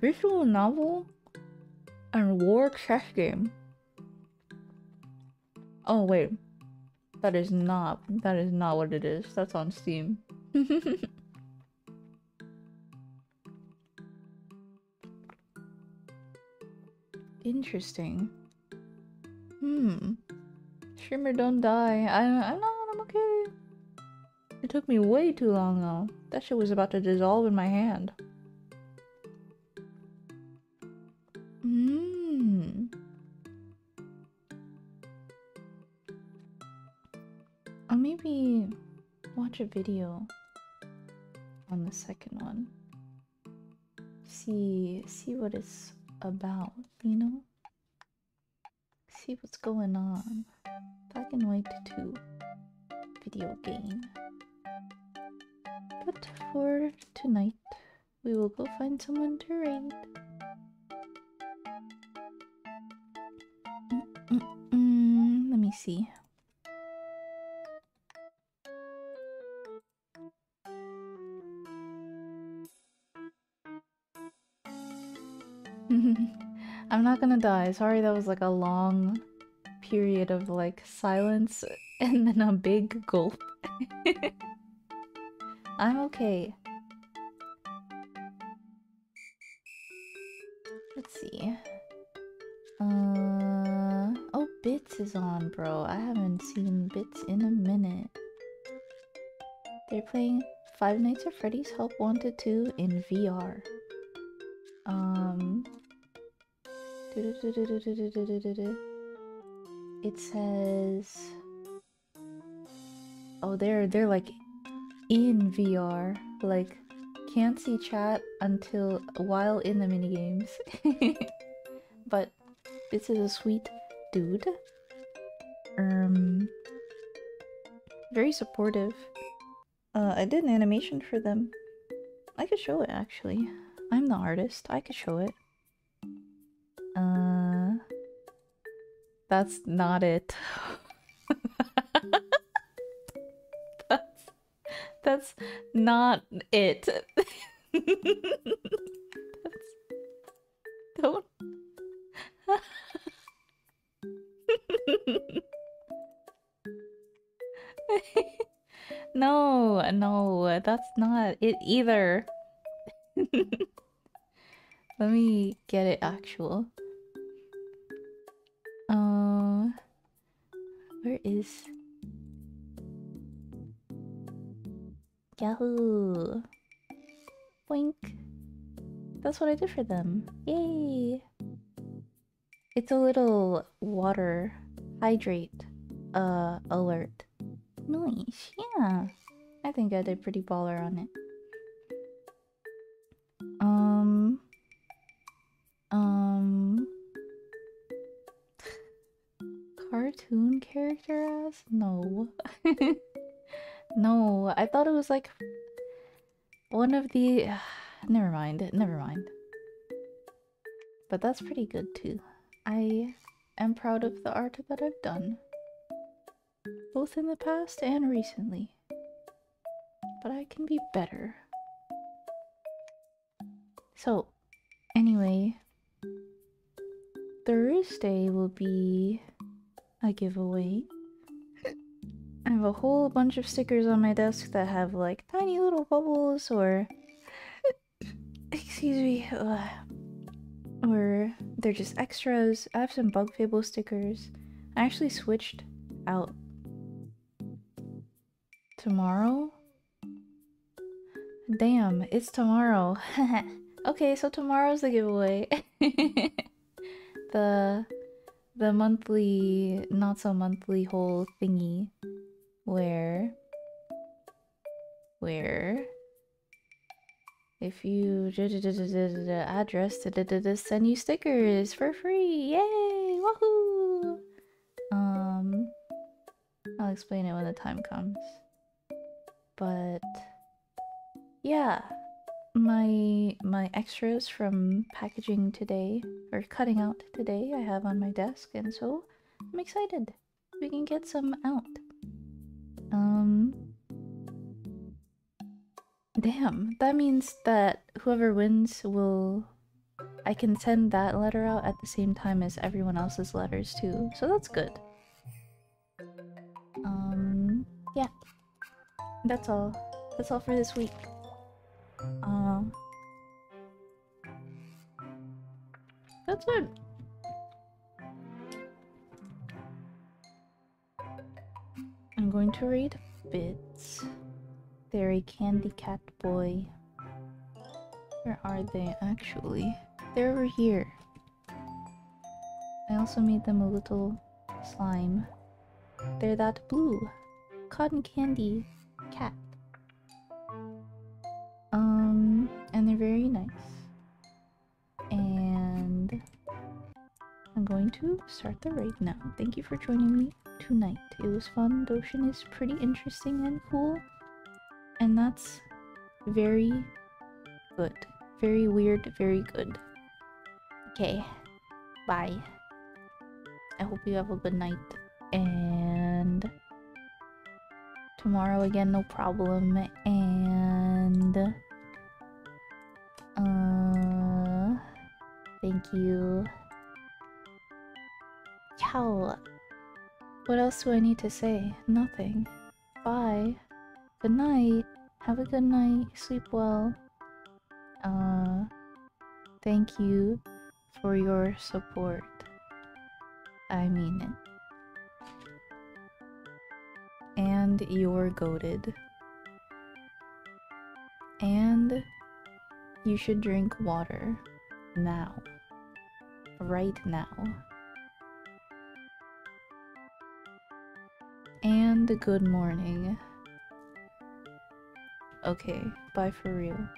Visual novel war chess game. Oh wait. That is not that is not what it is. That's on Steam. Interesting. Hmm. Shimmer don't die. I I'm not I'm okay. It took me way too long though. That shit was about to dissolve in my hand. Video on the second one. See see what it's about, you know? See what's going on. Black and white 2 video game. But for tonight, we will go find someone to raid. Mm, mm, mm, let me see. I'm not gonna die. Sorry, that was like a long period of like silence and then a big gulp. I'm okay. Let's see. Uh oh, Bits is on, bro. I haven't seen Bits in a minute. They're playing Five Nights at Freddy's Help Wanted 2 in VR. Um it says Oh they're they're like in VR. Like can't see chat until while in the minigames. but this is a sweet dude. Um very supportive. Uh I did an animation for them. I could show it actually. I'm the artist. I could show it. That's not it. that's that's not it. don't. no, no, that's not it either. Let me get it actual. Is Yahoo? Boink. That's what I did for them. Yay! It's a little water hydrate uh alert. Nice, yeah. I think I did pretty baller on it. Character as? No. no, I thought it was like one of the. never mind, never mind. But that's pretty good too. I am proud of the art that I've done, both in the past and recently. But I can be better. So, anyway, Thursday will be a giveaway. I have a whole bunch of stickers on my desk that have like tiny little bubbles or. Excuse me. ugh, or they're just extras. I have some Bug Fable stickers. I actually switched out tomorrow. Damn, it's tomorrow. okay, so tomorrow's the giveaway. the the monthly, not so monthly whole thingy where where if you address send you stickers for free. Yay! Woohoo um i'll explain it when the time comes. But yeah my my extras from packaging today or cutting out today i have on my desk and so i'm excited. We can get some out. Um damn. That means that whoever wins will i can send that letter out at the same time as everyone else's letters too. So that's good. Um yeah. That's all. That's all for this week. Um that's i'm going to read bits they're a candy cat boy. Where are they actually? They're over here. I also made them a little slime. They're that blue cotton candy cat. Um, and they're very nice. Going to start the raid now. Thank you for joining me tonight. It was fun. Doshin is pretty interesting and cool. And that's very good. Very weird, very good. Okay. Bye. I hope you have a good night. And tomorrow again, no problem. And uh, thank you. What else do I need to say? Nothing. Bye. Good night. Have a good night. Sleep well. Uh, thank you for your support. I mean it and you're goaded. And you should drink water now. Right now. Good morning. Okay, bye for real.